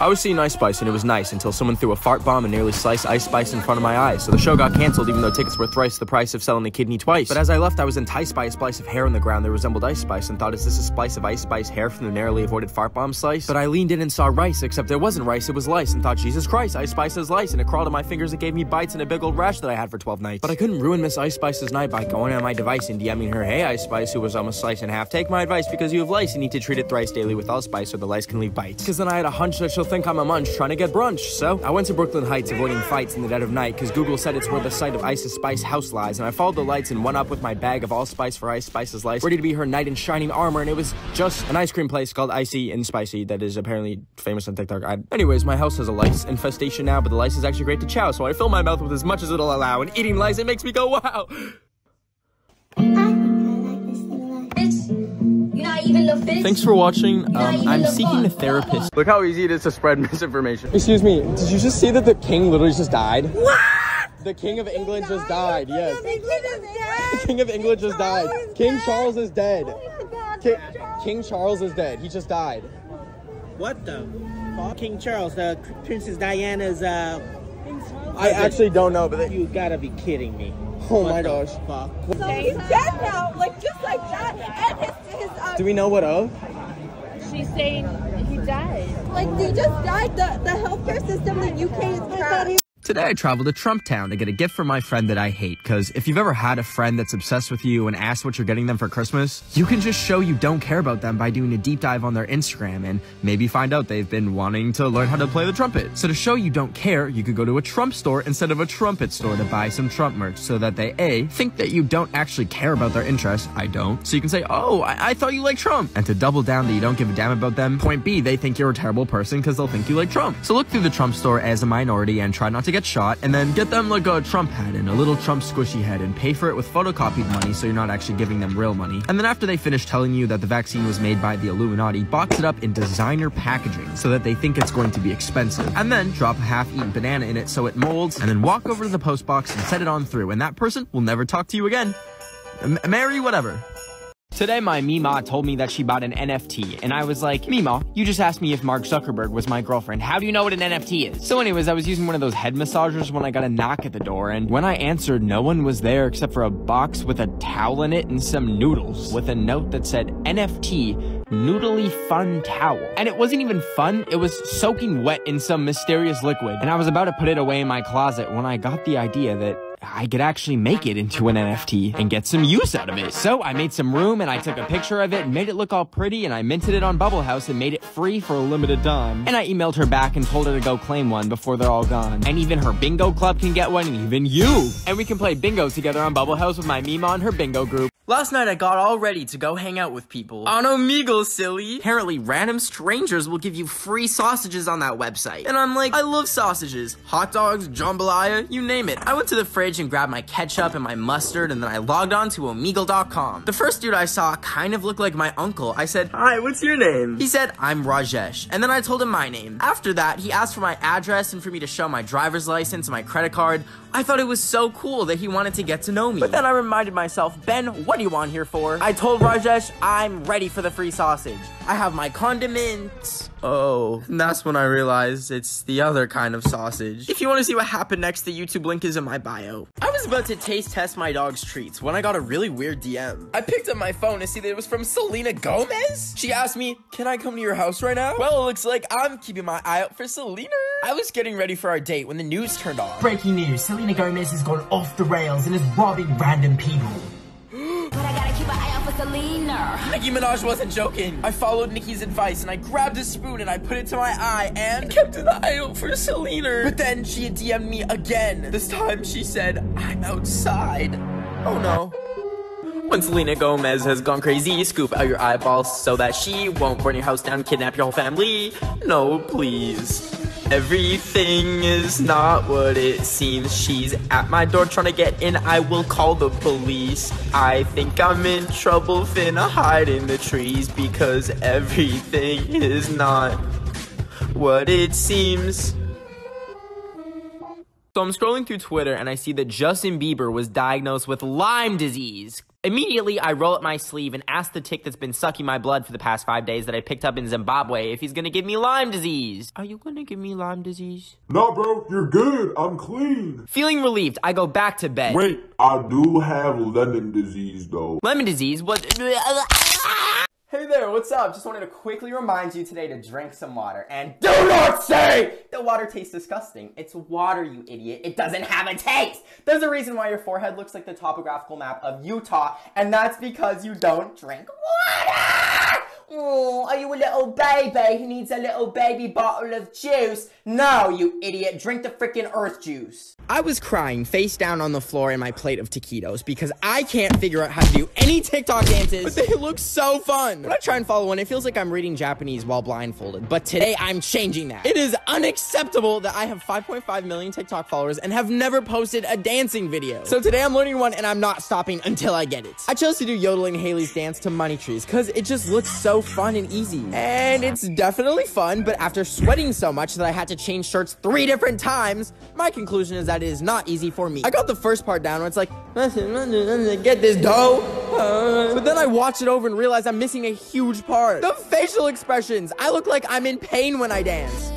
I was seeing Ice Spice and it was nice until someone threw a fart bomb and nearly sliced Ice Spice in front of my eyes. So the show got canceled even though tickets were thrice the price of selling a kidney twice. But as I left, I was enticed by a splice of hair on the ground that resembled Ice Spice and thought, is this a splice of Ice Spice hair from the narrowly avoided fart bomb slice? But I leaned in and saw rice, except there wasn't rice, it was lice, and thought, Jesus Christ, Ice Spice is lice, and it crawled on my fingers and gave me bites and a big old rash that I had for 12 nights. But I couldn't ruin Miss Ice Spice's night by going on my device and DMing her, hey Ice Spice, who was almost sliced in half, take my advice because you have lice, you need to treat it thrice daily with allspice so the lice can leave bites. Cause then I had a hunch that she'll think I'm a munch trying to get brunch. So I went to Brooklyn Heights avoiding fights in the dead of night because Google said it's where the site of Ice's Spice house lies. And I followed the lights and went up with my bag of allspice for Ice Spice's lice, ready to be her knight in shining armor. And it was just an ice cream place called Icy and Spicy that is apparently famous on TikTok. I... Anyways, my house has a lice infestation now, but the lice is actually great to chow. So I fill my mouth with as much as it'll allow. And eating lice, it makes me go, wow. Thanks for watching. Um, I'm seeking a therapist. Look how easy it is to spread misinformation. Excuse me, did you just see that the king literally just died? What? The king of England just died, yes. The king of England just died. King Charles is dead. Ki king Charles is dead. He just died. What the fuck? King Charles, uh, Princess Diana's, uh... I actually don't know, but they, You gotta be kidding me. Oh What my gosh. Fuck. So he's dead now, like just like that. And his, his uh, Do we know what of? She's saying he died. like they just died. The the healthcare system in the UK is trash. Today I traveled to Trump Town to get a gift for my friend that I hate. Cause if you've ever had a friend that's obsessed with you and asked what you're getting them for Christmas, you can just show you don't care about them by doing a deep dive on their Instagram and maybe find out they've been wanting to learn how to play the trumpet. So to show you don't care, you could go to a Trump store instead of a trumpet store to buy some Trump merch so that they A, think that you don't actually care about their interests. I don't. So you can say, oh, I, I thought you liked Trump. And to double down that you don't give a damn about them, point B, they think you're a terrible person because they'll think you like Trump. So look through the Trump store as a minority and try not to get shot and then get them like a Trump hat and a little Trump squishy head and pay for it with photocopied money so you're not actually giving them real money. And then after they finish telling you that the vaccine was made by the Illuminati, box it up in designer packaging so that they think it's going to be expensive. And then drop a half-eaten banana in it so it molds and then walk over to the post box and set it on through and that person will never talk to you again. M- Mary whatever. Today, my Mima told me that she bought an NFT, and I was like, Mima, you just asked me if Mark Zuckerberg was my girlfriend. How do you know what an NFT is? So, anyways, I was using one of those head massagers when I got a knock at the door, and when I answered, no one was there except for a box with a towel in it and some noodles, with a note that said NFT noodly fun towel. And it wasn't even fun, it was soaking wet in some mysterious liquid. And I was about to put it away in my closet when I got the idea that I could actually make it into an NFT and get some use out of it. So I made some room and I took a picture of it and made it look all pretty and I minted it on Bubble House and made it free for a limited time. And I emailed her back and told her to go claim one before they're all gone. And even her bingo club can get one and even you. And we can play bingo together on Bubble House with my Mima and her bingo group. Last night I got all ready to go hang out with people. On Omegle, silly. Apparently random strangers will give you free sausages on that website. And I'm like, I love sausages. Hot dogs, jambalaya, you name it. I went to the fridge and grabbed my ketchup and my mustard and then I logged on to Omegle.com. The first dude I saw kind of looked like my uncle. I said, hi, what's your name? He said, I'm Rajesh. And then I told him my name. After that, he asked for my address and for me to show my driver's license and my credit card. I thought it was so cool that he wanted to get to know me. But then I reminded myself, Ben, what do you want here for? I told Rajesh, I'm ready for the free sausage. I have my condiments. Oh, and that's when I realized it's the other kind of sausage. If you want to see what happened next, the YouTube link is in my bio. I was about to taste test my dog's treats when I got a really weird DM. I picked up my phone to see that it was from Selena Gomez. She asked me, Can I come to your house right now? Well, it looks like I'm keeping my eye out for Selena. I was getting ready for our date when the news turned on. Breaking news, Selena Gomez has gone off the rails and is robbing random people. But I gotta keep an eye out for Selena. Nicki Minaj wasn't joking. I followed Nicki's advice and I grabbed a spoon and I put it to my eye and kept an eye out for Selena. But then she DM'd me again. This time she said, I'm outside. Oh no. When Selena Gomez has gone crazy, scoop out your eyeballs so that she won't burn your house down, kidnap your whole family. No, please. Everything is not what it seems. She's at my door trying to get in. I will call the police. I think I'm in trouble, finna hide in the trees because everything is not what it seems. So I'm scrolling through Twitter and I see that Justin Bieber was diagnosed with Lyme disease. Immediately, I roll up my sleeve and ask the tick that's been sucking my blood for the past five days that I picked up in Zimbabwe if he's gonna give me Lyme disease. Are you gonna give me Lyme disease? No, bro, you're good. I'm clean. Feeling relieved, I go back to bed. Wait, I do have lemon disease though. Lemon disease was. Hey there, what's up? Just wanted to quickly remind you today to drink some water. And do not say the water tastes disgusting. It's water, you idiot. It doesn't have a taste. There's a reason why your forehead looks like the topographical map of Utah, and that's because you don't drink water. Oh, are you a little baby who needs a little baby bottle of juice? No, you idiot. Drink the freaking earth juice. I was crying face down on the floor in my plate of taquitos because I can't figure out how to do any TikTok dances, but they look so fun. When I try and follow one, it feels like I'm reading Japanese while blindfolded, but today I'm changing that. It is unacceptable that I have 5.5 million TikTok followers and have never posted a dancing video. So today I'm learning one and I'm not stopping until I get it. I chose to do yodeling Haley's dance to money trees because it just looks so fun and easy. And it's definitely fun, but after sweating so much that I had to change shirts three different times, my conclusion is that it is not easy for me. I got the first part down where it's like, get this dough. But then I watched it over and realized I'm missing a huge part. The facial expressions. I look like I'm in pain when I dance.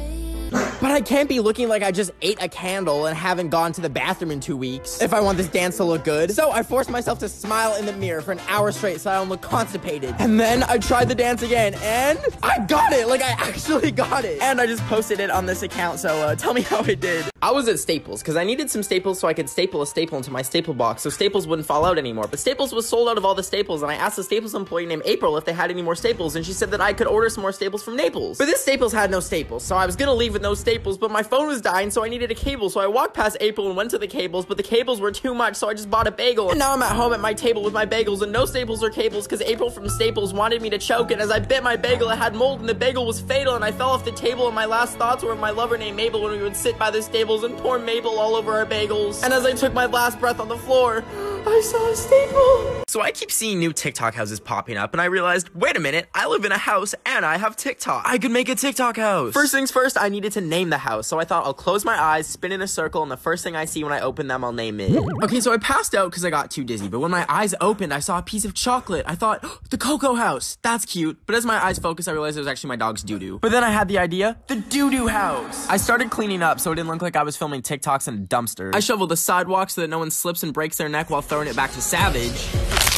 But I can't be looking like I just ate a candle and haven't gone to the bathroom in two weeks if I want this dance to look good. So I forced myself to smile in the mirror for an hour straight so I don't look constipated. And then I tried the dance again and I got it. Like I actually got it. And I just posted it on this account. So uh, tell me how I did. I was at Staples because I needed some staples so I could staple a staple into my staple box so staples wouldn't fall out anymore. But Staples was sold out of all the staples and I asked the Staples employee named April if they had any more staples and she said that I could order some more staples from Naples. But this Staples had no staples so I was gonna leave with no staples but my phone was dying so I needed a cable so I walked past April and went to the cables but the cables were too much so I just bought a bagel and now I'm at home at my table with my bagels and no staples or cables because April from Staples wanted me to choke and as I bit my bagel it had mold and the bagel was fatal and I fell off the table and my last thoughts were of my lover named Mabel when we would sit by the stables and pour Mabel all over our bagels and as I took my last breath on the floor I saw a staple. So I keep seeing new TikTok houses popping up, and I realized, wait a minute, I live in a house and I have TikTok. I could make a TikTok house. First things first, I needed to name the house, so I thought I'll close my eyes, spin in a circle, and the first thing I see when I open them, I'll name it. Okay, so I passed out because I got too dizzy, but when my eyes opened, I saw a piece of chocolate. I thought, the Cocoa House. That's cute. But as my eyes focused, I realized it was actually my dog's doo doo. But then I had the idea, the doo doo house. I started cleaning up so it didn't look like I was filming TikToks in a dumpster. I shoveled the sidewalk so that no one slips and breaks their neck while throwing it back to Savage.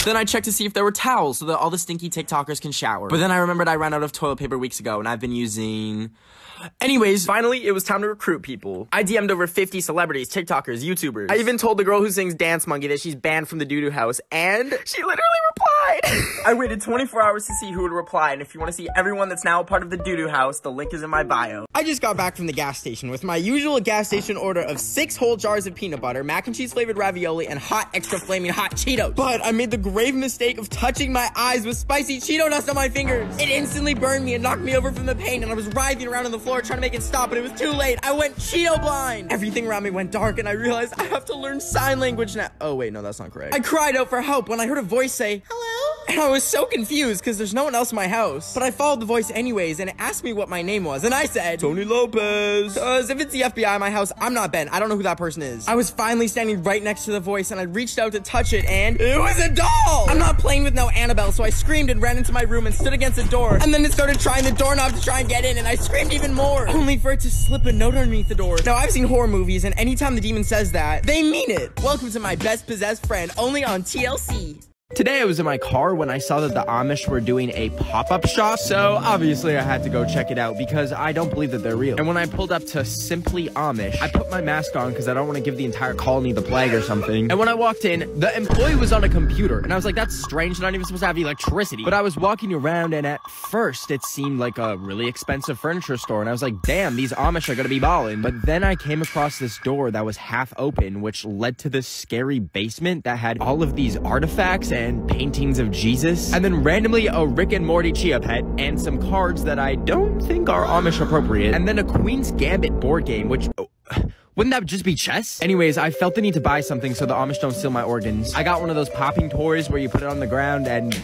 Then I checked to see if there were towels so that all the stinky TikTokers can shower. But then I remembered I ran out of toilet paper weeks ago and I've been using. Anyways, finally, it was time to recruit people. I DM'd over 50 celebrities, TikTokers, YouTubers. I even told the girl who sings Dance Monkey that she's banned from the doo-doo house, and she literally replied. I waited 24 hours to see who would reply, and if you want to see everyone that's now a part of the doo-doo house, the link is in my bio. I just got back from the gas station with my usual gas station order of six whole jars of peanut butter, mac and cheese flavored ravioli, and hot extra flaming hot Cheetos. But I made the grave mistake of touching my eyes with spicy Cheeto dust on my fingers. It instantly burned me and knocked me over from the pain, and I was writhing around on the floor trying to make it stop, but it was too late. I went Cheeto blind. Everything around me went dark, and I realized I have to learn sign language now. Oh, wait, no, that's not correct. I cried out for help when I heard a voice say, Hello? And I was so confused because there's no one else in my house. But I followed the voice anyways, and it asked me what my name was, and I said, Tony Lopez. Because if it's the FBI in my house, I'm not Ben. I don't know who that person is. I was finally standing right next to the voice, and I reached out to touch it, and it was a doll! I'm not playing with no Annabelle, so I screamed and ran into my room and stood against the door. And then it started trying the doorknob to try and get in, and I screamed even more. Only for it to slip a note underneath the door. Now, I've seen horror movies, and anytime the demon says that, they mean it. Welcome to my best possessed friend, only on TLC. Today I was in my car when I saw that the Amish were doing a pop-up shop, so obviously I had to go check it out because I don't believe that they're real. And when I pulled up to Simply Amish, I put my mask on because I don't want to give the entire colony the plague or something. And when I walked in, the employee was on a computer, and I was like, that's strange, not even supposed to have electricity. But I was walking around, and at first it seemed like a really expensive furniture store, and I was like, damn, these Amish are gonna be balling. But then I came across this door that was half open, which led to this scary basement that had all of these artifacts and paintings of Jesus, and then randomly a Rick and Morty Chia Pet, and some cards that I don't think are Amish appropriate, and then a Queen's Gambit board game, which. Oh, wouldn't that just be chess? Anyways, I felt the need to buy something so the Amish don't steal my organs. I got one of those popping toys where you put it on the ground and...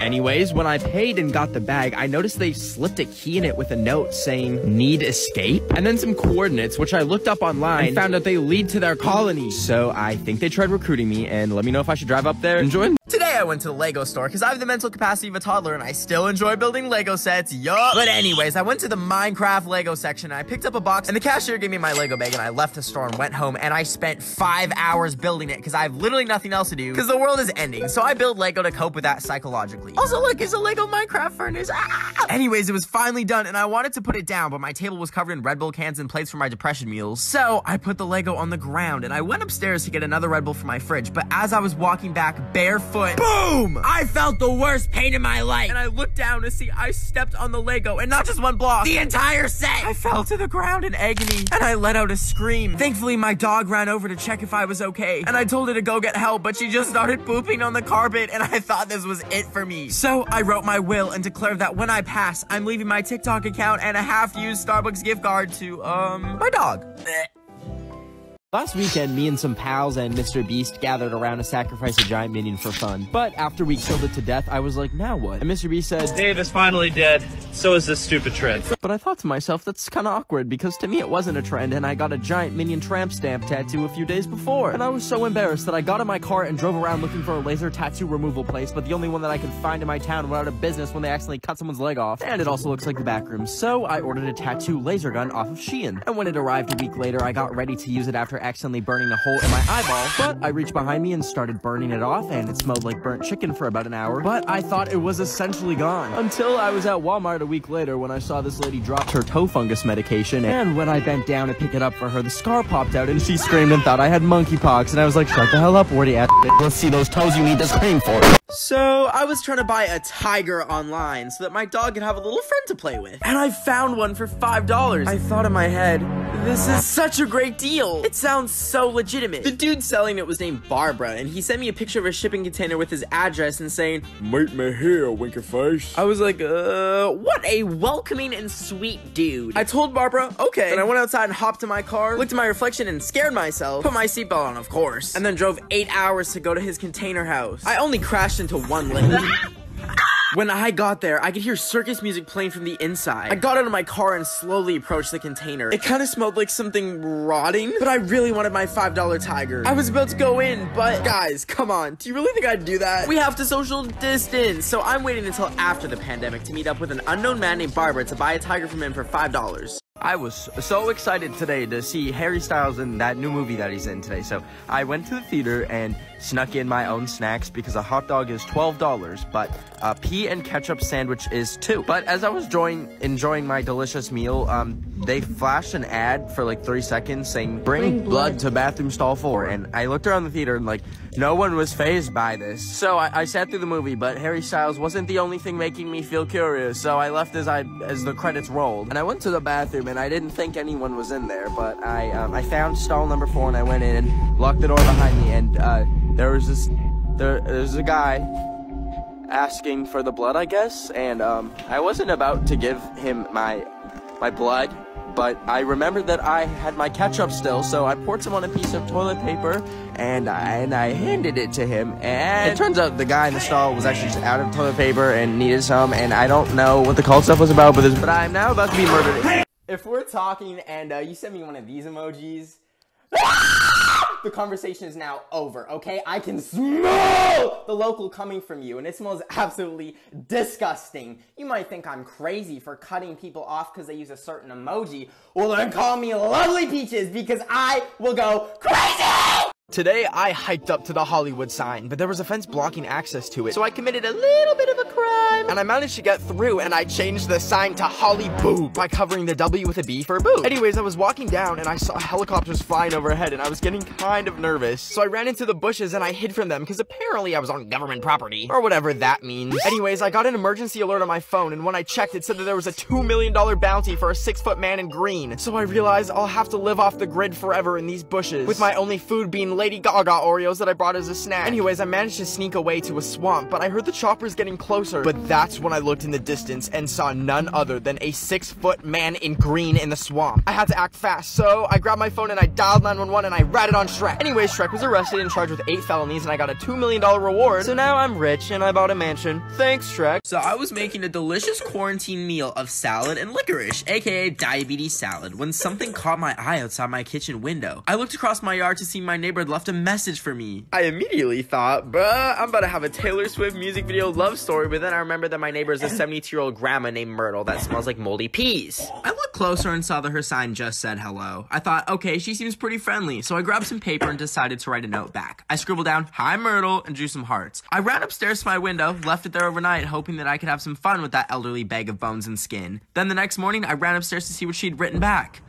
Anyways, when I paid and got the bag, I noticed they slipped a key in it with a note saying, need escape? And then some coordinates, which I looked up online and found out they lead to their colony. So I think they tried recruiting me and let me know if I should drive up there and join. Today I went to the Lego store because I have the mental capacity of a toddler and I still enjoy building Lego sets. Yup. But anyways, I went to the Minecraft Lego section and I picked up a box and the cashier gave me my Lego bag and I left the store and went home and I spent five hours building it because I have literally nothing else to do because the world is ending. So I build Lego to cope with that psychologically. Also, look, it's a Lego Minecraft furnace. Ah! Anyways, it was finally done and I wanted to put it down, but my table was covered in Red Bull cans and plates for my depression meals. So I put the Lego on the ground and I went upstairs to get another Red Bull for my fridge. But as I was walking back barefoot, boom! I felt the worst pain in my life. And I looked down to see I stepped on the Lego and not just one block, the entire set. I fell to the ground in agony and I let out a scream. Thankfully, my dog ran over to check if I was okay. And I told her to go get help, but she just started pooping on the carpet and I thought this was it for me. So I wrote my will and declared that when I pass, I'm leaving my TikTok account and a half-used Starbucks gift card to, um, my dog. Last weekend, me and some pals and Mr. Beast gathered around to sacrifice a giant minion for fun. But after we killed it to death, I was like, now what? And Mr. Beast said, Dave is finally dead. So is this stupid trend. But I thought to myself, that's kind of awkward because to me it wasn't a trend and I got a giant minion tramp stamp tattoo a few days before. And I was so embarrassed that I got in my car and drove around looking for a laser tattoo removal place, but the only one that I could find in my town went out of business when they accidentally cut someone's leg off. And it also looks like the back room. So I ordered a tattoo laser gun off of Shein. And when it arrived a week later, I got ready to use it after accidentally burning a hole in my eyeball, but I reached behind me and started burning it off, and it smelled like burnt chicken for about an hour, but I thought it was essentially gone. Until I was at Walmart a week later when I saw this lady drop her toe fungus medication, and when I bent down to pick it up for her, the scar popped out, and she screamed and thought I had monkeypox, and I was like, shut the hell up, warty ass Let's see those toes you need to scream for. So, I was trying to buy a tiger online so that my dog could have a little friend to play with. And I found one for $5. I thought in my head, this is such a great deal. It sounds so legitimate. The dude selling it was named Barbara, and he sent me a picture of a shipping container with his address and saying, Meet me here, face. I was like, uh, what a welcoming and sweet dude. I told Barbara, okay. And I went outside and hopped in my car, looked at my reflection and scared myself, put my seatbelt on, of course, and then drove eight hours to go to his container house. I only crashed into one lane. When I got there, I could hear circus music playing from the inside. I got out of my car and slowly approached the container. It kind of smelled like something rotting, but I really wanted my $5 tiger. I was about to go in, but guys, come on. Do you really think I'd do that? We have to social distance, so I'm waiting until after the pandemic to meet up with an unknown man named Barbara to buy a tiger from him for $5. I was so excited today to see Harry Styles in that new movie that he's in today. So I went to the theater and snuck in my own snacks because a hot dog is $12, but a pea and ketchup sandwich is two. But as I was enjoying, enjoying my delicious meal, um, they flashed an ad for like three seconds saying, bring, bring blood, blood to bathroom stall four. And I looked around the theater and like, no one was phased by this. So I, I sat through the movie, but Harry Styles wasn't the only thing making me feel curious. So I left as I, as the credits rolled. And I went to the bathroom and I didn't think anyone was in there, but I, um, I found stall number four and I went in and locked the door behind me and, uh, there was this, there, there's a guy asking for the blood, I guess, and um, I wasn't about to give him my my blood, but I remembered that I had my ketchup still, so I poured some on a piece of toilet paper, and I, and I handed it to him, and it turns out the guy in the stall was actually just out of toilet paper and needed some, and I don't know what the cult stuff was about, but, this, but I'm now about to be murdered. If we're talking and uh, you send me one of these emojis, the conversation is now over, okay? I can smell the local coming from you, and it smells absolutely disgusting. You might think I'm crazy for cutting people off because they use a certain emoji. Well, then call me Lovely Peaches because I will go crazy! Today, I hiked up to the Hollywood sign, but there was a fence blocking access to it, so I committed a little bit of a crime. And I managed to get through, and I changed the sign to Holly Boob by covering the W with a B for boob. Anyways, I was walking down, and I saw helicopters flying overhead, and I was getting kind of nervous. So I ran into the bushes, and I hid from them, because apparently I was on government property, or whatever that means. Anyways, I got an emergency alert on my phone, and when I checked, it said that there was a $2 million bounty for a six-foot man in green. So I realized I'll have to live off the grid forever in these bushes, with my only food being Lady Gaga Oreos that I brought as a snack. Anyways, I managed to sneak away to a swamp, but I heard the choppers getting closer. But that's when I looked in the distance and saw none other than a six foot man in green in the swamp. I had to act fast, so I grabbed my phone and I dialed 911 and I ratted on Shrek. Anyways, Shrek was arrested and charged with eight felonies and I got a $2 million reward. So now I'm rich and I bought a mansion. Thanks, Shrek. So I was making a delicious quarantine meal of salad and licorice, aka diabetes salad, when something caught my eye outside my kitchen window. I looked across my yard to see my neighbor left a message for me. I immediately thought, bruh, I'm about to have a Taylor Swift music video love story, but then I remembered that my neighbor is a 72 year old grandma named Myrtle that smells like moldy peas. I looked closer and saw that her sign just said hello. I thought, okay, she seems pretty friendly, so I grabbed some paper and decided to write a note back. I scribbled down, Hi Myrtle, and drew some hearts. I ran upstairs to my window, left it there overnight, hoping that I could have some fun with that elderly bag of bones and skin. Then the next morning, I ran upstairs to see what she'd written back.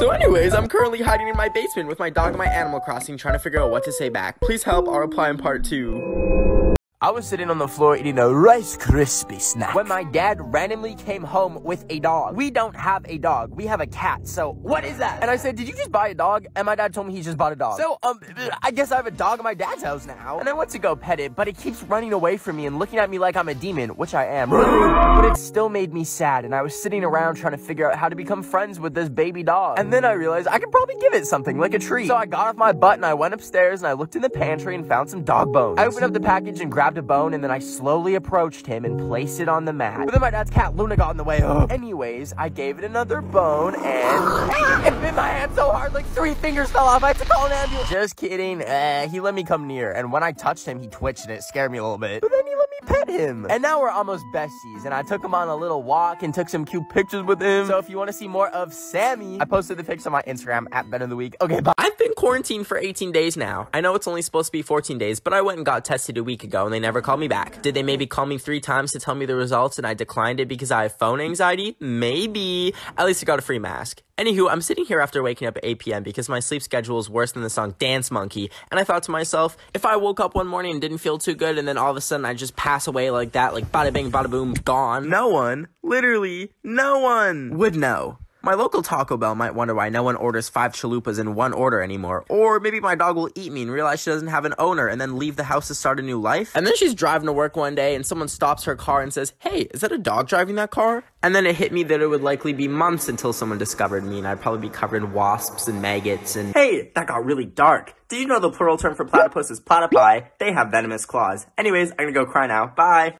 So anyways, I'm currently hiding in my basement with my dog and my Animal Crossing trying to figure out what to say back. Please help, I'll reply in part two. I was sitting on the floor eating a Rice Krispie snack when my dad randomly came home with a dog. We don't have a dog. We have a cat. So what is that? And I said, did you just buy a dog? And my dad told me he just bought a dog. So, um, I guess I have a dog at my dad's house now. And I went to go pet it, but it keeps running away from me and looking at me like I'm a demon, which I am. but it still made me sad. And I was sitting around trying to figure out how to become friends with this baby dog. And then I realized I could probably give it something like a treat. So I got off my butt and I went upstairs and I looked in the pantry and found some dog bones. I opened up the package and grabbed a bone and then I slowly approached him and placed it on the mat. But then my dad's cat Luna got in the way. Ugh. Anyways, I gave it another bone and it bit my hand so hard like three fingers fell off. I had to call an ambulance. Just kidding. Uh, he let me come near and when I touched him, he twitched and it scared me a little bit. But then he let me pet him. And now we're almost besties and I took him on a little walk and took some cute pictures with him. So if you want to see more of Sammy, I posted the pics on my Instagram at Ben of the Week. Okay, bye. I've been quarantined for 18 days now. I know it's only supposed to be 14 days, but I went and got tested a week ago and they never called me back. Did they maybe call me three times to tell me the results and I declined it because I have phone anxiety? Maybe. At least I got a free mask. Anywho, I'm sitting here after waking up at 8 p.m. because my sleep schedule is worse than the song Dance Monkey, and I thought to myself, if I woke up one morning and didn't feel too good, and then all of a sudden I just pass away like that, like bada bing, bada boom, gone, no one, literally, no one would know. My local Taco Bell might wonder why no one orders five chalupas in one order anymore. Or maybe my dog will eat me and realize she doesn't have an owner and then leave the house to start a new life. And then she's driving to work one day and someone stops her car and says, Hey, is that a dog driving that car? And then it hit me that it would likely be months until someone discovered me and I'd probably be covered in wasps and maggots and. Hey, that got really dark. Did you know the plural term for platypus is platypi? They have venomous claws. Anyways, I'm gonna go cry now. Bye.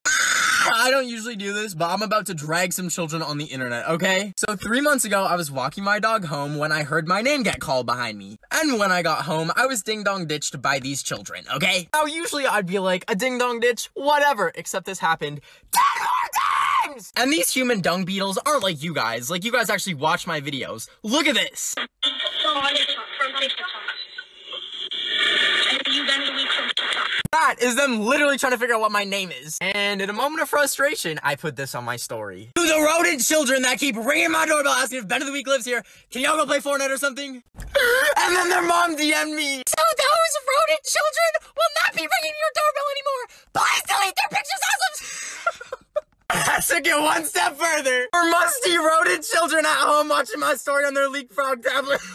I don't usually do this, but I'm about to drag some children on the internet, okay? So three months ago, I was walking my dog home when I heard my name get called behind me. And when I got home, I was ding-dong ditched by these children, okay? Now, usually I'd be like, a ding-dong ditch, whatever, except this happened 10 more times! And these human dung beetles aren't like you guys. Like, you guys actually watch my videos. Look at this! That is them literally trying to figure out what my name is. And in a moment of frustration, I put this on my story. To the rodent children that keep ringing my doorbell asking if Ben of the Week lives here, can y'all go play Fortnite or something? and then their mom DM'd me. So those rodent children will not be ringing your doorbell anymore. Please delete their pictures as of... Took it one step further. For musty rodent children at home watching my story on their leapfrog tablet.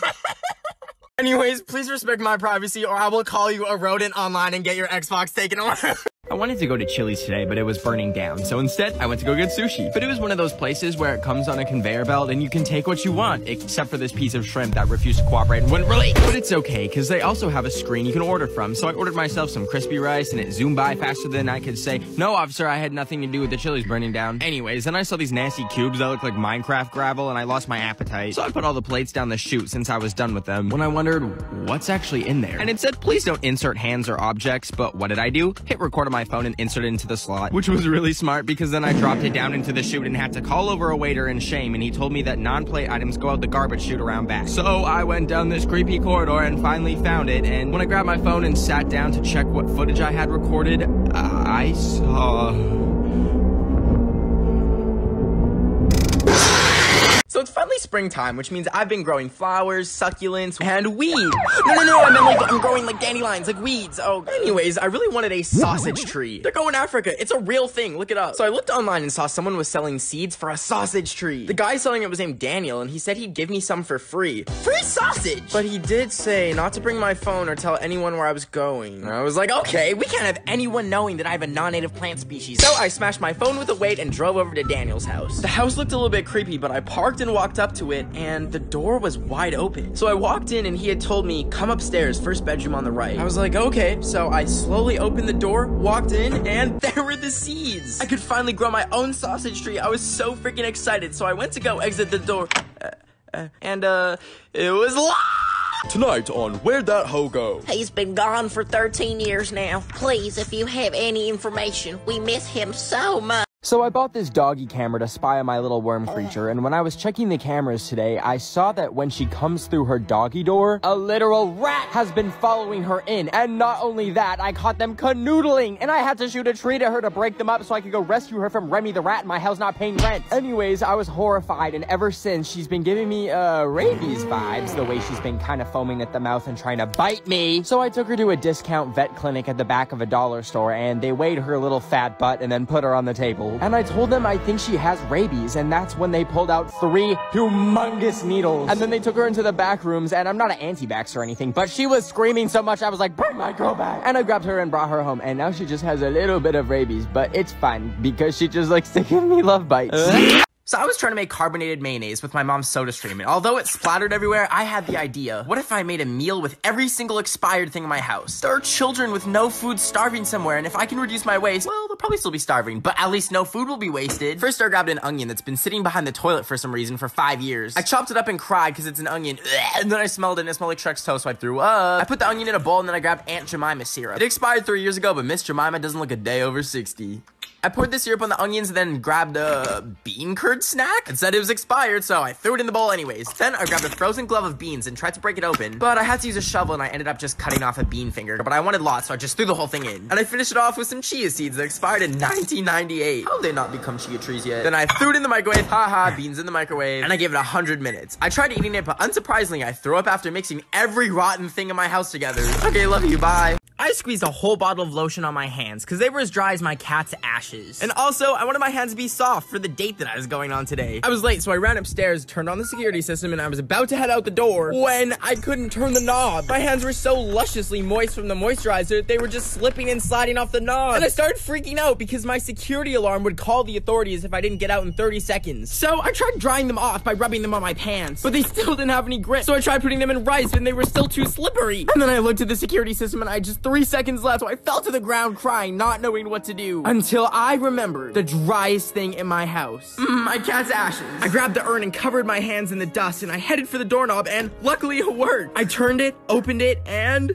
Anyways, please respect my privacy or I will call you a rodent online and get your Xbox taken away. I wanted to go to Chili's today, but it was burning down. So instead, I went to go get sushi. But it was one of those places where it comes on a conveyor belt and you can take what you want, except for this piece of shrimp that refused to cooperate and wouldn't release. But it's okay, because they also have a screen you can order from. So I ordered myself some crispy rice and it zoomed by faster than I could say, no, officer, I had nothing to do with the Chili's burning down. Anyways, then I saw these nasty cubes that look like Minecraft gravel and I lost my appetite. So I put all the plates down the chute since I was done with them. When I wondered, what's actually in there? And it said, please don't insert hands or objects, but what did I do? Hit record on my phone and insert it into the slot, which was really smart because then I dropped it down into the chute and had to call over a waiter in shame, and he told me that non-play items go out the garbage chute around back. So I went down this creepy corridor and finally found it, and when I grabbed my phone and sat down to check what footage I had recorded, I saw... So it's finally springtime, which means I've been growing flowers, succulents, and weed. No, no, no, I meant like I'm growing like dandelions, like weeds. Oh, anyways, I really wanted a sausage tree. They're going Africa. It's a real thing. Look it up. So I looked online and saw someone was selling seeds for a sausage tree. The guy selling it was named Daniel, and he said he'd give me some for free. Free sausage! But he did say not to bring my phone or tell anyone where I was going. And I was like, okay, we can't have anyone knowing that I have a non-native plant species. So I smashed my phone with a weight and drove over to Daniel's house. The house looked a little bit creepy, but I parked and walked up to it and the door was wide open. So I walked in and he had told me, come upstairs, first bedroom on the right. I was like, okay. So I slowly opened the door, walked in, and there were the seeds. I could finally grow my own sausage tree. I was so freaking excited. So I went to go exit the door. Uh, uh, and uh, it was locked. Tonight on Where'd That Hoe Go? He's been gone for 13 years now. Please, if you have any information, we miss him so much. So I bought this doggy camera to spy on my little worm creature, and when I was checking the cameras today, I saw that when she comes through her doggy door, a literal rat has been following her in. And not only that, I caught them canoodling, and I had to shoot a tree to her to break them up so I could go rescue her from Remy the rat my house not paying rent. Anyways, I was horrified, and ever since, she's been giving me, uh, rabies vibes, the way she's been kind of foaming at the mouth and trying to bite me. So I took her to a discount vet clinic at the back of a dollar store, and they weighed her little fat butt and then put her on the table. And I told them I think she has rabies, and that's when they pulled out three humongous needles. And then they took her into the back rooms, and I'm not an anti-vax or anything, but she was screaming so much, I was like, bring my girl back. And I grabbed her and brought her home, and now she just has a little bit of rabies, but it's fine, because she just likes to give me love bites. So I was trying to make carbonated mayonnaise with my mom's soda stream, and although it splattered everywhere, I had the idea. What if I made a meal with every single expired thing in my house? There are children with no food starving somewhere, and if I can reduce my waste, well, they'll probably still be starving, but at least no food will be wasted. First, I grabbed an onion that's been sitting behind the toilet for some reason for five years. I chopped it up and cried because it's an onion, and then I smelled it and it smelled like Shrek's toast, so I threw up. I put the onion in a bowl, and then I grabbed Aunt Jemima syrup. It expired three years ago, but Miss Jemima doesn't look a day over 60. I poured the syrup on the onions and then grabbed a bean curd snack. It said it was expired, so I threw it in the bowl anyways. Then I grabbed a frozen glove of beans and tried to break it open, but I had to use a shovel and I ended up just cutting off a bean finger. But I wanted lots, so I just threw the whole thing in. And I finished it off with some chia seeds that expired in 1998. How have they not become chia trees yet? Then I threw it in the microwave. Haha, beans in the microwave. And I gave it 100 minutes. I tried eating it, but unsurprisingly, I threw up after mixing every rotten thing in my house together. Okay, love you, bye. I squeezed a whole bottle of lotion on my hands because they were as dry as my cat's ashes. And also, I wanted my hands to be soft for the date that I was going on today. I was late, so I ran upstairs, turned on the security system, and I was about to head out the door when I couldn't turn the knob. My hands were so lusciously moist from the moisturizer, they were just slipping and sliding off the knob. And I started freaking out because my security alarm would call the authorities if I didn't get out in 30 seconds. So I tried drying them off by rubbing them on my pants, but they still didn't have any grip. So I tried putting them in rice, and they were still too slippery. And then I looked at the security system, and I had just three seconds left, so I fell to the ground crying, not knowing what to do. Until I remembered the driest thing in my house. Mm, my cat's ashes. I grabbed the urn and covered my hands in the dust, and I headed for the doorknob, and luckily it worked. I turned it, opened it, and...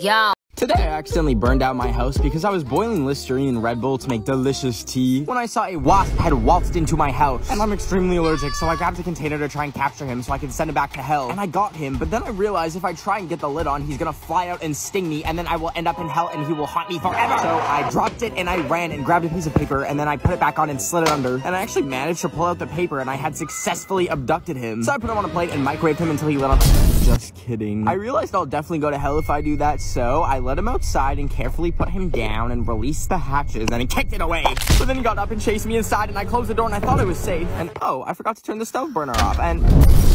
Yo. Today I accidentally burned out my house because I was boiling Listerine and Red Bull to make delicious tea when I saw a wasp had waltzed into my house. And I'm extremely allergic, so I grabbed a container to try and capture him so I could send him back to hell. And I got him, but then I realized if I try and get the lid on, he's gonna fly out and sting me, and then I will end up in hell and he will haunt me forever. So I dropped it and I ran and grabbed a piece of paper and then I put it back on and slid it under. And I actually managed to pull out the paper and I had successfully abducted him. So I put him on a plate and microwaved him until he lit up. Just kidding. I realized I'll definitely go to hell if I do that, so I let him outside and carefully put him down and released the hatches and he kicked it away. But then he got up and chased me inside and I closed the door and I thought I was safe. And oh, I forgot to turn the stove burner off and...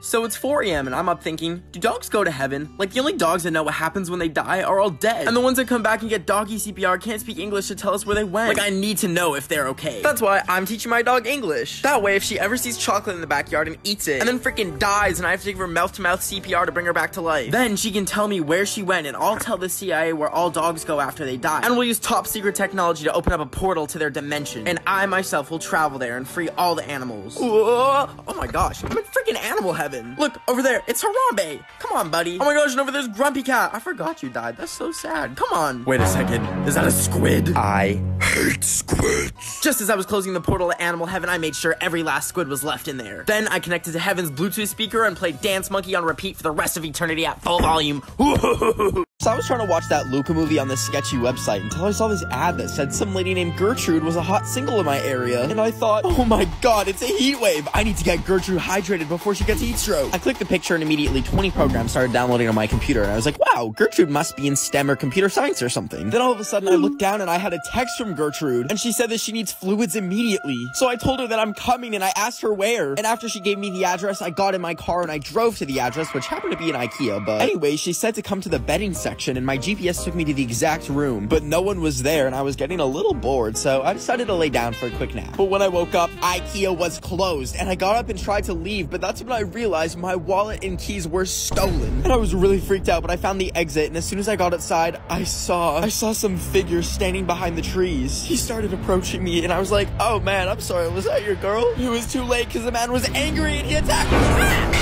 So it's 4 a.m. and I'm up thinking, do dogs go to heaven? Like the only dogs that know what happens when they die are all dead. And the ones that come back and get doggy CPR can't speak English to tell us where they went. Like I need to know if they're okay. That's why I'm teaching my dog English. That way if she ever sees chocolate in the backyard and eats it, and then freaking dies and I have to give her mouth-to-mouth CPR to bring her back to life, then she can tell me where she went and I'll tell the CIA where all dogs go after they die. And we'll use top secret technology to open up a portal to their dimension. And I myself will travel there and free all the animals. Whoa. Oh my gosh, I'm in freaking animal heaven. Look, over there, it's Harambe. Come on, buddy. Oh my gosh, and over there's Grumpy Cat. I forgot you died. That's so sad. Come on. Wait a second. Is that a squid? I hate squids. Just as I was closing the portal to Animal Heaven, I made sure every last squid was left in there. Then I connected to Heaven's Bluetooth speaker and played Dance Monkey on repeat for the rest of eternity at full volume. So I was trying to watch that Luca movie on this sketchy website until I saw this ad that said some lady named Gertrude was a hot single in my area. And I thought, oh my god, it's a heat wave. I need to get Gertrude hydrated before she gets heat stroke. I clicked the picture and immediately 20 programs started downloading on my computer. And I was like, wow, Gertrude must be in STEM or computer science or something. Then all of a sudden I looked down and I had a text from Gertrude and she said that she needs fluids immediately. So I told her that I'm coming and I asked her where. And after she gave me the address, I got in my car and I drove to the address, which happened to be an Ikea. But anyway, she said to come to the bedding section and my GPS took me to the exact room, but no one was there and I was getting a little bored, so I decided to lay down for a quick nap. But when I woke up, Ikea was closed and I got up and tried to leave, but that's when I realized my wallet and keys were stolen. And I was really freaked out, but I found the exit and as soon as I got outside, I saw, I saw some figure standing behind the trees. He started approaching me and I was like, oh man, I'm sorry, was that your girl? It was too late because the man was angry and he attacked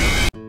me.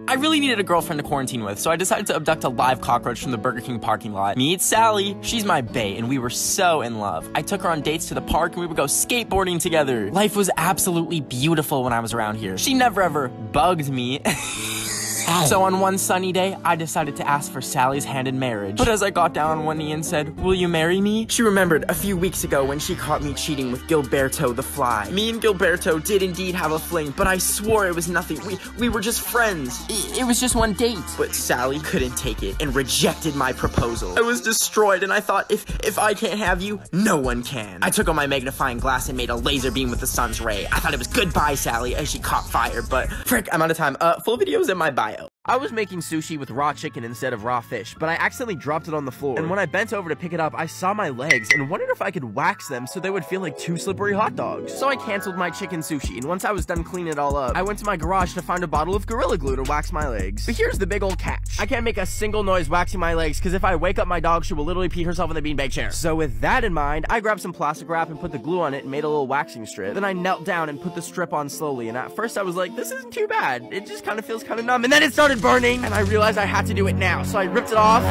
I really needed a girlfriend to quarantine with, so I decided to abduct a live cockroach from the Burger King parking lot. Meet Sally. She's my bae, and we were so in love. I took her on dates to the park, and we would go skateboarding together. Life was absolutely beautiful when I was around here. She never ever bugged me. So on one sunny day, I decided to ask for Sally's hand in marriage. But as I got down on one knee and said, will you marry me? She remembered a few weeks ago when she caught me cheating with Gilberto the fly. Me and Gilberto did indeed have a fling, but I swore it was nothing. We, we were just friends. It, it was just one date. But Sally couldn't take it and rejected my proposal. I was destroyed and I thought, if, if I can't have you, no one can. I took on my magnifying glass and made a laser beam with the sun's ray. I thought it was goodbye, Sally, as she caught fire, but frick, I'm out of time. Uh, full video's in my bio. Ohio. I was making sushi with raw chicken instead of raw fish, but I accidentally dropped it on the floor. And when I bent over to pick it up, I saw my legs and wondered if I could wax them so they would feel like two slippery hot dogs. So I canceled my chicken sushi, and once I was done cleaning it all up, I went to my garage to find a bottle of Gorilla Glue to wax my legs. But here's the big old catch. I can't make a single noise waxing my legs, because if I wake up my dog, she will literally pee herself in the beanbag chair. So with that in mind, I grabbed some plastic wrap and put the glue on it and made a little waxing strip. Then I knelt down and put the strip on slowly, and at first I was like, this isn't too bad. It just kind of feels kind of numb, and then it started burning, and I realized I had to do it now, so I ripped it off,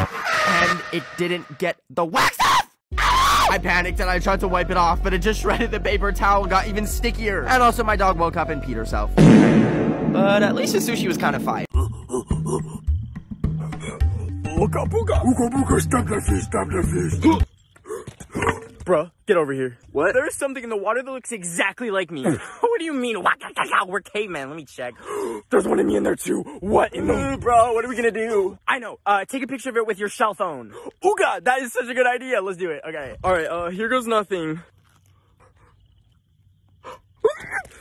and it didn't get the wax off! I panicked and I tried to wipe it off, but it just shredded the paper towel and got even stickier. And also my dog woke up and peed herself. But at least the sushi was kind of fine. Ooga booga. Ooga booga, stop the fish, stop the fish. Bruh, get over here. What? There's something in the water that looks exactly like me. what do you mean? We're cavemen. Let me check. There's one of me in there too. What in the... Bro, what are we gonna do? I know. Uh, take a picture of it with your cell phone. Oh god, that is such a good idea. Let's do it. Okay. All right, uh, here goes nothing.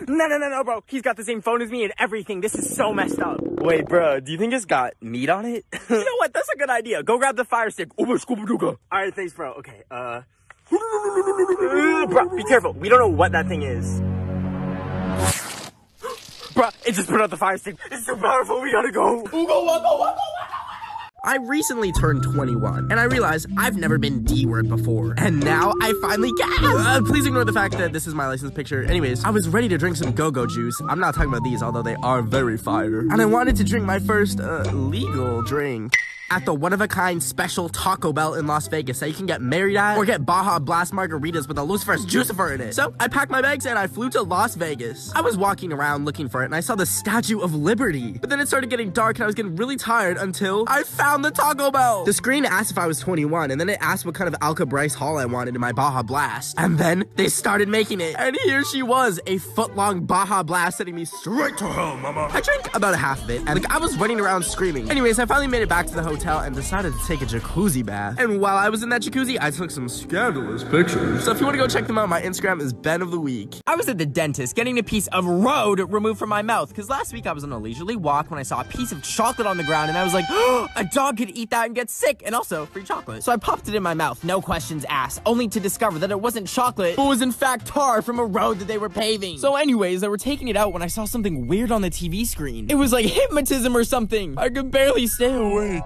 No, no, no, no, bro. He's got the same phone as me and everything. This is so messed up. Wait, bro, do you think it's got meat on it? you know what? That's a good idea. Go grab the fire stick. Ooba scooba dooga. All right, thanks, bro. Okay, uh... bro, be careful. We don't know what that thing is. bro, it just put out the fire stick. It's so powerful. We gotta go. Waka waka I recently turned 21, and I realized I've never been D-word before. And now I finally can! Uh, please ignore the fact that this is my license picture. Anyways, I was ready to drink some go-go juice. I'm not talking about these, although they are very fire. And I wanted to drink my first, uh, legal drink at the one-of-a-kind special Taco Bell in Las Vegas that you can get married at or get Baja Blast margaritas with a Lucifer's Jucifer in it. So I packed my bags and I flew to Las Vegas. I was walking around looking for it and I saw the Statue of Liberty. But then it started getting dark and I was getting really tired until I found the Taco Bell. The screen asked if I was 21 and then it asked what kind of Alka Bryce Hall I wanted in my Baja Blast. And then they started making it. And here she was, a foot-long Baja Blast sending me straight to hell, mama. I drank about a half of it and like, I was running around screaming. Anyways, I finally made it back to the hotel hotel and decided to take a jacuzzi bath. And while I was in that jacuzzi, I took some scandalous pictures. So if you want to go check them out, my Instagram is Ben of the Week. I was at the dentist getting a piece of road removed from my mouth because last week I was on a leisurely walk when I saw a piece of chocolate on the ground and I was like, oh, a dog could eat that and get sick and also free chocolate. So I popped it in my mouth, no questions asked, only to discover that it wasn't chocolate, but was in fact tar from a road that they were paving. So anyways, they were taking it out when I saw something weird on the TV screen. It was like hypnotism or something. I could barely stay awake.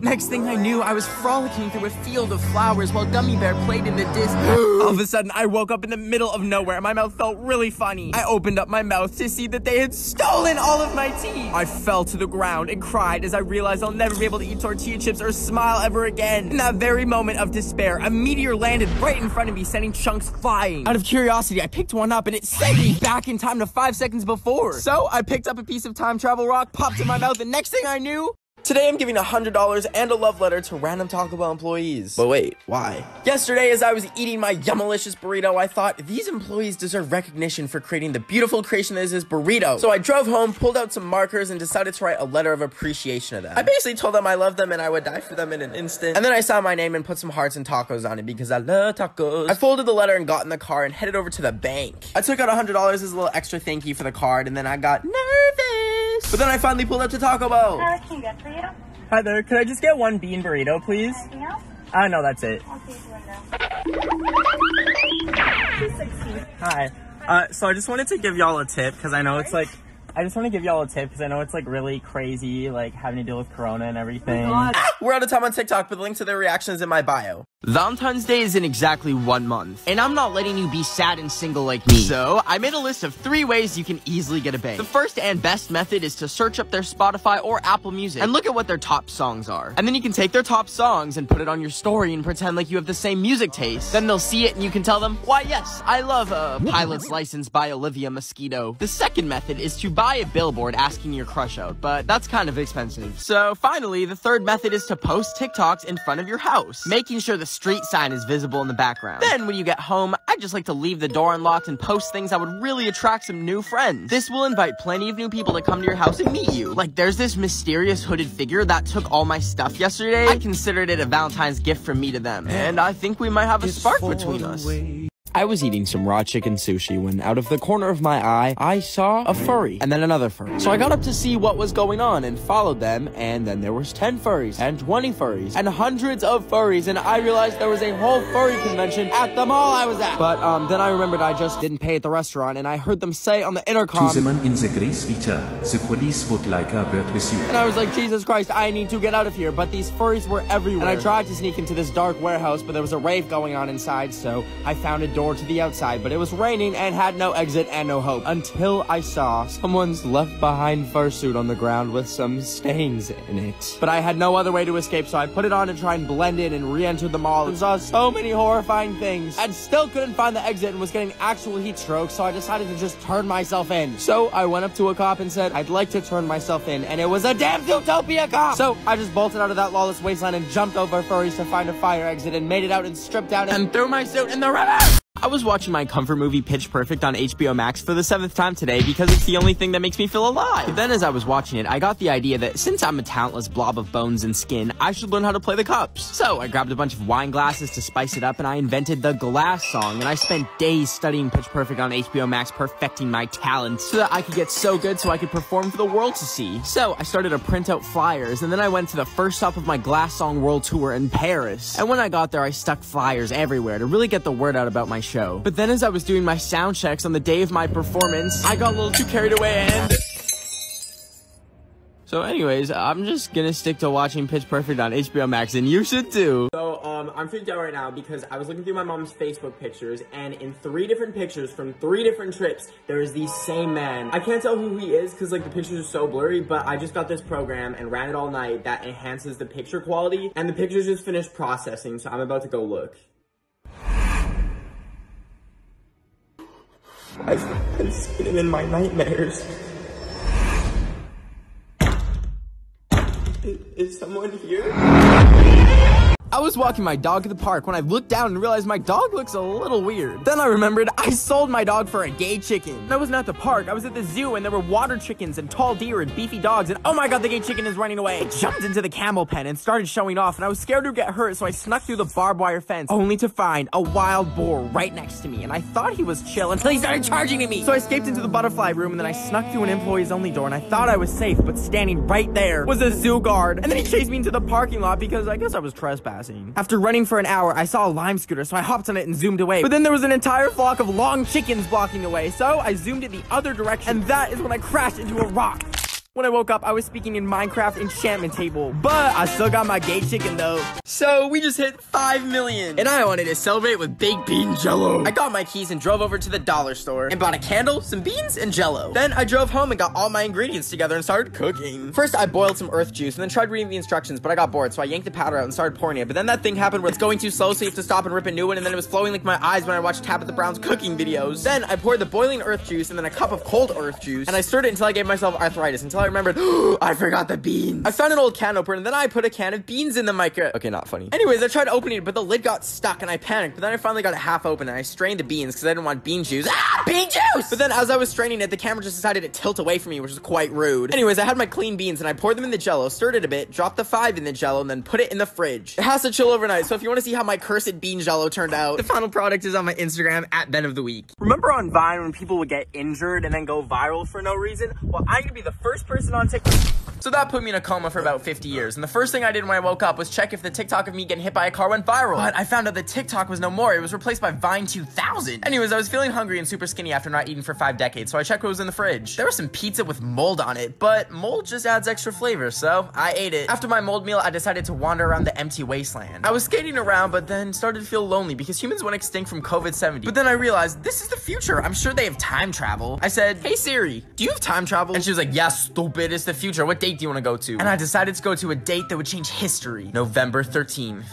Next thing I knew, I was frolicking through a field of flowers while Gummy Bear played in the disc. All of a sudden, I woke up in the middle of nowhere and my mouth felt really funny. I opened up my mouth to see that they had stolen all of my teeth. I fell to the ground and cried as I realized I'll never be able to eat tortilla chips or smile ever again. In that very moment of despair, a meteor landed right in front of me, sending chunks flying. Out of curiosity, I picked one up and it sent me back in time to five seconds before. So I picked up a piece of time travel rock, popped it in my mouth, and next thing I knew, Today I'm giving $100 and a love letter to random Taco Bell employees. But wait, why? Yesterday, as I was eating my yummalicious burrito, I thought these employees deserve recognition for creating the beautiful creation that is this burrito. So I drove home, pulled out some markers, and decided to write a letter of appreciation to them. I basically told them I love them and I would die for them in an instant. And then I signed my name and put some hearts and tacos on it because I love tacos. I folded the letter and got in the car and headed over to the bank. I took out $100 as a little extra thank you for the card, and then I got nervous. But then I finally pulled up to Taco Bell. What can get for you? Hi there, could I just get one bean burrito, please? Anything else? Uh, no, that's it. I'll see you window. 260. Hi. Uh, so I just wanted to give y'all a tip because I know it's like, I just want to give y'all a tip because I know it's like really crazy, like having to deal with Corona and everything. We're out of time on TikTok, but the link to their reaction is in my bio. Valentine's Day is in exactly one month, and I'm not letting you be sad and single like me. So, I made a list of three ways you can easily get a babe. The first and best method is to search up their Spotify or Apple Music and look at what their top songs are. And then you can take their top songs and put it on your story and pretend like you have the same music taste. Then they'll see it and you can tell them, why yes, I love uh, Pilot's License by Olivia Mosquito. The second method is to buy a billboard asking your crush out, but that's kind of expensive. So finally, the third method is to post TikToks in front of your house, making sure the street sign is visible in the background. Then when you get home, I just like to leave the door unlocked and post things that would really attract some new friends. This will invite plenty of new people to come to your house and meet you. Like there's this mysterious hooded figure that took all my stuff yesterday. I considered it a Valentine's gift from me to them, and I think we might have a spark between us. I was eating some raw chicken sushi when out of the corner of my eye, I saw a furry and then another furry. So I got up to see what was going on and followed them and then there was 10 furries and 20 furries and hundreds of furries and I realized there was a whole furry convention at the mall I was at. But um, then I remembered I just didn't pay at the restaurant and I heard them say on the intercom in the Grace Vita, the police would like with you. and I was like, Jesus Christ, I need to get out of here. But these furries were everywhere. And I tried to sneak into this dark warehouse, but there was a rave going on inside, so I found a door to the outside. But it was raining and had no exit and no hope. Until I saw someone's left behind fursuit on the ground with some stains in it. But I had no other way to escape, so I put it on to try and blend in and re-enter the mall and saw so many horrifying things. And still couldn't find the exit and was getting actual heat stroke, so I decided to just turn myself in. So I went up to a cop and said, I'd like to turn myself in, and it was a damn utopia cop! So I just bolted out of that lawless wasteland and jumped over furries to find a fire exit and made it out and stripped down and threw my suit in the river! I was watching my comfort movie Pitch Perfect on HBO Max for the seventh time today because it's the only thing that makes me feel alive. Then as I was watching it, I got the idea that since I'm a talentless blob of bones and skin, I should learn how to play the cups. So I grabbed a bunch of wine glasses to spice it up and I invented the glass song and I spent days studying Pitch Perfect on HBO Max perfecting my talent so that I could get so good so I could perform for the world to see. So I started to print out flyers and then I went to the first stop of my glass song world tour in Paris. And when I got there, I stuck flyers everywhere to really get the word out about my show. But then as I was doing my sound checks on the day of my performance, I got a little too carried away and... So anyways, I'm just gonna stick to watching Pitch Perfect on HBO Max, and you should too. So, um, I'm freaked out right now because I was looking through my mom's Facebook pictures, and in three different pictures from three different trips, there is the same man. I can't tell who he is because, like, the pictures are so blurry, but I just got this program and ran it all night that enhances the picture quality, and the pictures just finished processing, so I'm about to go look. I've been seeing him in my nightmares. Is, is someone here? I was walking my dog at the park when I looked down and realized my dog looks a little weird. Then I remembered I sold my dog for a gay chicken. I wasn't at the park, I was at the zoo and there were water chickens and tall deer and beefy dogs and oh my god, the gay chicken is running away. I jumped into the camel pen and started showing off and I was scared to get hurt so I snuck through the barbed wire fence only to find a wild boar right next to me and I thought he was chill until he started charging at me. So I escaped into the butterfly room and then I snuck through an employees only door and I thought I was safe but standing right there was a zoo guard and then he chased me into the parking lot because I guess I was trespassing. After running for an hour, I saw a lime scooter, so I hopped on it and zoomed away. But then there was an entire flock of long chickens blocking the way, so I zoomed in the other direction, and that is when I crashed into a rock. When I woke up, I was speaking in Minecraft enchantment table, but I still got my gay chicken though. So we just hit 5 million, and I wanted to celebrate with baked bean jello. I got my keys and drove over to the dollar store and bought a candle, some beans, and jello. Then I drove home and got all my ingredients together and started cooking. First, I boiled some earth juice and then tried reading the instructions, but I got bored, so I yanked the powder out and started pouring it. But then that thing happened where it's going too slow, so you have to stop and rip a new one, and then it was flowing like my eyes when I watched Tabitha Brown's cooking videos. Then I poured the boiling earth juice and then a cup of cold earth juice, and I stirred it until I gave myself arthritis, until I I remembered, I forgot the beans. I found an old can opener and then I put a can of beans in the micro. Okay, not funny. Anyways, I tried opening it, but the lid got stuck and I panicked. But then I finally got it half open and I strained the beans because I didn't want bean juice. Ah, bean juice! But then as I was straining it, the camera just decided to tilt away from me, which was quite rude. Anyways, I had my clean beans and I poured them in the jello, stirred it a bit, dropped the five in the jello, and then put it in the fridge. It has to chill overnight, so if you want to see how my cursed bean jello turned out, the final product is on my Instagram at Ben of the Week. Remember on Vine when people would get injured and then go viral for no reason? Well, I'm gonna be the first person on TikTok. So that put me in a coma for about 50 years. And the first thing I did when I woke up was check if the TikTok of me getting hit by a car went viral. But I found out that TikTok was no more. It was replaced by Vine 2000. Anyways, I was feeling hungry and super skinny after not eating for five decades, so I checked what was in the fridge. There was some pizza with mold on it, but mold just adds extra flavor, so I ate it. After my mold meal, I decided to wander around the empty wasteland. I was skating around, but then started to feel lonely because humans went extinct from COVID-70. But then I realized this is the future. I'm sure they have time travel. I said, hey Siri, do you have time travel? And she was like, yes, yeah, stupid, it's the future. What date do you want to go to? And I decided to go to a date that would change history. November 13th.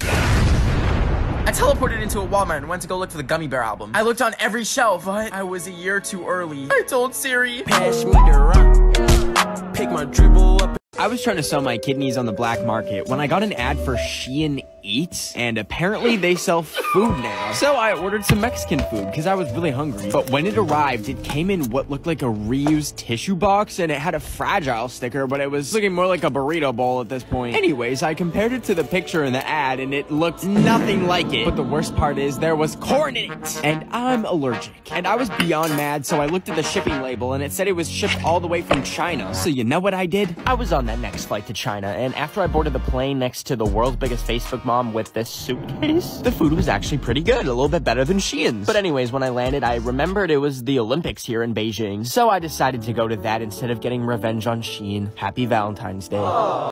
I teleported into a Walmart and went to go look for the Gummy Bear album. I looked on every shelf, but I was a year too early. I told Siri, pass me the rock, pick my dribble up. I was trying to sell my kidneys on the black market when I got an ad for Shein Eats, and apparently they sell food now. So I ordered some Mexican food because I was really hungry. But when it arrived, it came in what looked like a reused tissue box, and it had a fragile sticker, but it was looking more like a burrito bowl at this point. Anyways, I compared it to the picture in the ad, and it looked nothing like it. But the worst part is there was corn in it, and I'm allergic. And I was beyond mad, so I looked at the shipping label, and it said it was shipped all the way from China. So you know what I did? I was on that next flight to China, and after I boarded the plane next to the world's biggest Facebook mom with this suitcase, the food was actually pretty good, a little bit better than Shein's. But anyways, when I landed, I remembered it was the Olympics here in Beijing, so I decided to go to that instead of getting revenge on Shein. Happy Valentine's Day.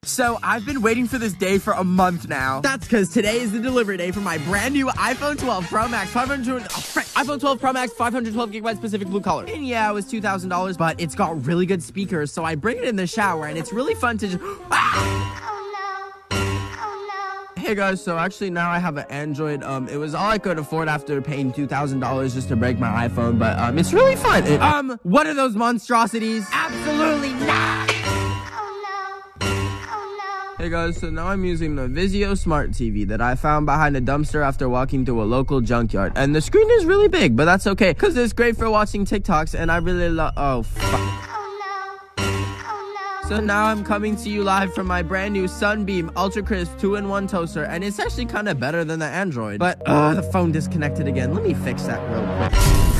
So I've been waiting for this day for a month now. That's because today is the delivery day for my brand new iPhone 12 Pro Max 500, oh, iPhone 12 Pro Max 512 gigabytes Pacific blue color. And yeah, it was $2,000, but it's got really good speakers, so I bring it in the shower and it's really fun to just, ah! Hey guys, so actually now I have an Android. Um, it was all I could afford after paying two thousand dollars just to break my iPhone, but um, it's really fun. It, um, what are those monstrosities? Absolutely not. Hey guys, so now I'm using the Vizio Smart TV that I found behind a dumpster after walking through a local junkyard. And the screen is really big, but that's okay, because it's great for watching TikToks, and I really love- oh, fuck. So now I'm coming to you live from my brand new Sunbeam Ultra Crisp 2-in-1 toaster, and it's actually kind of better than the Android. But, uh, the phone disconnected again. Let me fix that real quick.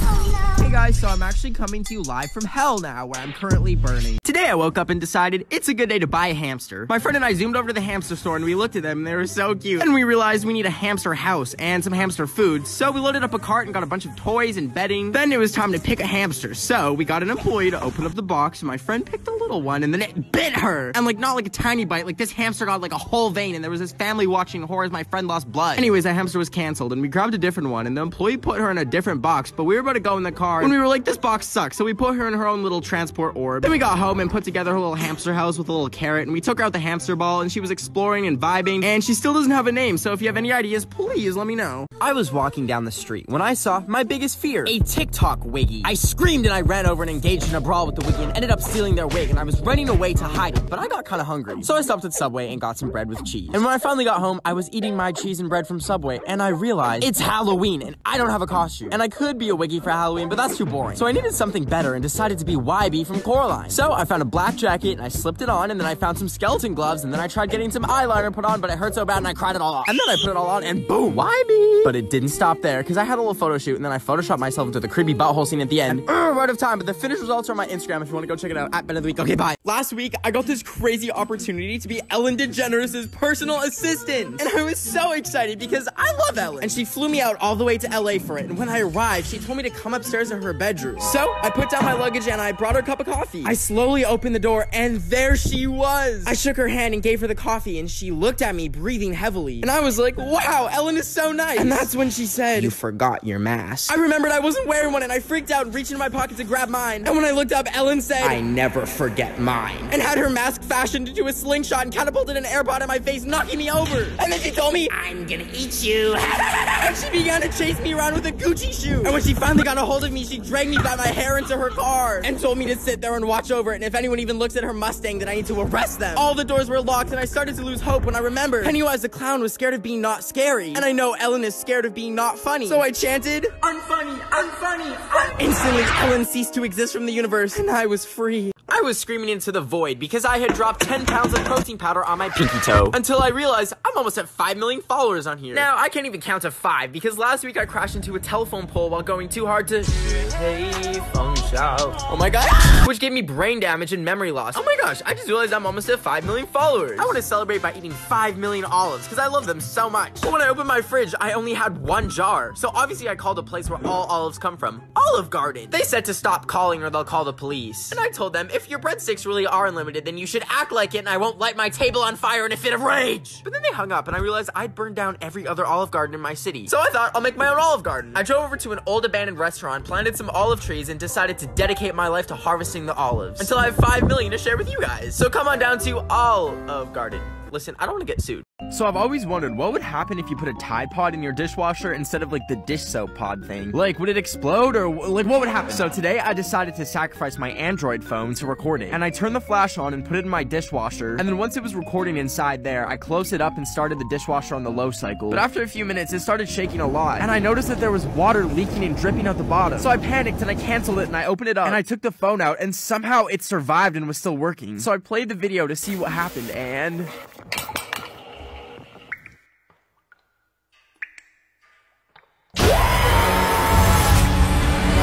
Guys, so I'm actually coming to you live from hell now, where I'm currently burning. Today I woke up and decided it's a good day to buy a hamster. My friend and I zoomed over to the hamster store and we looked at them and they were so cute. And we realized we need a hamster house and some hamster food, so we loaded up a cart and got a bunch of toys and bedding. Then it was time to pick a hamster, so we got an employee to open up the box and my friend picked a little one and then it bit her. And like, not like a tiny bite, like this hamster got like a whole vein and there was this family watching horror as my friend lost blood. Anyways, that hamster was canceled and we grabbed a different one and the employee put her in a different box, but we were about to go in the car when we were like, this box sucks. So we put her in her own little transport orb. Then we got home and put together her little hamster house with a little carrot and we took her out the hamster ball and she was exploring and vibing and she still doesn't have a name. So if you have any ideas, please let me know. I was walking down the street when I saw my biggest fear, a TikTok wiggy. I screamed and I ran over and engaged in a brawl with the wiggy and ended up stealing their wig and I was running away to hide it, but I got kind of hungry. So I stopped at Subway and got some bread with cheese. And when I finally got home, I was eating my cheese and bread from Subway and I realized it's Halloween and I don't have a costume. And I could be a wiggy for Halloween, but that's too boring. So I needed something better and decided to be Wybie from Coraline. So I found a black jacket and I slipped it on and then I found some skeleton gloves and then I tried getting some eyeliner put on, but it hurt so bad and I cried it all off. And then I put it all on and boom, Wybie. But it didn't stop there because I had a little photo shoot and then I photoshopped myself into the creepy butthole scene at the end. And, uh, out of time, but the finished results are on my Instagram if you want to go check it out at Ben of the Week. Okay, bye. Last week, I got this crazy opportunity to be Ellen DeGeneres' personal assistant. And I was so excited because I love Ellen. And she flew me out all the way to LA for it. And when I arrived, she told me to come upstairs to her bedroom. So I put down my luggage and I brought her a cup of coffee. I slowly opened the door and there she was. I shook her hand and gave her the coffee and she looked at me breathing heavily. And I was like, wow, Ellen is so nice. And that's when she said, You forgot your mask. I remembered I wasn't wearing one and I freaked out and reached into my pocket to grab mine. And when I looked up, Ellen said, I never forget mine. And had her mask fashioned into a slingshot and catapulted an AirPod in my face, knocking me over. And then she told me, I'm gonna eat you. and she began to chase me around with a Gucci shoe. And when she finally got a hold of me, she she dragged me by my hair into her car and told me to sit there and watch over it. And if anyone even looks at her Mustang, then I need to arrest them. All the doors were locked, and I started to lose hope when I remembered Pennywise the clown was scared of being not scary. And I know Ellen is scared of being not funny. So I chanted, Unfunny, unfunny, un Instantly, Ellen ceased to exist from the universe, and I was free. I was screaming into the void because I had dropped 10 pounds of protein powder on my pinky toe until I realized I'm almost at 5 million followers on here. Now, I can't even count to 5 because last week I crashed into a telephone pole while going too hard to hey phone shout. Oh my god, which gave me brain damage and memory loss. Oh my gosh, I just realized I'm almost at 5 million followers. I want to celebrate by eating 5 million olives because I love them so much. But when I opened my fridge, I only had one jar. So obviously I called a place where all olives come from, Olive Garden. They said to stop calling or they'll call the police. And I told them, if your breadsticks really are unlimited, then you should act like it and I won't light my table on fire in a fit of rage. But then they hung up and I realized I'd burned down every other Olive Garden in my city. So I thought I'll make my own Olive Garden. I drove over to an old abandoned restaurant, planted some olive trees, and decided to dedicate my life to harvesting the olives until I have 5 million to share with you guys. So come on down to Olive Garden. Listen, I don't want to get sued. So I've always wondered what would happen if you put a Tide Pod in your dishwasher instead of like the dish soap pod thing. Like, would it explode or like what would happen? So today I decided to sacrifice my Android phone to record it. And I turned the flash on and put it in my dishwasher. And then once it was recording inside there, I closed it up and started the dishwasher on the low cycle. But after a few minutes, it started shaking a lot. And I noticed that there was water leaking and dripping out the bottom. So I panicked and I canceled it and I opened it up and I took the phone out and somehow it survived and was still working. So I played the video to see what happened and...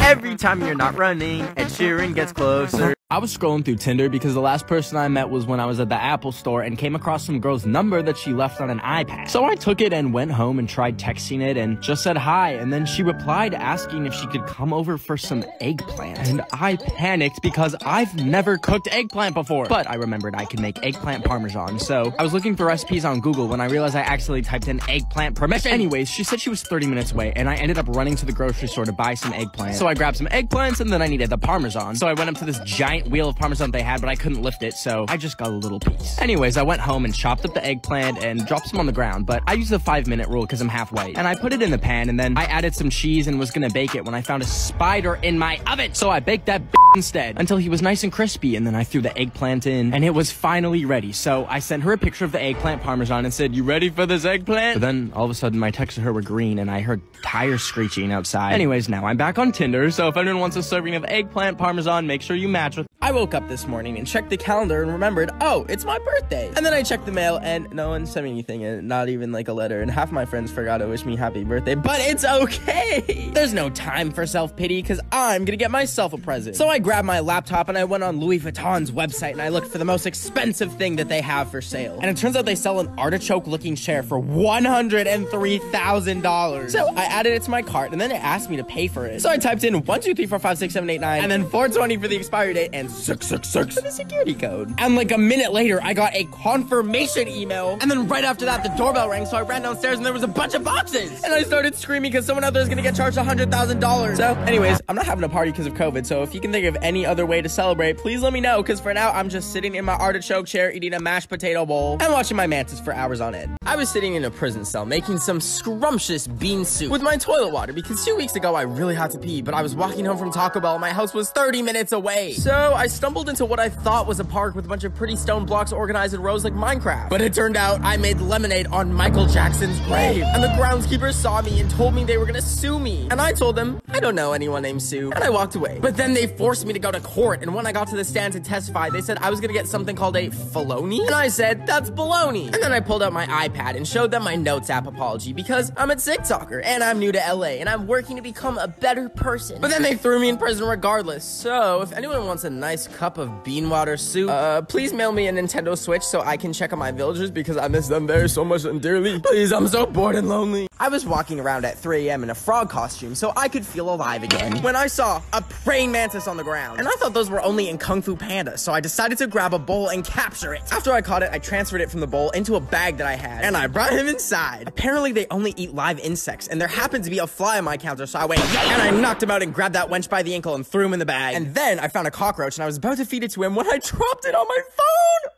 Every time you're not running, Ed Sheeran gets closer. I was scrolling through Tinder because the last person I met was when I was at the Apple store and came across some girl's number that she left on an iPad. So I took it and went home and tried texting it and just said hi. And then she replied asking if she could come over for some eggplant. And I panicked because I've never cooked eggplant before. But I remembered I could make eggplant parmesan. So I was looking for recipes on Google when I realized I accidentally typed in eggplant permission. Anyways, she said she was 30 minutes away and I ended up running to the grocery store to buy some eggplant. So I grabbed some eggplants and then I needed the parmesan. So I went up to this giant wheel of parmesan they had, but I couldn't lift it, so I just got a little piece. Anyways, I went home and chopped up the eggplant and dropped some on the ground, but I used the five minute rule because I'm half white. And I put it in the pan and then I added some cheese and was gonna bake it when I found a spider in my oven. So I baked that instead until he was nice and crispy and then I threw the eggplant in and it was finally ready. So I sent her a picture of the eggplant parmesan and said, you ready for this eggplant? But then all of a sudden my texts to her were green and I heard tires screeching outside. Anyways, now I'm back on Tinder, so if anyone wants a serving of eggplant parmesan, make sure you match with I woke up this morning and checked the calendar and remembered, oh, it's my birthday. And then I checked the mail and no one sent me anything, and not even like a letter. And half my friends forgot to wish me happy birthday, but it's okay. There's no time for self pity because I'm gonna get myself a present. So I grabbed my laptop and I went on Louis Vuitton's website and I looked for the most expensive thing that they have for sale. And it turns out they sell an artichoke looking chair for $103,000. So I added it to my cart and then it asked me to pay for it. So I typed in 1, 2, 3, 4, 5, 6, 7, 8, 9, and then 420 for the expiry date and 666 for the security code. And like a minute later, I got a confirmation email. And then right after that, the doorbell rang. So I ran downstairs and there was a bunch of boxes. And I started screaming because someone out there is gonna get charged $100,000. So, anyways, I'm not having a party because of COVID. So if you can think of any other way to celebrate, please let me know. Because for now, I'm just sitting in my artichoke chair eating a mashed potato bowl and watching my mantis for hours on end. I was sitting in a prison cell making some scrumptious bean soup with my toilet water because two weeks ago I really had to pee, but I was walking home from Taco Bell and my house was 30 minutes away. So I stumbled into what I thought was a park with a bunch of pretty stone blocks organized in rows like Minecraft. But it turned out I made lemonade on Michael Jackson's grave. And the groundskeepers saw me and told me they were gonna sue me. And I told them, I don't know anyone named Sue. And I walked away. But then they forced me to go to court. And when I got to the stand to testify, they said I was gonna get something called a felony. And I said, that's baloney. And then I pulled out my iPad and showed them my notes app apology because I'm a TikToker and I'm new to LA and I'm working to become a better person. But then they threw me in prison regardless. So if anyone wants a nice cup of bean water soup, uh, please mail me a Nintendo Switch so I can check on my villagers because I miss them very so much and dearly. Please, I'm so bored and lonely. I was walking around at 3 a.m. in a frog costume so I could feel alive again when I saw a praying mantis on the ground. And I thought those were only in Kung Fu Panda, so I decided to grab a bowl and capture it. After I caught it, I transferred it from the bowl into a bag that I had, and I brought him inside. Apparently, they only eat live insects, and there happened to be a fly on my counter, so I went, and I knocked him out and grabbed that wench by the ankle and threw him in the bag. And then I found a cockroach, and I was about to feed it to him when I dropped it on my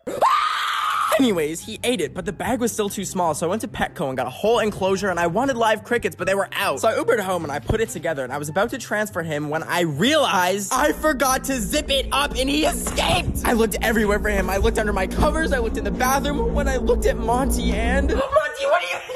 phone. Ah! Anyways, he ate it, but the bag was still too small, so I went to Petco and got a whole enclosure, and I wanted live crickets, but they were out. So I Ubered home and I put it together, and I was about to transfer him when I realized I forgot to zip it up, and he escaped. I looked everywhere for him. I looked under my covers, I looked in the bathroom, when I looked at Monty, and Monty, what are you?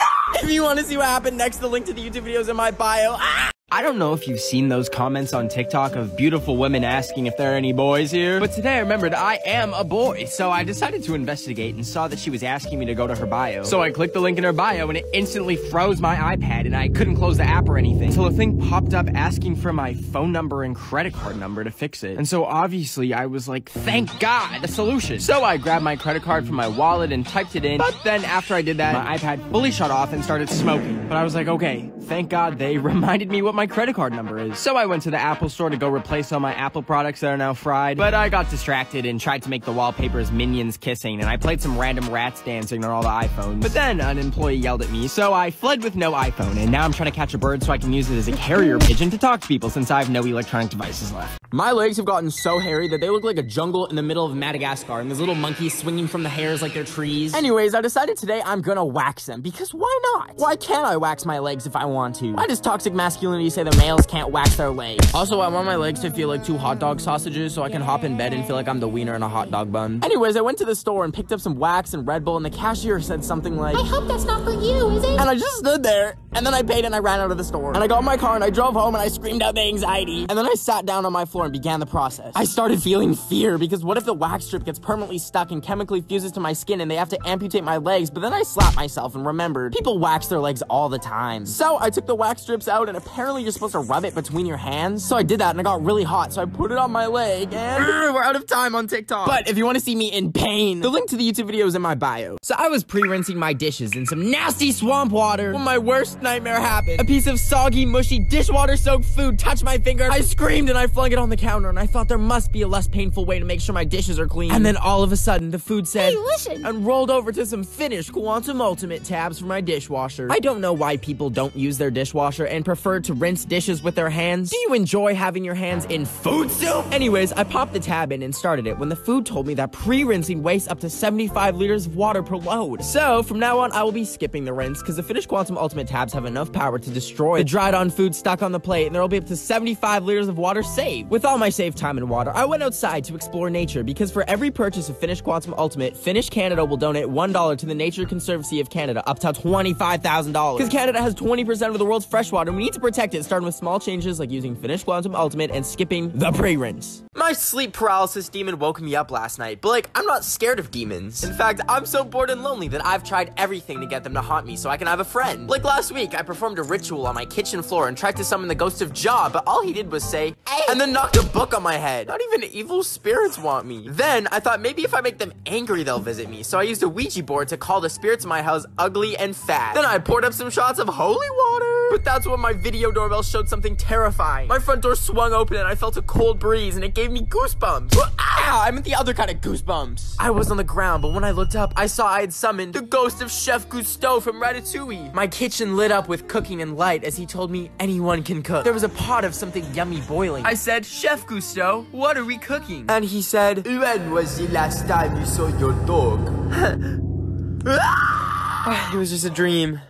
No! If you want to see what happened, next the link to the YouTube videos in my bio. Ah! I don't know if you've seen those comments on TikTok of beautiful women asking if there are any boys here, but today I remembered I am a boy, so I decided to investigate and saw that she was asking me to go to her bio. So I clicked the link in her bio and it instantly froze my iPad and I couldn't close the app or anything until a thing popped up asking for my phone number and credit card number to fix it. And so obviously I was like, thank God, a solution. So I grabbed my credit card from my wallet and typed it in, but then after I did that, my iPad fully shut off and started smoking. But I was like, okay, thank God they reminded me what my credit card number is. So I went to the Apple store to go replace all my Apple products that are now fried, but I got distracted and tried to make the wallpapers minions kissing, and I played some random rats dancing on all the iPhones. But then an employee yelled at me, so I fled with no iPhone, and now I'm trying to catch a bird so I can use it as a carrier pigeon to talk to people since I have no electronic devices left. My legs have gotten so hairy that they look like a jungle in the middle of Madagascar, and there's little monkeys swinging from the hairs like they're trees. Anyways, I decided today I'm gonna wax them, because why not? Why can't I wax my legs if I want to? Why does toxic masculinity say the males can't wax their legs? Also, I want my legs to feel like two hot dog sausages so I can hop in bed and feel like I'm the wiener in a hot dog bun. Anyways, I went to the store and picked up some wax and Red Bull, and the cashier said something like, I hope that's not for you, is it? and I just stood there, and then I paid and I ran out of the store. And I got in my car and I drove home and I screamed out the anxiety. And then I sat down on my floor and began the process. I started feeling fear because what if the wax strip gets permanently stuck and chemically fuses to my skin and they have to amputate my legs? But then I slapped myself and remembered people wax their legs all the time. So I took the wax strips out and apparently you're supposed to rub it between your hands. So I did that and it got really hot. So I put it on my leg and we're out of time on TikTok. But if you want to see me in pain, the link to the YouTube video is in my bio. So I was pre-rinsing my dishes in some nasty swamp water when my worst nightmare happened. A piece of soggy, mushy, dishwater-soaked food touched my finger. I screamed and I flung it on the counter and I thought there must be a less painful way to make sure my dishes are clean. And then all of a sudden, the food said, Hey, listen. and rolled over to some Finish Quantum Ultimate tabs for my dishwasher. I don't know why people don't use their dishwasher and prefer to rinse dishes with their hands. Do you enjoy having your hands in food soup? Anyways, I popped the tab in and started it when the food told me that pre-rinsing wastes up to 75 liters of water per load. So, from now on, I will be skipping the rinse because the Finish Quantum Ultimate tabs have enough power to destroy the dried on food stuck on the plate and there will be up to 75 liters of water saved. With all my saved time and water, I went outside to explore nature because for every purchase of Finish Quantum Ultimate, Finish Canada will donate $1 to the Nature Conservancy of Canada up to $25,000. Because Canada has 20% of the world's freshwater and we need to protect it, starting with small changes like using Finish Quantum Ultimate and skipping the pre-rinse. My sleep paralysis demon woke me up last night, but like, I'm not scared of demons. In fact, I'm so bored and lonely that I've tried everything to get them to haunt me so I can have a friend. Like last week, I performed a ritual on my kitchen floor and tried to summon the ghost of Jaw, but all he did was say, hey, and then knocked a book on my head. Not even evil spirits want me. Then I thought maybe if I make them angry, they'll visit me. So I used a Ouija board to call the spirits in my house ugly and fat. Then I poured up some shots of holy water. But that's when my video doorbell showed something terrifying. My front door swung open and I felt a cold breeze and it gave me goosebumps. Ah, I meant the other kind of goosebumps. I was on the ground, but when I looked up, I saw I had summoned the ghost of Chef Gusteau from Ratatouille. My kitchen lit up with cooking and light as he told me anyone can cook. There was a pot of something yummy boiling. I said, Chef Gusteau, what are we cooking? And he said, When was the last time you saw your dog? it was just a dream.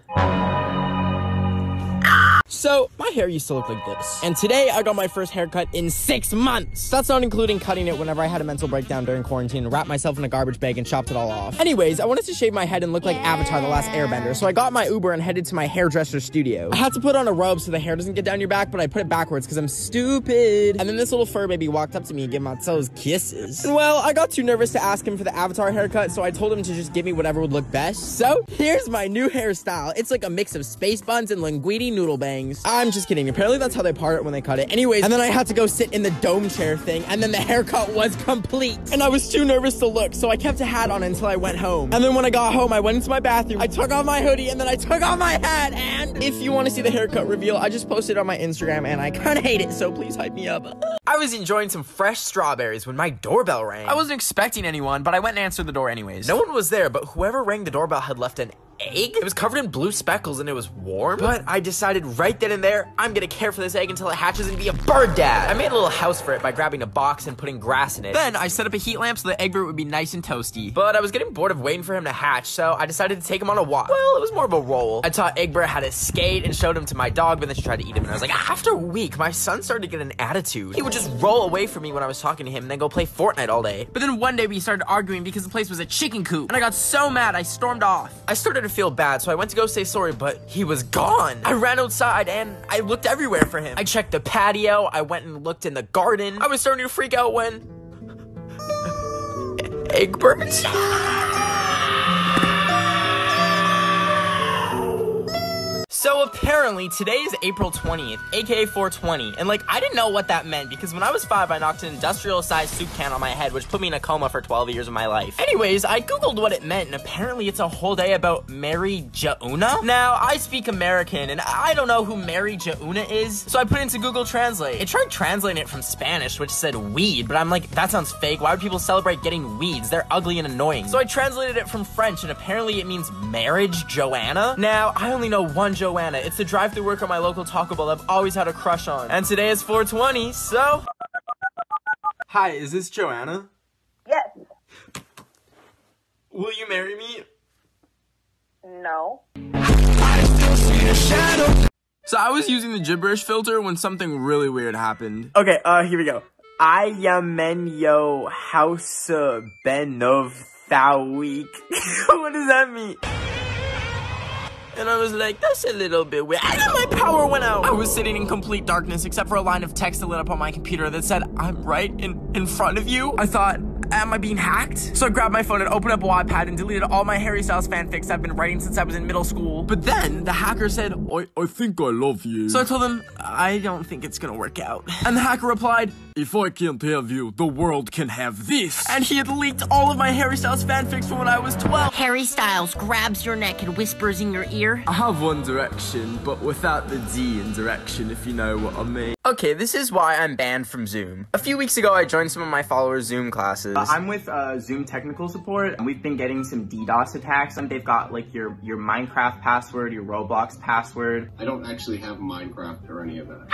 So, my hair used to look like this. And today, I got my first haircut in six months. That's not including cutting it whenever I had a mental breakdown during quarantine wrapped myself in a garbage bag and chopped it all off. Anyways, I wanted to shave my head and look like Avatar the Last Airbender, so I got my Uber and headed to my hairdresser studio. I had to put on a robe so the hair doesn't get down your back, but I put it backwards because I'm stupid. And then this little fur baby walked up to me and gave toes kisses. And well, I got too nervous to ask him for the Avatar haircut, so I told him to just give me whatever would look best. So, here's my new hairstyle. It's like a mix of space buns and linguine noodle bangs. I'm just kidding. Apparently that's how they part it when they cut it. Anyways, and then I had to go sit in the dome chair thing, and then the haircut was complete. And I was too nervous to look, so I kept a hat on until I went home. And then when I got home, I went into my bathroom, I took off my hoodie, and then I took off my hat. And if you want to see the haircut reveal, I just posted on my Instagram, and I kind of hate it, so please hype me up. I was enjoying some fresh strawberries when my doorbell rang. I wasn't expecting anyone, but I went and answered the door anyways. No one was there, but whoever rang the doorbell had left an egg. It was covered in blue speckles and it was warm. But I decided right then and there, I'm gonna care for this egg until it hatches and be a bird dad. I made a little house for it by grabbing a box and putting grass in it. Then I set up a heat lamp so the Egbert would be nice and toasty. But I was getting bored of waiting for him to hatch, so I decided to take him on a walk. Well, it was more of a roll. I taught Egbert how to skate and showed him to my dog, but then she tried to eat him. And I was like, after a week, my son started to get an attitude. He would just roll away from me when I was talking to him and then go play Fortnite all day. But then one day we started arguing because the place was a chicken coop. And I got so mad, I stormed off. I started to feel bad, so I went to go say sorry, but he was gone. I ran outside and I looked everywhere for him. I checked the patio, I went and looked in the garden. I was starting to freak out when... Egbert? So apparently today is April 20th, aka 420, and like I didn't know what that meant because when I was five I knocked an industrial sized soup can on my head which put me in a coma for 12 years of my life. Anyways, I googled what it meant and apparently it's a whole day about Mary Jauna. Now, I speak American and I don't know who Mary Jauna is, so I put it into Google Translate. It tried translating it from Spanish which said weed, but I'm like, that sounds fake. Why would people celebrate getting weeds? They're ugly and annoying. So I translated it from French and apparently it means marriage Joanna. Now, I only know one Joanna Joanna. It's the drive-through worker at my local Taco Bell I've always had a crush on. And today is 420, so... Hi, is this Joanna? Yes. Will you marry me? No. So I was using the gibberish filter when something really weird happened. Okay, uh, here we go. I am yo house ben of week. what does that mean? And I was like, that's a little bit weird. And then my power went out. I was sitting in complete darkness except for a line of text that lit up on my computer that said, I'm right in, in front of you. I thought, am I being hacked? So I grabbed my phone and opened up Wattpad and deleted all my Harry Styles fanfics I've been writing since I was in middle school. But then the hacker said, I, I think I love you. So I told him, I don't think it's gonna work out. And the hacker replied, If I can't have you, the world can have this. And he had leaked all of my Harry Styles fanfics from when I was 12. Harry Styles grabs your neck and whispers in your ear. I have One Direction, but without the D in direction, if you know what I mean. Okay, this is why I'm banned from Zoom. A few weeks ago, I joined some of my followers' Zoom classes. Uh, I'm with uh, Zoom technical support, and we've been getting some DDoS attacks, and they've got like your, your Minecraft password, your Roblox password. I don't actually have Minecraft or any of that.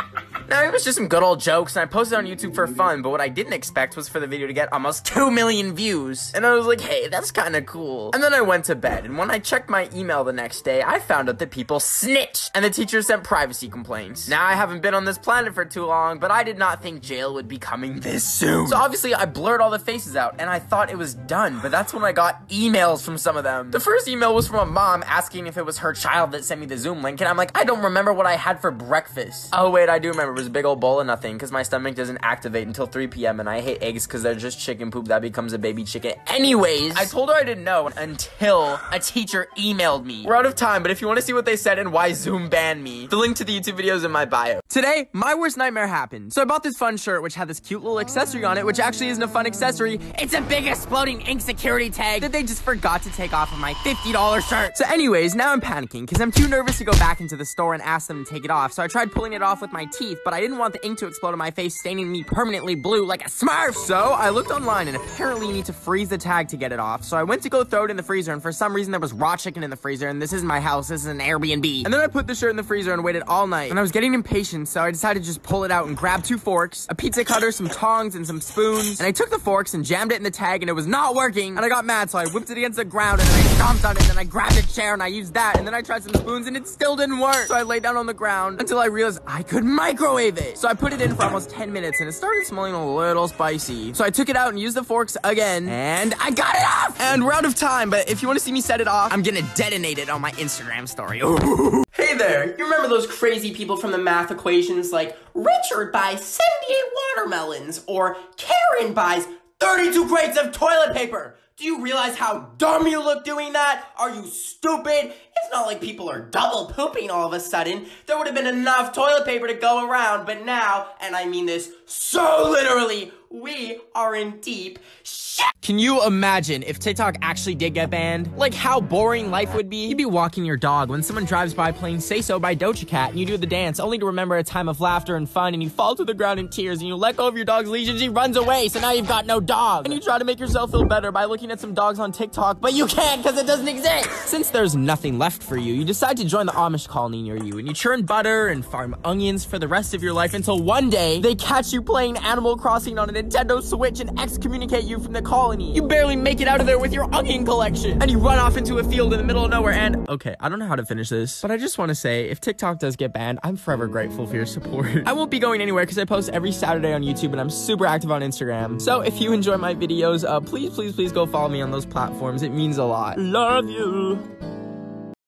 no, it was just some good old jokes, and I posted on YouTube for fun, but what I didn't expect was for the video to get almost 2 million views. And I was like, hey, that's kind of cool. And then I went to bed, and when I checked my email the next day, I found out that people snitched, and the teacher sent privacy complaints. Now, I haven't been on this planet for too long, but I did not think jail would be coming this soon. So obviously I blurred all the faces out and I thought it was done, but that's when I got emails from some of them. The first email was from a mom asking if it was her child that sent me the Zoom link and I'm like, I don't remember what I had for breakfast. Oh wait, I do remember. It was a big old bowl of nothing because my stomach doesn't activate until 3 p.m. and I hate eggs because they're just chicken poop that becomes a baby chicken. Anyways, I told her I didn't know until a teacher emailed me. We're out of time, but if you want to see what they said and why Zoom banned me, the link to the YouTube video is in my bio. Today, my worst nightmare happened. So I bought this fun shirt which had this cute little accessory on it, which actually isn't a fun accessory. It's a big exploding ink security tag that they just forgot to take off of my $50 shirt. So anyways, now I'm panicking because I'm too nervous to go back into the store and ask them to take it off. So I tried pulling it off with my teeth, but I didn't want the ink to explode on my face, staining me permanently blue like a smurf. So I looked online and apparently you need to freeze the tag to get it off. So I went to go throw it in the freezer and for some reason there was raw chicken in the freezer and this isn't my house, this is an Airbnb. And then I put the shirt in the freezer and waited all night and I was getting impatient so I decided to just pull it out and grab two forks, a pizza cutter, some tongs, and some spoons. And I took the forks and jammed it in the tag and it was not working. And I got mad so I whipped it against the ground and then I stomped on it and then I grabbed a chair and I used that and then I tried some spoons and it still didn't work. So I laid down on the ground until I realized I could microwave it. So I put it in for almost 10 minutes and it started smelling a little spicy. So I took it out and used the forks again and I got it off! And we're out of time, but if you want to see me set it off, I'm gonna detonate it on my Instagram story. hey there, you remember those crazy people from the math equations like Richard buys 78 watermelons or Karen buys 32 crates of toilet paper? Do you realize how dumb you look doing that? Are you stupid? It's not like people are double pooping all of a sudden. There would have been enough toilet paper to go around, but now, and I mean this so literally, we are in deep shit. Can you imagine if TikTok actually did get banned? Like how boring life would be? You'd be walking your dog when someone drives by playing Say So by Doja Cat and you do the dance only to remember a time of laughter and fun and you fall to the ground in tears and you let go of your dog's leash and she runs away so now you've got no dog. And you try to make yourself feel better by looking at some dogs on TikTok but you can't because it doesn't exist. Since there's nothing left for you, you decide to join the Amish colony near you and you churn butter and farm onions for the rest of your life until one day they catch you playing Animal Crossing on a Nintendo Switch and excommunicate you from the colony. You barely make it out of there with your onion collection. And you run off into a field in the middle of nowhere and okay, I don't know how to finish this, but I just want to say if TikTok does get banned, I'm forever grateful for your support. I won't be going anywhere because I post every Saturday on YouTube and I'm super active on Instagram. So if you enjoy my videos, uh, please, please, please go follow me on those platforms. It means a lot. Love you.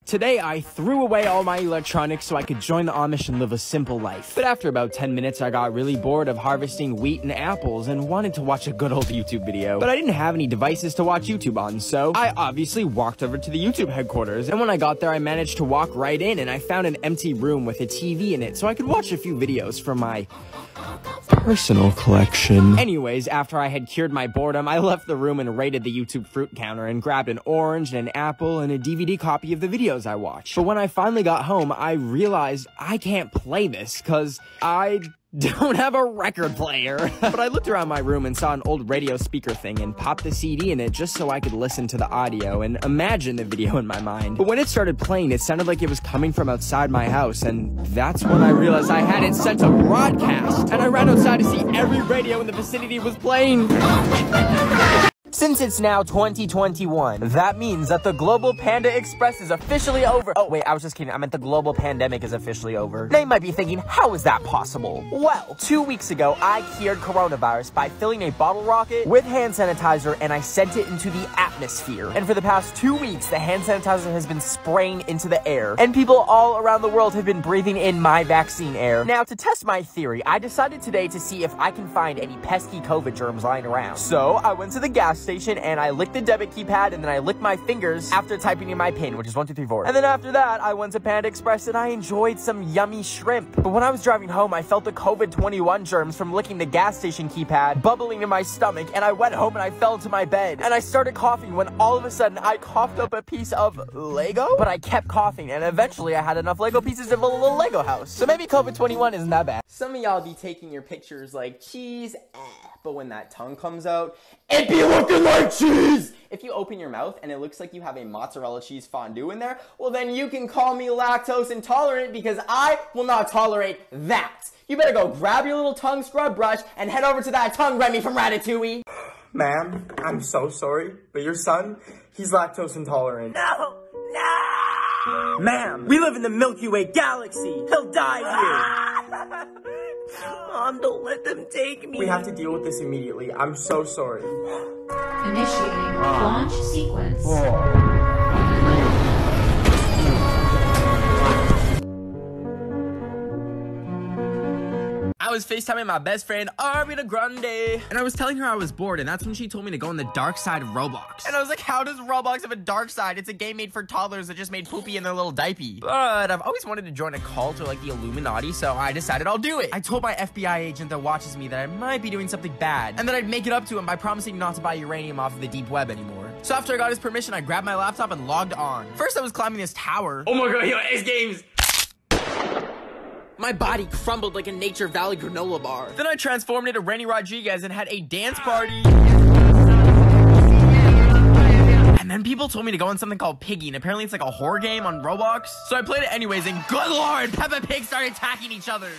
Today, I threw away all my electronics so I could join the Amish and live a simple life. But after about 10 minutes, I got really bored of harvesting wheat and apples and wanted to watch a good old YouTube video. But I didn't have any devices to watch YouTube on, so I obviously walked over to the YouTube headquarters. And when I got there, I managed to walk right in and I found an empty room with a TV in it so I could watch a few videos from my personal collection. Anyways, after I had cured my boredom, I left the room and raided the YouTube fruit counter and grabbed an orange and an apple and a DVD copy of the videos I watched. But when I finally got home, I realized I can't play this because I don't have a record player. but I looked around my room and saw an old radio speaker thing and popped the CD in it just so I could listen to the audio and imagine the video in my mind. But when it started playing, it sounded like it was coming from outside my house, and that's when I realized I had it set to broadcast. And I ran outside to see every radio in the vicinity was playing. Since it's now 2021, that means that the Global Panda Express is officially over. Oh, wait, I was just kidding. I meant the global pandemic is officially over. They might be thinking, how is that possible? Well, two weeks ago, I cured coronavirus by filling a bottle rocket with hand sanitizer and I sent it into the atmosphere. And for the past two weeks, the hand sanitizer has been spraying into the air. And people all around the world have been breathing in my vaccine air. Now, to test my theory, I decided today to see if I can find any pesky COVID germs lying around. So, I went to the gas station and I licked the debit keypad and then I licked my fingers after typing in my PIN, which is 1234. And then after that, I went to Panda Express and I enjoyed some yummy shrimp. But when I was driving home, I felt the COVID-21 germs from licking the gas station keypad bubbling in my stomach and I went home and I fell to my bed. And I started coughing when all of a sudden I coughed up a piece of Lego? But I kept coughing and eventually I had enough Lego pieces to build a little Lego house. So maybe COVID-21 isn't that bad. Some of y'all be taking your pictures like cheese, eh, but when that tongue comes out, it be looking like cheese! If you open your mouth and it looks like you have a mozzarella cheese fondue in there, well then you can call me lactose intolerant because I will not tolerate that. You better go grab your little tongue scrub brush and head over to that tongue Remy from Ratatouille. Ma'am, I'm so sorry, but your son, he's lactose intolerant. No! No! Ma'am, we live in the Milky Way galaxy. He'll die here. Mom, don't let them take me. We have to deal with this immediately. I'm so sorry. Initiating launch sequence. Oh. I was FaceTiming my best friend, Ariana Grande, and I was telling her I was bored, and that's when she told me to go on the dark side of Roblox. And I was like, how does Roblox have a dark side? It's a game made for toddlers that just made poopy in their little diaper. But I've always wanted to join a cult or like the Illuminati, so I decided I'll do it. I told my FBI agent that watches me that I might be doing something bad, and that I'd make it up to him by promising not to buy uranium off of the deep web anymore. So after I got his permission, I grabbed my laptop and logged on. First, I was climbing this tower. Oh my god, yo, X Games! My body crumbled like a Nature Valley granola bar. Then I transformed into Rennie Rodriguez and had a dance party. And then people told me to go on something called Piggy, and apparently it's like a horror game on Roblox. So I played it anyways, and good lord, Peppa Pig started attacking each other.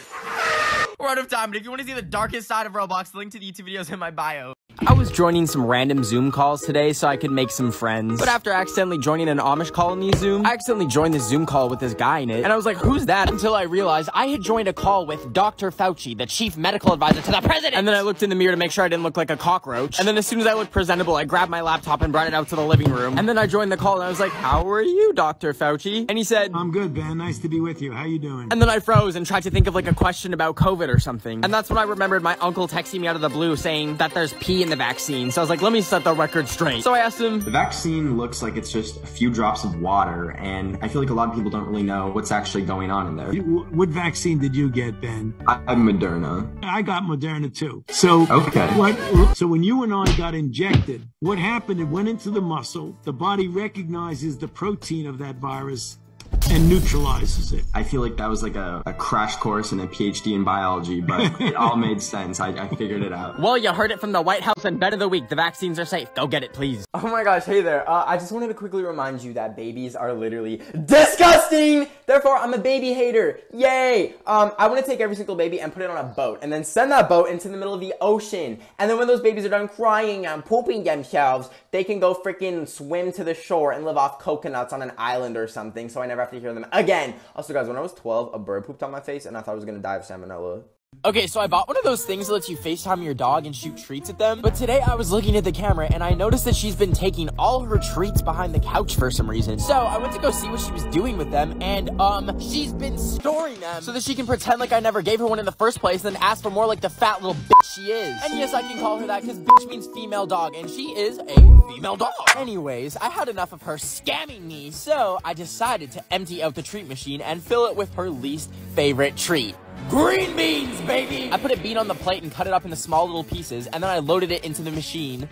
We're out of time, but if you want to see the darkest side of Roblox, the link to the YouTube video is in my bio. I was joining some random Zoom calls today so I could make some friends. But after accidentally joining an Amish colony Zoom, I accidentally joined the Zoom call with this guy in it. And I was like, who's that? Until I realized I had joined a call with Dr. Fauci, the chief medical advisor to the president. And then I looked in the mirror to make sure I didn't look like a cockroach. And then as soon as I looked presentable, I grabbed my laptop and brought it out to the living room. And then I joined the call and I was like, how are you, Dr. Fauci? And he said, I'm good, Ben. Nice to be with you. How you doing? And then I froze and tried to think of like a question about COVID or something. And that's when I remembered my uncle texting me out of the blue saying that there's pee in taken the vaccine. So I was like, let me set the record straight. So I asked him. The vaccine looks like it's just a few drops of water, and I feel like a lot of people don't really know what's actually going on in there. What vaccine did you get, Ben? I have Moderna. I got Moderna too. So Okay. what? So when you and I got injected, what happened? It went into the muscle. The body recognizes the protein of that virus and neutralizes it. I feel like that was like a, a crash course and a PhD in biology, but it all made sense. I, I figured it out. Well, you heard it from the White House and Ben of the Week. The vaccines are safe. Go get it, please. Oh my gosh, hey there. Uh, I just wanted to quickly remind you that babies are literally disgusting! Therefore, I'm a baby hater. Yay! Um, I want to take every single baby and put it on a boat, and then send that boat into the middle of the ocean. And then when those babies are done crying and pooping themselves, they can go freaking swim to the shore and live off coconuts on an island or something, so I never have to hear them again. Also, guys, when I was 12, a bird pooped on my face, and I thought I was gonna die of salmonella. Okay, so I bought one of those things that lets you FaceTime your dog and shoot treats at them. But today I was looking at the camera and I noticed that she's been taking all her treats behind the couch for some reason. So I went to go see what she was doing with them and, um, she's been storing them so that she can pretend like I never gave her one in the first place and then ask for more like the fat little bitch she is. And yes, I can call her that because bitch means female dog and she is a female dog. Anyways, I had enough of her scamming me, so I decided to empty out the treat machine and fill it with her least favorite treat. Green beans, baby! I put a bean on the plate and cut it up into small little pieces, and then I loaded it into the machine.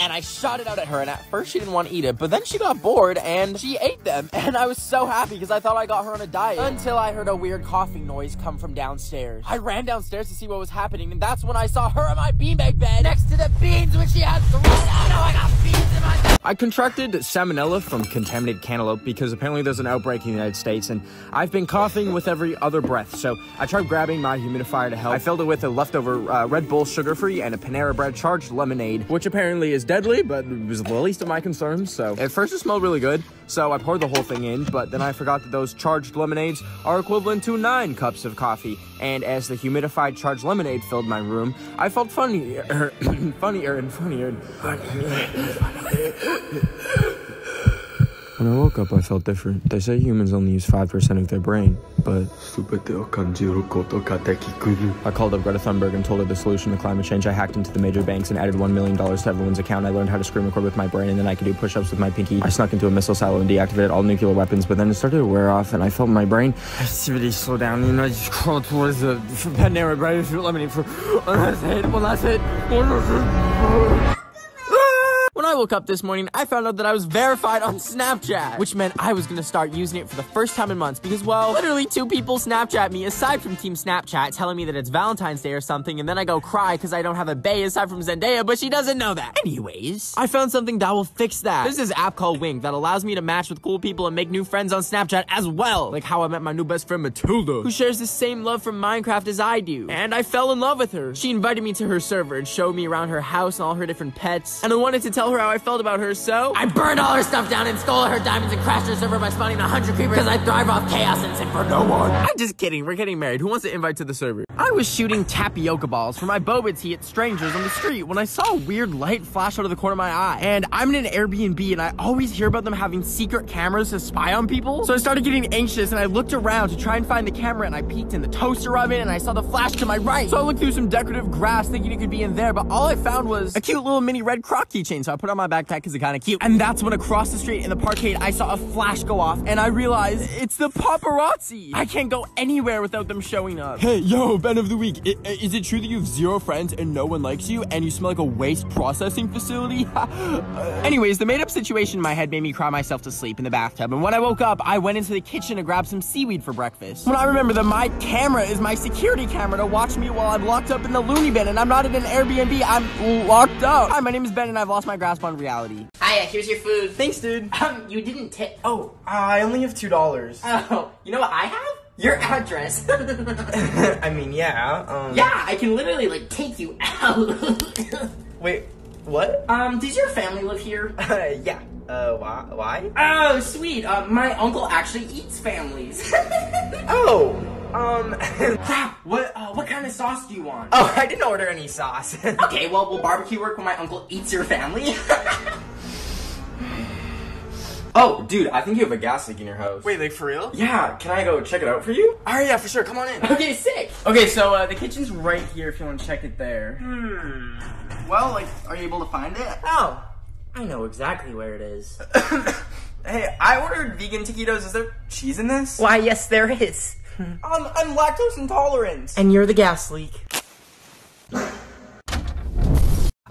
And I shot it out at her, and at first she didn't want to eat it, but then she got bored and she ate them. And I was so happy because I thought I got her on a diet until I heard a weird coughing noise come from downstairs. I ran downstairs to see what was happening, and that's when I saw her in my beanbag bed next to the beans when she had three. Oh I got beans in my I contracted salmonella from contaminated cantaloupe because apparently there's an outbreak in the United States and I've been coughing with every other breath. So I tried grabbing my humidifier to help. I filled it with a leftover uh, Red Bull sugar free and a Panera Bread charged lemonade, which apparently is deadly, but it was the least of my concerns. So at first it smelled really good. So I poured the whole thing in, but then I forgot that those charged lemonades are equivalent to nine cups of coffee. And as the humidified charged lemonade filled my room, I felt funnier, funnier and funnier. And When I woke up, I felt different. They say humans only use 5% of their brain, but. I called up Greta Thunberg and told her the solution to climate change. I hacked into the major banks and added $1 million to everyone's account. I learned how to scream record with my brain, and then I could do push ups with my pinky. I snuck into a missile silo and deactivated all nuclear weapons, but then it started to wear off, and I felt my brain activity slow down. You know, I just crawled towards the Panera Bread lemonade for oh, one last hit, one last hit, one last hit. When I woke up this morning, I found out that I was verified on Snapchat, which meant I was gonna start using it for the first time in months because, well, literally two people Snapchat me aside from Team Snapchat telling me that it's Valentine's Day or something, and then I go cry because I don't have a bae aside from Zendaya, but she doesn't know that. Anyways, I found something that will fix that. There's this app called Wink that allows me to match with cool people and make new friends on Snapchat as well, like how I met my new best friend Matilda, who shares the same love for Minecraft as I do, and I fell in love with her. She invited me to her server and showed me around her house and all her different pets, and I wanted to tell her how I felt about her, so I burned all her stuff down and stole her diamonds and crashed her server by spawning a hundred creepers because I thrive off chaos and sin for no one. I'm just kidding. We're getting married. Who wants to invite to the server? I was shooting tapioca balls for my boba tea at strangers on the street when I saw a weird light flash out of the corner of my eye. And I'm in an Airbnb and I always hear about them having secret cameras to spy on people. So I started getting anxious and I looked around to try and find the camera and I peeked in the toaster oven and I saw the flash to my right. So I looked through some decorative grass thinking it could be in there, but all I found was a cute little mini red croc keychain. So I put on my backpack because it's kind of cute. And that's when across the street in the parkade, I saw a flash go off and I realized it's the paparazzi. I can't go anywhere without them showing up. Hey, yo, Ben of the Week. I- I- is it true that you have zero friends and no one likes you and you smell like a waste processing facility? Uh, Anyways, the made up situation in my head made me cry myself to sleep in the bathtub. And when I woke up, I went into the kitchen to grab some seaweed for breakfast. When I remember that my camera is my security camera to watch me while I'm locked up in the loony bin and I'm not in an Airbnb, I'm locked up. Hi, my name is Ben and I've lost my grasp on reality. Hiya, here's your food. Thanks, dude. Um, you didn't tip. Oh, I only have two dollars. Oh, you know what I have? Your address. I mean, yeah. Um, yeah, I can literally like take you out. Wait, what? um, does your family live here? Uh, yeah. Uh, why? Why? Oh, sweet. Uh, my uncle actually eats families. Oh, um. Crap. What? Uh, what kind of sauce do you want? oh, I didn't order any sauce. Okay, well, will barbecue work when my uncle eats your family? Oh, dude, I think you have a gas leak in your house. Wait, like for real? Yeah, can I go check it out for you? Alright, yeah, for sure. Come on in. Okay, sick. Okay, so uh, the kitchen's right here if you want to check it there. Hmm. Well, like, are you able to find it? Oh, I know exactly where it is. Hey, I ordered vegan taquitos. Is there cheese in this? Why, yes, there is. Um, I'm lactose intolerant. And you're the gas leak.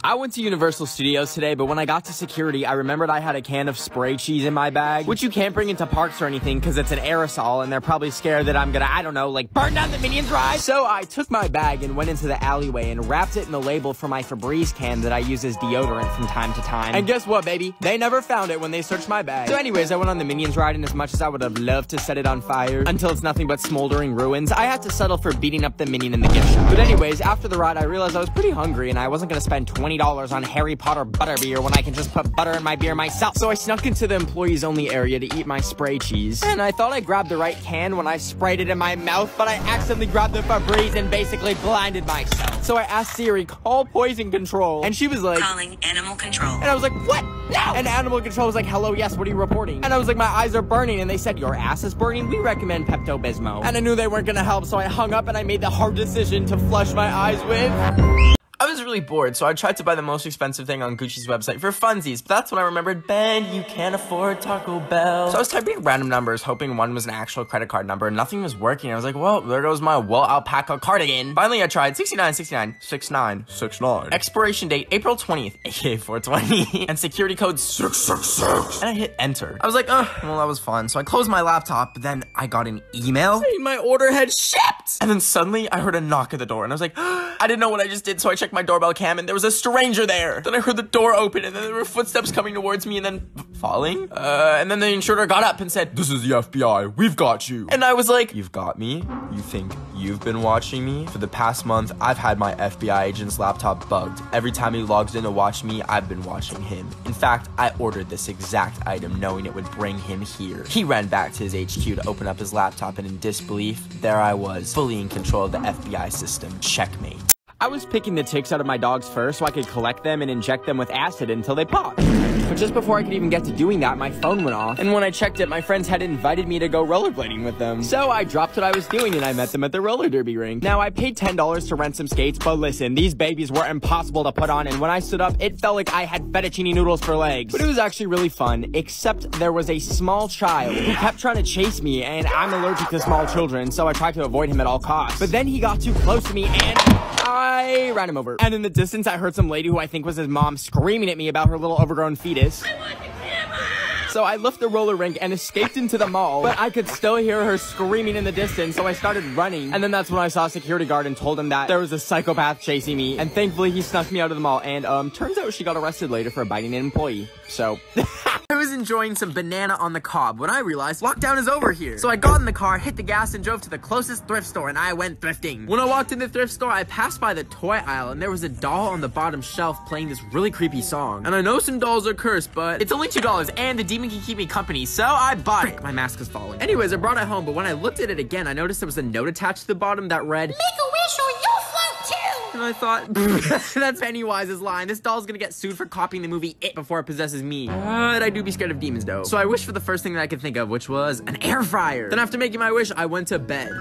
I went to Universal Studios today, but when I got to security, I remembered I had a can of spray cheese in my bag, which you can't bring into parks or anything because it's an aerosol and they're probably scared that I'm gonna, I don't know, like burn down the Minions ride. So I took my bag and went into the alleyway and wrapped it in the label for my Febreze can that I use as deodorant from time to time. And guess what, baby? They never found it when they searched my bag. So anyways, I went on the Minions ride and as much as I would have loved to set it on fire until it's nothing but smoldering ruins, I had to settle for beating up the Minion in the gift shop. But anyways, after the ride, I realized I was pretty hungry and I wasn't gonna spend $20 on Harry Potter butterbeer when I can just put butter in my beer myself. So I snuck into the employees only area to eat my spray cheese. And I thought I grabbed the right can when I sprayed it in my mouth, but I accidentally grabbed the Febreze and basically blinded myself. So I asked Siri, call poison control. And she was like, Calling animal control. and I was like, what? No! And animal control was like, hello, yes, what are you reporting? And I was like, my eyes are burning. And they said, your ass is burning? We recommend Pepto-Bismol. And I knew they weren't gonna help, so I hung up and I made the hard decision to flush my eyes with... I was really bored, so I tried to buy the most expensive thing on Gucci's website for funsies, but that's when I remembered, Ben, you can't afford Taco Bell. So I was typing random numbers, hoping one was an actual credit card number, and nothing was working. I was like, well, there goes my wool alpaca cardigan. Finally, I tried 69, 69, 69, 69. Expiration date, April 20th, aka 420, and security code 666. And I hit enter. I was like, oh, well, that was fun. So I closed my laptop, but then I got an email saying my order had shipped. And then suddenly I heard a knock at the door, and I was like, I didn't know what I just did, so I checked my doorbell cam, and there was a stranger there. Then I heard the door open, and then there were footsteps coming towards me, and then falling. Uh, and then the intruder got up and said, This is the FBI. We've got you. And I was like, You've got me? You think you've been watching me? For the past month, I've had my FBI agent's laptop bugged. Every time he logs in to watch me, I've been watching him. In fact, I ordered this exact item knowing it would bring him here. He ran back to his HQ to open up his laptop, and in disbelief, there I was, fully in control of the FBI system. Checkmate. I was picking the ticks out of my dog's fur so I could collect them and inject them with acid until they popped. But just before I could even get to doing that, my phone went off. And when I checked it, my friends had invited me to go rollerblading with them. So I dropped what I was doing and I met them at the roller derby rink. Now I paid $10 to rent some skates, but listen, these babies were impossible to put on. And when I stood up, it felt like I had fettuccine noodles for legs. But it was actually really fun, except there was a small child who kept trying to chase me and I'm allergic to small children, so I tried to avoid him at all costs. But then he got too close to me and I ran him over. And in the distance, I heard some lady who I think was his mom screaming at me about her little overgrown fetus. I want the so I left the roller rink and escaped into the mall, but I could still hear her screaming in the distance, so I started running. And then that's when I saw a security guard and told him that there was a psychopath chasing me. And thankfully, he snuck me out of the mall. And um, turns out she got arrested later for biting an employee. So. I was enjoying some banana on the cob when I realized lockdown is over here. So I got in the car, hit the gas, and drove to the closest thrift store, and I went thrifting. When I walked in the thrift store, I passed by the toy aisle, and there was a doll on the bottom shelf playing this really creepy song. And I know some dolls are cursed, but it's only $2, and the demon can keep me company, so I bought it. My mask is falling. Anyways, I brought it home, but when I looked at it again, I noticed there was a note attached to the bottom that read, Make a wish or you'll float too! and I thought, that's Pennywise's line. This doll's gonna get sued for copying the movie It before it possesses me. But I do be scared of demons, though. So I wished for the first thing that I could think of, which was an air fryer. Then after making my wish, I went to bed.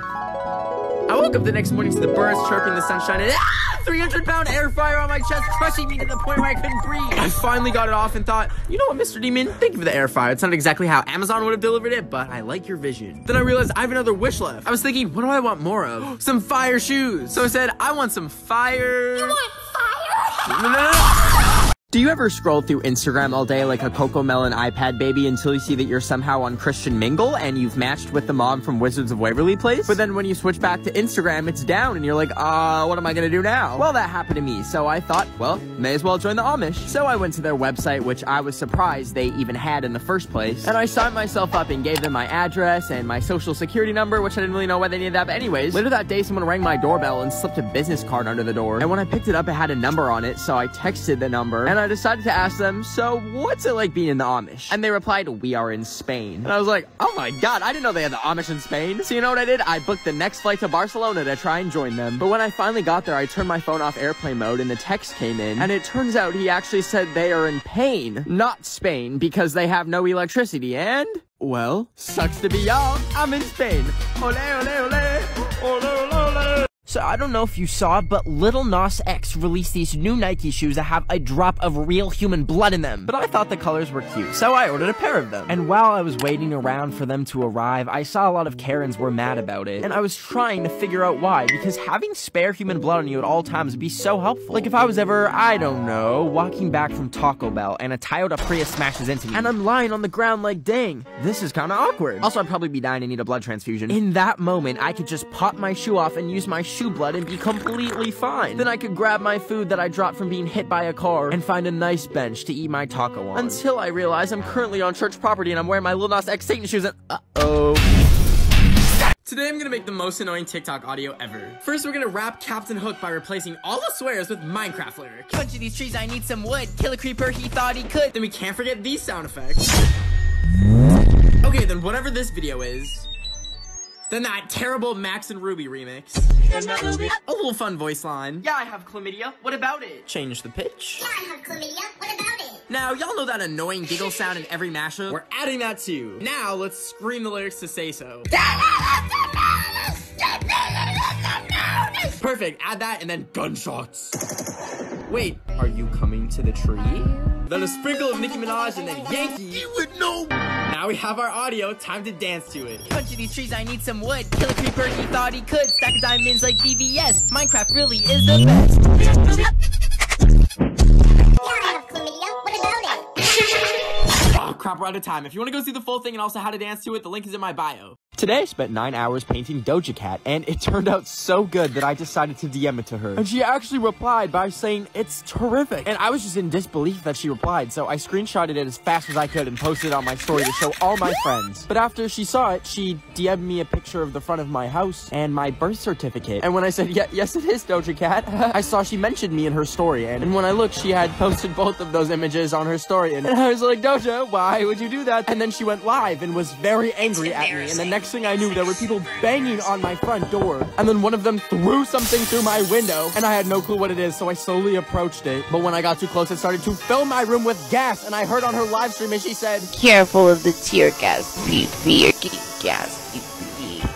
I woke up the next morning to the birds chirping, the sunshine, and ah, 300 pound air fryer on my chest, crushing me to the point where I couldn't breathe. I finally got it off and thought, you know what, Mr. Demon, thank you for the air fryer. It's not exactly how Amazon would have delivered it, but I like your vision. Then I realized I have another wish left. I was thinking, what do I want more of? some fire shoes. So I said, I want some fire. You want fire? No, no, no. Do you ever scroll through Instagram all day like a CoComelon iPad baby until you see that you're somehow on Christian Mingle and you've matched with the mom from Wizards of Waverly Place? But then when you switch back to Instagram, it's down and you're like, uh, what am I gonna do now? Well, that happened to me, so I thought, well, may as well join the Amish. So I went to their website, which I was surprised they even had in the first place, and I signed myself up and gave them my address and my social security number, which I didn't really know why they needed that, but anyways, later that day someone rang my doorbell and slipped a business card under the door, and when I picked it up, it had a number on it, so I texted the number, and I decided to ask them, so what's it like being in the Amish? And they replied, we are in Spain. And I was like, oh my god, I didn't know they had the Amish in Spain. So you know what I did? I booked the next flight to Barcelona to try and join them. But when I finally got there, I turned my phone off airplane mode and the text came in. And it turns out he actually said they are in pain, not Spain, because they have no electricity. And, well, sucks to be y'all. I'm in Spain. Ole, ole, ole. Ole, ole. So I don't know if you saw, but Lil Nas X released these new Nike shoes that have a drop of real human blood in them. But I thought the colors were cute, so I ordered a pair of them. And while I was waiting around for them to arrive, I saw a lot of Karens were mad about it. And I was trying to figure out why, because having spare human blood on you at all times would be so helpful. Like if I was ever, I don't know, walking back from Taco Bell and a Toyota Prius smashes into me, and I'm lying on the ground like, dang, this is kinda awkward. Also, I'd probably be dying and need a blood transfusion. In that moment, I could just pop my shoe off and use my shoe blood and be completely fine. Then I could grab my food that I dropped from being hit by a car and find a nice bench to eat my taco on. Until I realize I'm currently on church property and I'm wearing my Lil Nas X Satan shoes and uh-oh. Today I'm gonna make the most annoying TikTok audio ever. First, we're gonna rap Captain Hook by replacing all the swears with Minecraft lyrics. Bunch of these trees, I need some wood. Kill a creeper, he thought he could. Then we can't forget these sound effects. Okay, then whatever this video is, then that terrible Max and Ruby remix. A little fun voice line. Yeah, I have chlamydia. What about it? Change the pitch. Yeah, I have chlamydia. What about it? Now, y'all know that annoying giggle sound in every mashup? We're adding that too. Now, let's scream the lyrics to say so. Perfect, add that and then gunshots. Wait, are you coming to the tree? Then a sprinkle of Nicki Minaj and then Yankee. You would know. Now we have our audio, time to dance to it. Bunch of these trees, I need some wood. Kill a creeper, he thought he could. Stack of diamonds like VVS. Minecraft really is the best. Oh crap, we're out of time. If you want to go see the full thing and also how to dance to it, the link is in my bio. Today I spent nine hours painting Doja Cat, and it turned out so good that I decided to DM it to her. And she actually replied by saying, it's terrific. And I was just in disbelief that she replied, so I screenshotted it as fast as I could and posted it on my story to show all my friends. But after she saw it, she DM'd me a picture of the front of my house and my birth certificate. And when I said, yeah, yes it is Doja Cat, I saw she mentioned me in her story. And, and when I looked, she had posted both of those images on her story. And, and I was like, Doja, why would you do that? And then she went live and was very angry at me. And the next thing I knew, there were people banging on my front door. And then one of them threw something through my window, and I had no clue what it is, so I slowly approached it. But when I got too close, it started to fill my room with gas, and I heard on her live stream, and she said, Careful of the tear gas, beep, you're gas,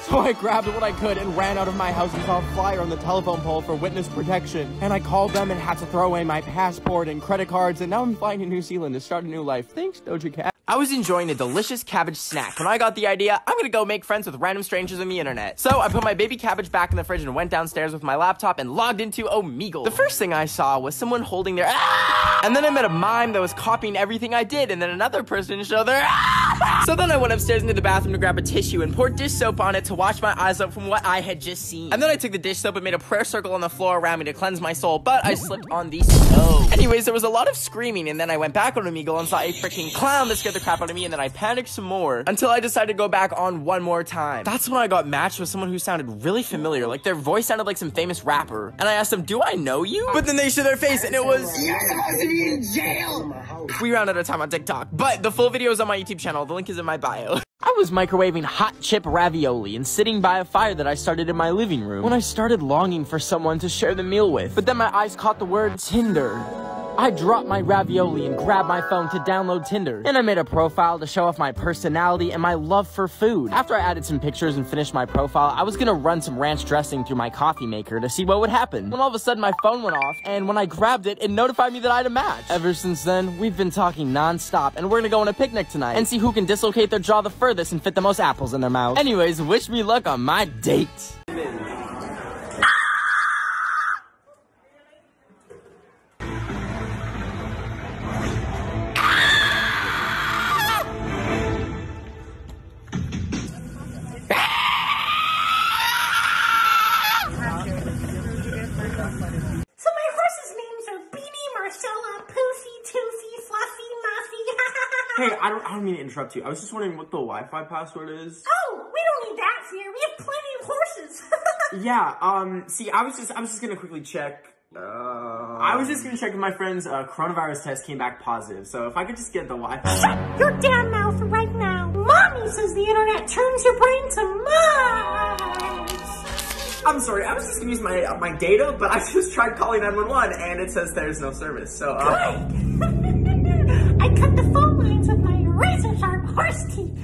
So I grabbed what I could and ran out of my house and saw a flyer on the telephone pole for witness protection. And I called them and had to throw away my passport and credit cards, and now I'm flying to New Zealand to start a new life. Thanks, Doja Cat. I was enjoying a delicious cabbage snack when I got the idea I'm gonna go make friends with random strangers on the internet. So I put my baby cabbage back in the fridge and went downstairs with my laptop and logged into Omegle. The first thing I saw was someone holding their ah! and then I met a mime that was copying everything I did and then another person showed their ah! So then I went upstairs into the bathroom to grab a tissue and poured dish soap on it to wash my eyes up from what I had just seen. And then I took the dish soap and made a prayer circle on the floor around me to cleanse my soul, but I slipped on the stove. Anyways, there was a lot of screaming and then I went back on Omegle and saw a freaking clown that scared the crap out of me and then I panicked some more until I decided to go back on one more time. That's when I got matched with someone who sounded really familiar, like their voice sounded like some famous rapper. And I asked them, do I know you? But then they showed their face and it was- You're supposed to be in jail! We ran out of time on TikTok, but the full video is on my YouTube channel. The link is in my bio. I was microwaving hot chip ravioli and sitting by a fire that I started in my living room when I started longing for someone to share the meal with. But then my eyes caught the word Tinder. I dropped my ravioli and grabbed my phone to download Tinder. And I made a profile to show off my personality and my love for food. After I added some pictures and finished my profile, I was gonna run some ranch dressing through my coffee maker to see what would happen. When all of a sudden my phone went off, and when I grabbed it, it notified me that I had a match. Ever since then, we've been talking non-stop, and we're gonna go on a picnic tonight and see who can dislocate their jaw the furthest and fit the most apples in their mouth. Anyways, wish me luck on my date. Hey, I don't, I don't mean to interrupt you. I was just wondering what the Wi-Fi password is. oh, we don't need that here. We have plenty of horses. Yeah, um, see, I was just, I was just gonna quickly check. Uh, I was just gonna check if my friend's uh, coronavirus test came back positive. So if I could just get the Wi-Fi. Shut your damn mouth right now. Mommy says the internet turns your brain to mush. I'm sorry, I was just gonna use my uh, my data, but I just tried calling 911 and it says there's no service. So uh, I cut the phone lines with my razor sharp horse teeth.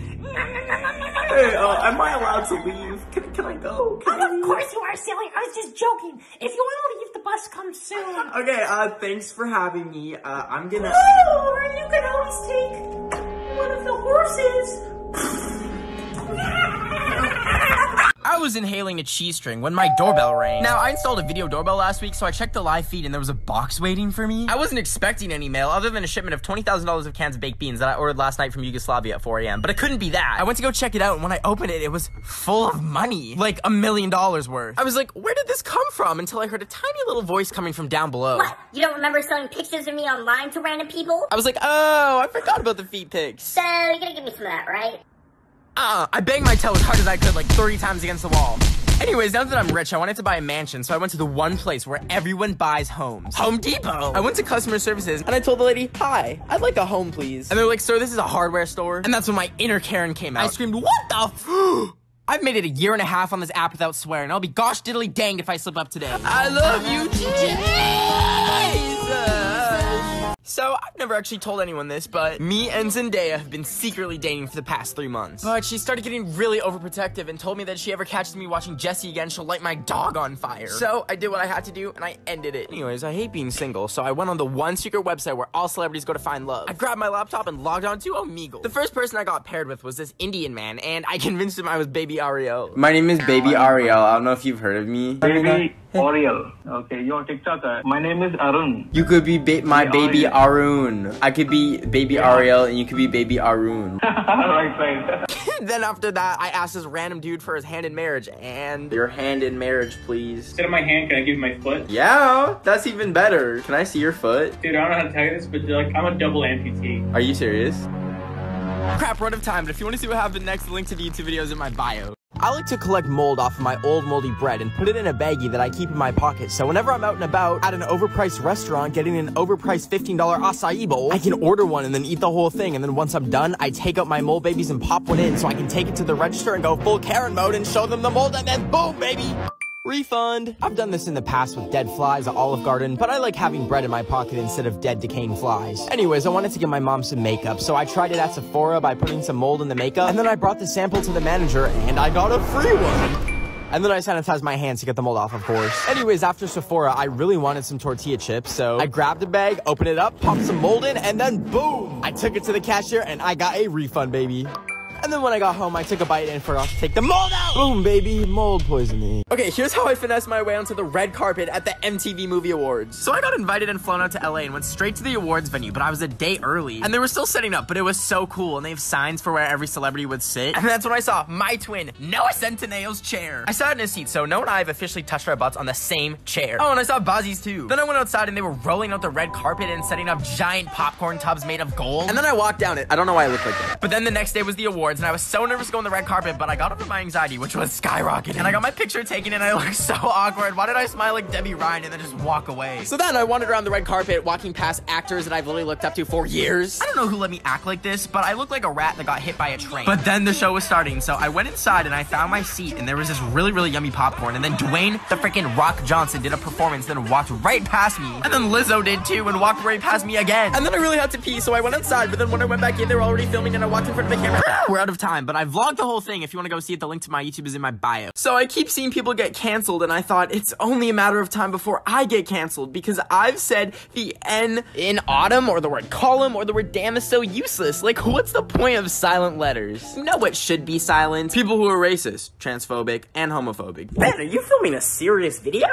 hey, uh, am I allowed to leave? Can, can I go? Can Oh, of course you are, silly. I was just joking. If you want to leave, the bus comes soon. Okay, uh, thanks for having me. Uh, I'm gonna. Oh, or you can always take one of the horses. I was inhaling a cheese string when my doorbell rang. Now, I installed a video doorbell last week, so I checked the live feed and there was a box waiting for me. I wasn't expecting any mail other than a shipment of $20,000 of cans of baked beans that I ordered last night from Yugoslavia at 4 a.m. But it couldn't be that. I went to go check it out, and when I opened it, it was full of money. Like a million dollars worth. I was like, where did this come from? Until I heard a tiny little voice coming from down below. What? You don't remember selling pictures of me online to random people? I was like, oh, I forgot about the feet pics. So you're gonna give me some of that, right? Uh, I banged my toe as hard as I could, like 30 times against the wall. Anyways, now that I'm rich, I wanted to buy a mansion, so I went to the one place where everyone buys homes. Home Depot! I went to customer services, and I told the lady, Hi, I'd like a home, please. And they're like, Sir, this is a hardware store. And that's when my inner Karen came out. I screamed, What the f- I've made it a year and a half on this app without swearing. I'll be gosh diddly danged if I slip up today. I love you, Jesus! So, I've never actually told anyone this, but me and Zendaya have been secretly dating for the past three months. But she started getting really overprotective and told me that if she ever catches me watching Jesse again, she'll light my dog on fire. So, I did what I had to do and I ended it. Anyways, I hate being single, so I went on the one secret website where all celebrities go to find love. I grabbed my laptop and logged on to Omegle. The first person I got paired with was this Indian man, and I convinced him I was Baby Ariel. My name is Baby Ariel. I don't know if you've heard of me. Baby Oriel. Okay, you're TikToker. Eh? My name is Arun. You could be ba- my baby Arun. I could be Baby Ariel, and you could be Baby Arun. right, right. then after that, I asked this random dude for his hand in marriage, and your hand in marriage, please. Instead of my hand, can I give you my foot? Yeah, that's even better. Can I see your foot? Dude, I don't know how to tell you this, but like, I'm a double amputee. Are you serious? Crap, out of time, but if you want to see what happened next, the link to the YouTube video is in my bio. I like to collect mold off of my old moldy bread and put it in a baggie that I keep in my pocket. So whenever I'm out and about at an overpriced restaurant getting an overpriced $15 acai bowl, I can order one and then eat the whole thing. And then once I'm done, I take out my mold babies and pop one in so I can take it to the register and go full Karen mode and show them the mold and then boom, baby! Refund. I've done this in the past with dead flies at Olive Garden, but I like having bread in my pocket instead of dead decaying flies. Anyways, I wanted to give my mom some makeup, so I tried it at Sephora by putting some mold in the makeup, and then I brought the sample to the manager, and I got a free one. And then I sanitized my hands to get the mold off, of course. Anyways, after Sephora, I really wanted some tortilla chips, so I grabbed a bag, opened it up, popped some mold in, and then boom! I took it to the cashier, and I got a refund, baby. And then when I got home, I took a bite and forgot to take the mold out! Boom, baby, mold poisoning. Okay, here's how I finessed my way onto the red carpet at the MTV Movie Awards. So I got invited and flown out to LA and went straight to the awards venue, but I was a day early. And they were still setting up, but it was so cool, and they have signs for where every celebrity would sit. And that's when I saw my twin, Noah Centineo's chair. I sat in his seat, so Noah and I have officially touched our butts on the same chair. Oh, and I saw Bozzy's too. Then I went outside and they were rolling out the red carpet and setting up giant popcorn tubs made of gold. And then I walked down it. I don't know why I looked like that. But then the next day was the awards, and I was so nervous going the red carpet, but I got over my anxiety, which was skyrocketing. And I got my picture taken, and I looked so awkward. Why did I smile like Debby Ryan and then just walk away? So then I wandered around the red carpet, walking past actors that I've literally looked up to for years. I don't know who let me act like this, but I looked like a rat that got hit by a train. But then the show was starting, so I went inside and I found my seat, and there was this really, really yummy popcorn. And then Dwayne the freaking Rock Johnson did a performance, then walked right past me. And then Lizzo did too, and walked right past me again. And then I really had to pee, so I went outside. But then when I went back in, they were already filming, and I walked in front of the camera. Out of time, but I vlogged the whole thing. If you want to go see it, the link to my YouTube is in my bio. So I keep seeing people get canceled, and I thought it's only a matter of time before I get canceled because I've said the N in autumn or the word column or the word damn is so useless. Like, what's the point of silent letters? You know what should be silent? People who are racist, transphobic, and homophobic. Ben, are you filming a serious video?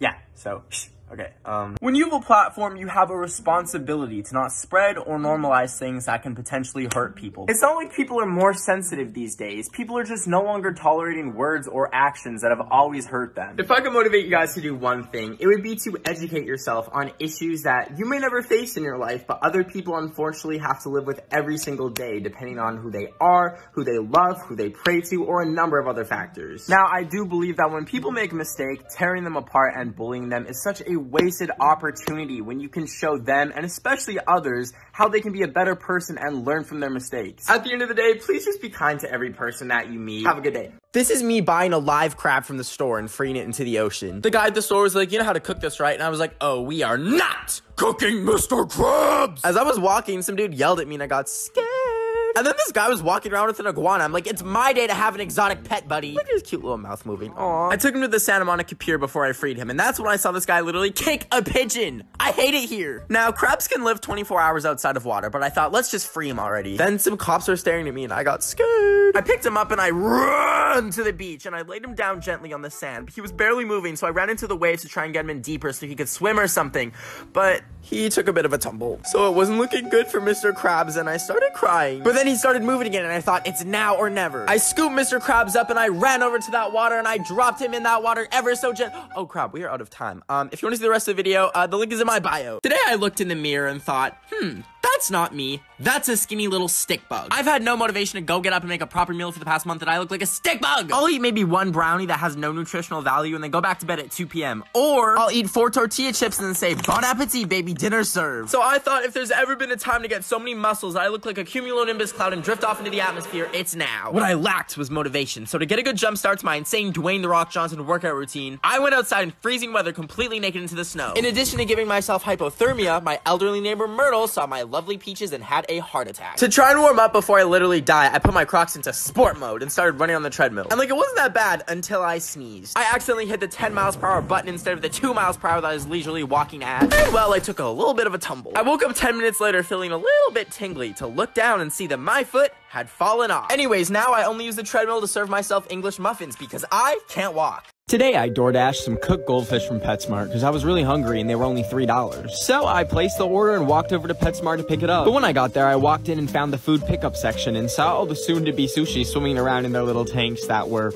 Yeah, so, shh. Okay, um, when you have a platform, you have a responsibility to not spread or normalize things that can potentially hurt people. It's not like people are more sensitive these days. People are just no longer tolerating words or actions that have always hurt them. If I could motivate you guys to do one thing, it would be to educate yourself on issues that you may never face in your life, but other people unfortunately have to live with every single day, depending on who they are, who they love, who they pray to, or a number of other factors. Now, I do believe that when people make a mistake, tearing them apart and bullying them is such a wasted opportunity when you can show them, and especially others, how they can be a better person and learn from their mistakes. At the end of the day, please just be kind to every person that you meet. Have a good day. This is me buying a live crab from the store and freeing it into the ocean. The guy at the store was like, you know how to cook this, right? And I was like, oh, we are not cooking Mr. Krabs. As I was walking, some dude yelled at me and I got scared. And then this guy was walking around with an iguana. I'm like, it's my day to have an exotic pet, buddy. Look at his cute little mouth moving. Aww. I took him to the Santa Monica Pier before I freed him, and that's when I saw this guy literally kick a pigeon. I hate it here. Now, crabs can live 24 hours outside of water, but I thought, let's just free him already. Then some cops were staring at me, and I got scared. I picked him up and I ran to the beach, and I laid him down gently on the sand. But He was barely moving, so I ran into the waves to try and get him in deeper so he could swim or something. But he took a bit of a tumble. So it wasn't looking good for Mr. Krabs, and I started crying. But then he started moving again, and I thought, it's now or never. I scooped Mr. Krabs up, and I ran over to that water, and I dropped him in that water ever so gently. Oh, crap, we are out of time. Um, if you want to see the rest of the video, uh, the link is in my bio. Today, I looked in the mirror and thought, hmm, that's not me. That's a skinny little stick bug. I've had no motivation to go get up and make a proper meal for the past month, and I look like a stick bug. I'll eat maybe one brownie that has no nutritional value and then go back to bed at 2 p.m. Or I'll eat four tortilla chips and then say, Bon appetit, baby, dinner served. So I thought if there's ever been a time to get so many muscles that I look like a cumulonimbus cloud and drift off into the atmosphere, it's now. What I lacked was motivation. So to get a good jump start to my insane Dwayne The Rock Johnson workout routine, I went outside in freezing weather completely naked into the snow. In addition to giving myself hypothermia, my elderly neighbor Myrtle saw my lovely peaches and had a heart attack. To try and warm up before I literally die, I put my Crocs into sport mode and started running on the treadmill. And like, it wasn't that bad until I sneezed. I accidentally hit the 10 miles per hour button instead of the 2 miles per hour that I was leisurely walking at. And well, I took a little bit of a tumble. I woke up 10 minutes later feeling a little bit tingly to look down and see that my foot had fallen off. Anyways, now I only use the treadmill to serve myself English muffins because I can't walk. Today I DoorDashed some cooked goldfish from PetSmart because I was really hungry and they were only $3. So I placed the order and walked over to PetSmart to pick it up. But when I got there, I walked in and found the food pickup section and saw all the soon-to-be sushi swimming around in their little tanks that were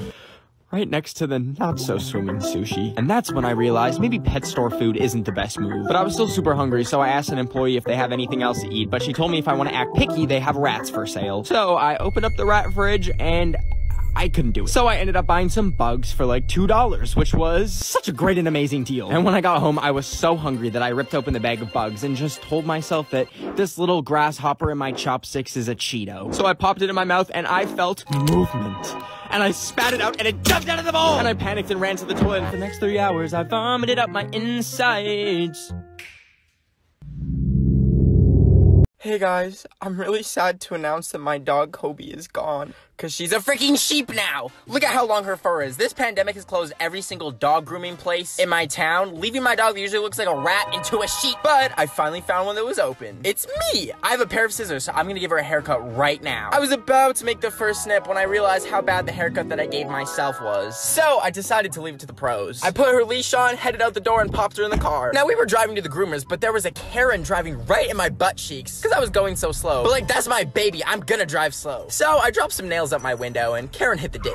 right next to the not so swimming sushi. And that's when I realized maybe pet store food isn't the best move. But I was still super hungry, so I asked an employee if they have anything else to eat, but she told me if I want to act picky, they have rats for sale. So I opened up the rat fridge and I couldn't do it. So I ended up buying some bugs for like $2, which was such a great and amazing deal. And when I got home, I was so hungry that I ripped open the bag of bugs and just told myself that this little grasshopper in my chopsticks is a Cheeto. So I popped it in my mouth and I felt movement. And I spat it out and it jumped out of the bowl! And I panicked and ran to the toilet. For the next three hours, I vomited up my insides. Hey guys, I'm really sad to announce that my dog Kobe is gone. Cause she's a freaking sheep now! Look at how long her fur is. This pandemic has closed every single dog grooming place in my town, leaving my dog that usually looks like a rat into a sheep. But I finally found one that was open. It's me! I have a pair of scissors, so I'm gonna give her a haircut right now. I was about to make the first snip when I realized how bad the haircut that I gave myself was. So I decided to leave it to the pros. I put her leash on, headed out the door, and popped her in the car. Now we were driving to the groomers, but there was a Karen driving right in my butt cheeks because I was going so slow. But like, that's my baby. I'm gonna drive slow. So I dropped some nails out my window and Karen hit the ditch.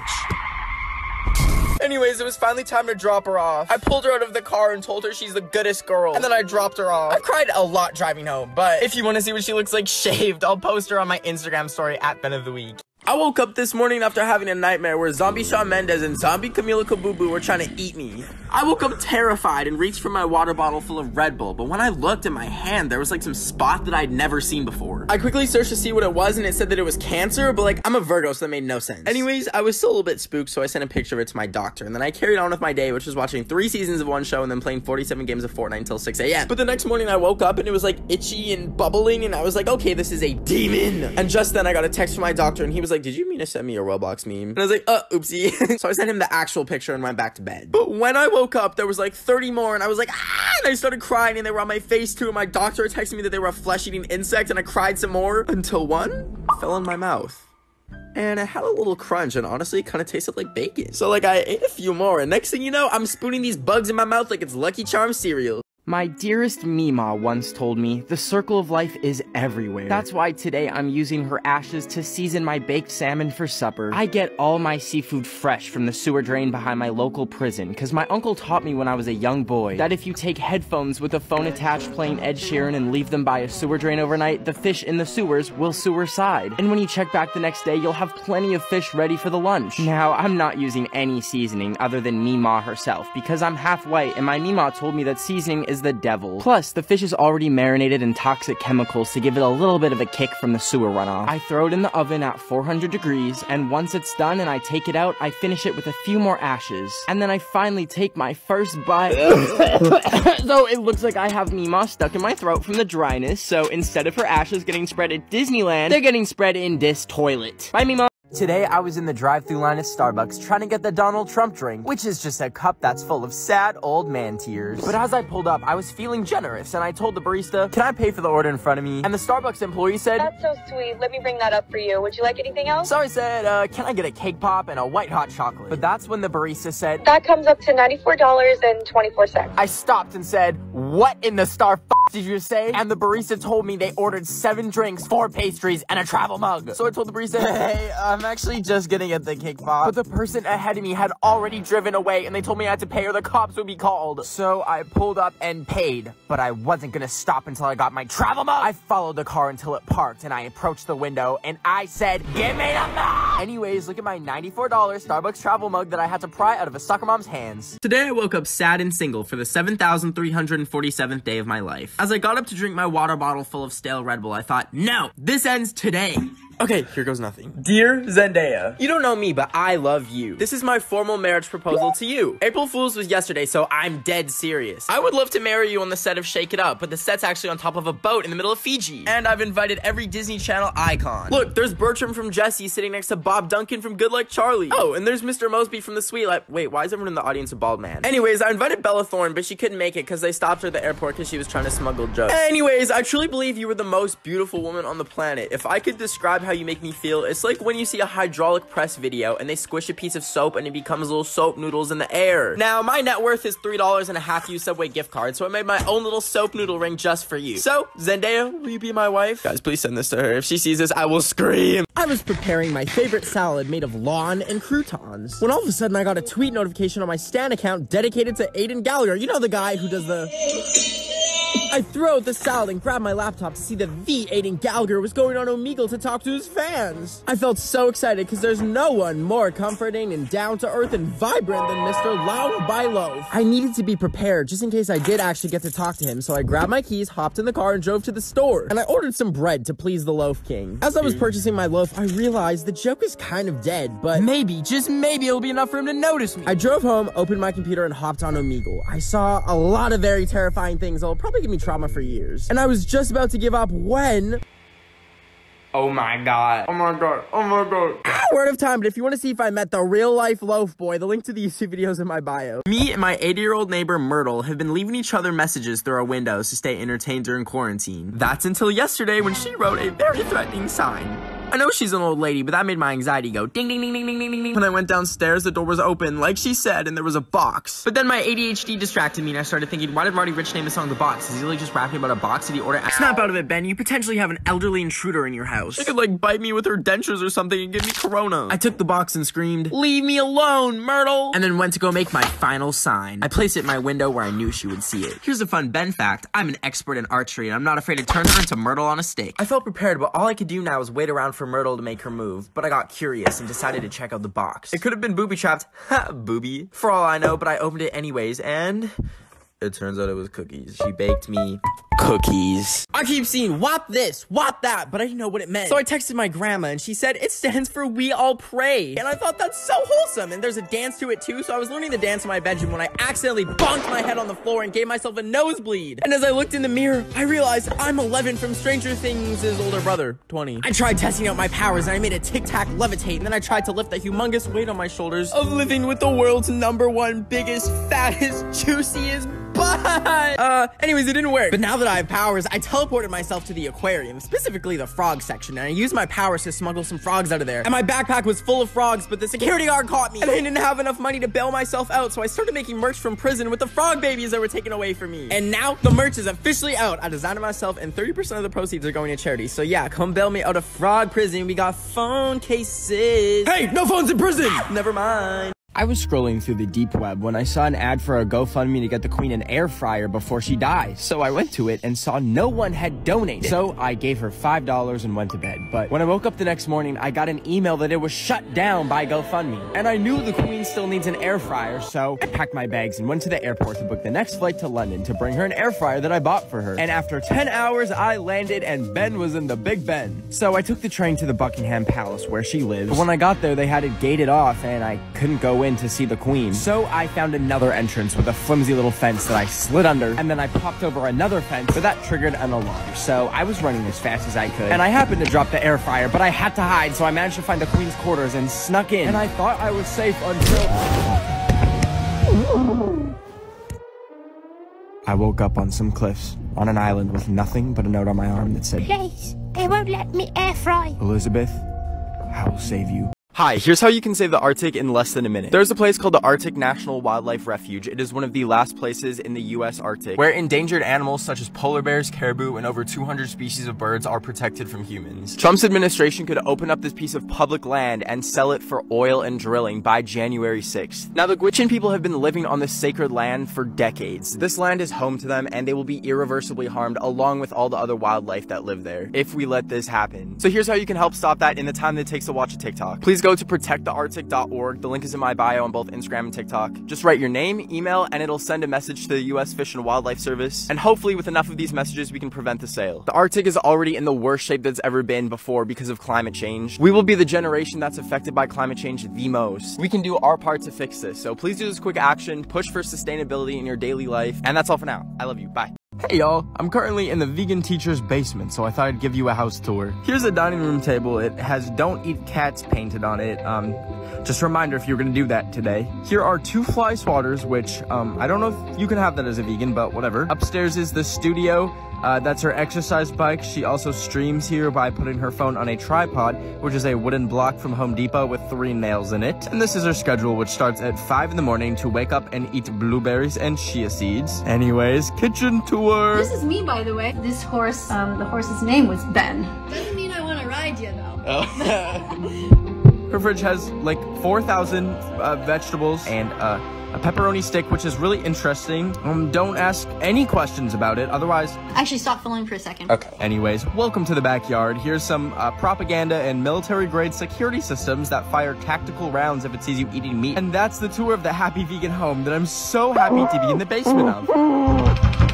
Anyways, it was finally time to drop her off. I pulled her out of the car and told her she's the goodest girl. And then I dropped her off. I cried a lot driving home, but if you want to see what she looks like shaved, I'll post her on my Instagram story at Ben of the Week. I woke up this morning after having a nightmare where zombie Shawn Mendes and zombie Camila Kabubu were trying to eat me. I woke up terrified and reached for my water bottle full of Red Bull, but when I looked at my hand, there was like some spot that I'd never seen before. I quickly searched to see what it was and it said that it was cancer, but like, I'm a Virgo, so that made no sense. Anyways, I was still a little bit spooked, so I sent a picture of it to my doctor, and then I carried on with my day, which was watching three seasons of one show and then playing 47 games of Fortnite until 6 a.m. But the next morning I woke up and it was like itchy and bubbling, and I was like, okay, this is a demon. And just then I got a text from my doctor, and he was like, did you mean to send me a Roblox meme? And I was like, uh, oopsie. so I sent him the actual picture and went back to bed. But when I woke up, there was like 30 more, and I was like, ah, and I started crying, and they were on my face too, and my doctor texted me that they were a flesh-eating insect, and I cried some more, until one fell in my mouth and it had a little crunch and honestly it kind of tasted like bacon. So like I ate a few more and next thing you know, I'm spooning these bugs in my mouth like it's Lucky Charms cereal. My dearest Mima once told me, the circle of life is everywhere. That's why today I'm using her ashes to season my baked salmon for supper. I get all my seafood fresh from the sewer drain behind my local prison, cause my uncle taught me when I was a young boy that if you take headphones with a phone attached playing Ed Sheeran and leave them by a sewer drain overnight, the fish in the sewers will sewer side. And when you check back the next day, you'll have plenty of fish ready for the lunch. Now, I'm not using any seasoning other than Mima herself, because I'm half white and my Mima told me that seasoning is the devil. Plus, the fish is already marinated in toxic chemicals to give it a little bit of a kick from the sewer runoff. I throw it in the oven at 400 degrees, and once it's done and I take it out, I finish it with a few more ashes. And then I finally take my first bite. so it looks like I have Mima stuck in my throat from the dryness, so instead of her ashes getting spread at Disneyland, they're getting spread in this toilet. Bye, Mima! Today, I was in the drive-through line at Starbucks trying to get the Donald Trump drink, which is just a cup that's full of sad old man tears. But as I pulled up, I was feeling generous, and I told the barista, can I pay for the order in front of me? And the Starbucks employee said, That's so sweet. Let me bring that up for you. Would you like anything else? so I said, uh, can I get a cake pop and a white hot chocolate? But that's when the barista said, That comes up to $94.24. I stopped and said, what in the star f did you say? And the barista told me they ordered seven drinks, four pastries, and a travel mug. So I told the barista, hey, I'm actually just gonna get the cake pop. But the person ahead of me had already driven away and they told me I had to pay or the cops would be called. So I pulled up and paid, but I wasn't gonna stop until I got my travel mug. I followed the car until it parked and I approached the window and I said, give me the mug! Anyways, look at my $94 Starbucks travel mug that I had to pry out of a soccer mom's hands. Today I woke up sad and single for the 7,347th day of my life. As I got up to drink my water bottle full of stale Red Bull, I thought, no, this ends today. Okay, here goes nothing. Dear Zendaya, you don't know me, but I love you. This is my formal marriage proposal to you. April Fool's was yesterday, so I'm dead serious. I would love to marry you on the set of Shake It Up, but the set's actually on top of a boat in the middle of Fiji. And I've invited every Disney Channel icon. Look, there's Bertram from Jesse sitting next to Bob Duncan from Good Luck Charlie. Oh, and there's Mr. Moseby from The Suite Life. Wait, why is everyone in the audience a bald man? Anyways, I invited Bella Thorne, but she couldn't make it because they stopped her at the airport because she was trying to smuggle drugs. Anyways, I truly believe you were the most beautiful woman on the planet. If I could describe how you make me feel, it's like when you see a hydraulic press video and they squish a piece of soap and it becomes little soap noodles in the air. Now, my net worth is $3 and a half used Subway gift card, so I made my own little soap noodle ring just for you. So, Zendaya, will you be my wife? Guys, please send this to her. If she sees this, I will scream. I was preparing my favorite salad made of lawn and croutons when all of a sudden I got a tweet notification on my Stan account dedicated to Aidan Gallagher. You know the guy who does the... I threw out the salad and grabbed my laptop to see that the Aidan Gallagher was going on Omegle to talk to his fans. I felt so excited because there's no one more comforting and down to earth and vibrant than Mr. Loud by Loaf. I needed to be prepared just in case I did actually get to talk to him, so I grabbed my keys, hopped in the car, and drove to the store. And I ordered some bread to please the Loaf King. As I was purchasing my loaf, I realized the joke is kind of dead, but maybe, just maybe it'll be enough for him to notice me. I drove home, opened my computer, and hopped on Omegle. I saw a lot of very terrifying things that'll probably give me trauma for years. And I was just about to give up when... Oh my god. Oh my god. Oh my god. Ah, word of time, but if you want to see if I met the real life loaf boy, the link to these two videos in my bio. Me and my 80 year old neighbor Myrtle have been leaving each other messages through our windows to stay entertained during quarantine. That's until yesterday when she wrote a very threatening sign. I know she's an old lady, but that made my anxiety go ding ding ding ding ding ding ding. When I went downstairs, the door was open, like she said, and there was a box. But then my ADHD distracted me, and I started thinking, why did Roddy Ricch name his song The Box? Is he like just rapping about a box that he ordered? Snap out of it, Ben. You potentially have an elderly intruder in your house. She could like bite me with her dentures or something and give me corona. I took the box and screamed, leave me alone, Myrtle! And then went to go make my final sign. I placed it in my window where I knew she would see it. Here's a fun Ben fact. I'm an expert in archery, and I'm not afraid to turn her into Myrtle on a stake. I felt prepared, but all I could do now was wait around for Myrtle to make her move. But I got curious and decided to check out the box. It could have been booby trapped, ha, booby, for all I know. But I opened it anyways, and it turns out it was cookies. She baked me cookies. I keep seeing WAP this, WAP that, but I didn't know what it meant. So I texted my grandma and she said it stands for we all pray. And I thought that's so wholesome. And there's a dance to it too. So I was learning the dance in my bedroom when I accidentally bonked my head on the floor and gave myself a nosebleed. And as I looked in the mirror, I realized I'm 11 from Stranger Things' older brother, 20. I tried testing out my powers and I made a tic tac levitate. And then I tried to lift the humongous weight on my shoulders of living with the world's number one, biggest, fattest, juiciest butt. uh, anyways, it didn't work. But now that I have powers, I teleported myself to the aquarium, specifically the frog section, and I used my powers to smuggle some frogs out of there. And my backpack was full of frogs, but the security guard caught me, and I didn't have enough money to bail myself out, so I started making merch from prison with the frog babies that were taken away from me. And now the merch is officially out. I designed it myself, and 30% of the proceeds are going to charity. So yeah, come bail me out of frog prison. We got phone cases. Hey, no phones in prison! Never mind. I was scrolling through the deep web when I saw an ad for a GoFundMe to get the queen an air fryer before she dies. So I went to it and saw no one had donated. So I gave her $5 and went to bed. But when I woke up the next morning, I got an email that it was shut down by GoFundMe. And I knew the queen still needs an air fryer, so I packed my bags and went to the airport to book the next flight to London to bring her an air fryer that I bought for her. And after 10 hours, I landed and Ben was in the Big Ben. So I took the train to the Buckingham Palace where she lives. But when I got there, they had it gated off and I couldn't go in to see the queen. So I found another entrance with a flimsy little fence that I slid under, and then I popped over another fence, but that triggered an alarm. So I was running as fast as I could, and I happened to drop the air fryer, but I had to hide, so I managed to find the queen's quarters and snuck in. And I thought I was safe until... I woke up on some cliffs, on an island with nothing but a note on my arm that said, Please, they won't let me air fry. Elizabeth, I will save you. Hi, here's how you can save the Arctic in less than a minute. There's a place called the Arctic National Wildlife Refuge. It is one of the last places in the US Arctic where endangered animals such as polar bears, caribou, and over 200 species of birds are protected from humans. Trump's administration could open up this piece of public land and sell it for oil and drilling by January 6th. Now, the Gwich'in people have been living on this sacred land for decades. This land is home to them and they will be irreversibly harmed along with all the other wildlife that live there if we let this happen. So here's how you can help stop that in the time that it takes to watch a TikTok. Please go to protectthearctic.org. The link is in my bio on both Instagram and TikTok. Just write your name, email, and it'll send a message to the US Fish and Wildlife Service. And hopefully with enough of these messages, we can prevent the sale. The Arctic is already in the worst shape that's ever been before because of climate change. We will be the generation that's affected by climate change the most. We can do our part to fix this. So please do this quick action, push for sustainability in your daily life. And that's all for now. I love you. Bye. Hey y'all, I'm currently in the vegan teacher's basement, so I thought I'd give you a house tour. Here's a dining room table. It has don't eat cats painted on it. Um, just a reminder if you're gonna do that today. Here are two fly swatters, which, um, I don't know if you can have that as a vegan, but whatever. Upstairs is the studio. Uh, that's her exercise bike. She also streams here by putting her phone on a tripod, which is a wooden block from Home Depot with three nails in it. And this is her schedule, which starts at 5 in the morning to wake up and eat blueberries and chia seeds. Anyways, kitchen tour. This is me, by the way. This horse, um, the horse's name was Ben. Doesn't mean I want to ride you, though. Oh. her fridge has like 4,000 uh, vegetables and uh, a pepperoni stick, which is really interesting. Um, don't ask any questions about it, otherwise... Actually, stop filming for a second. Okay. Anyways, welcome to the backyard. Here's some uh, propaganda and military-grade security systems that fire tactical rounds if it sees you eating meat. And that's the tour of the Happy Vegan home that I'm so happy to be in the basement of.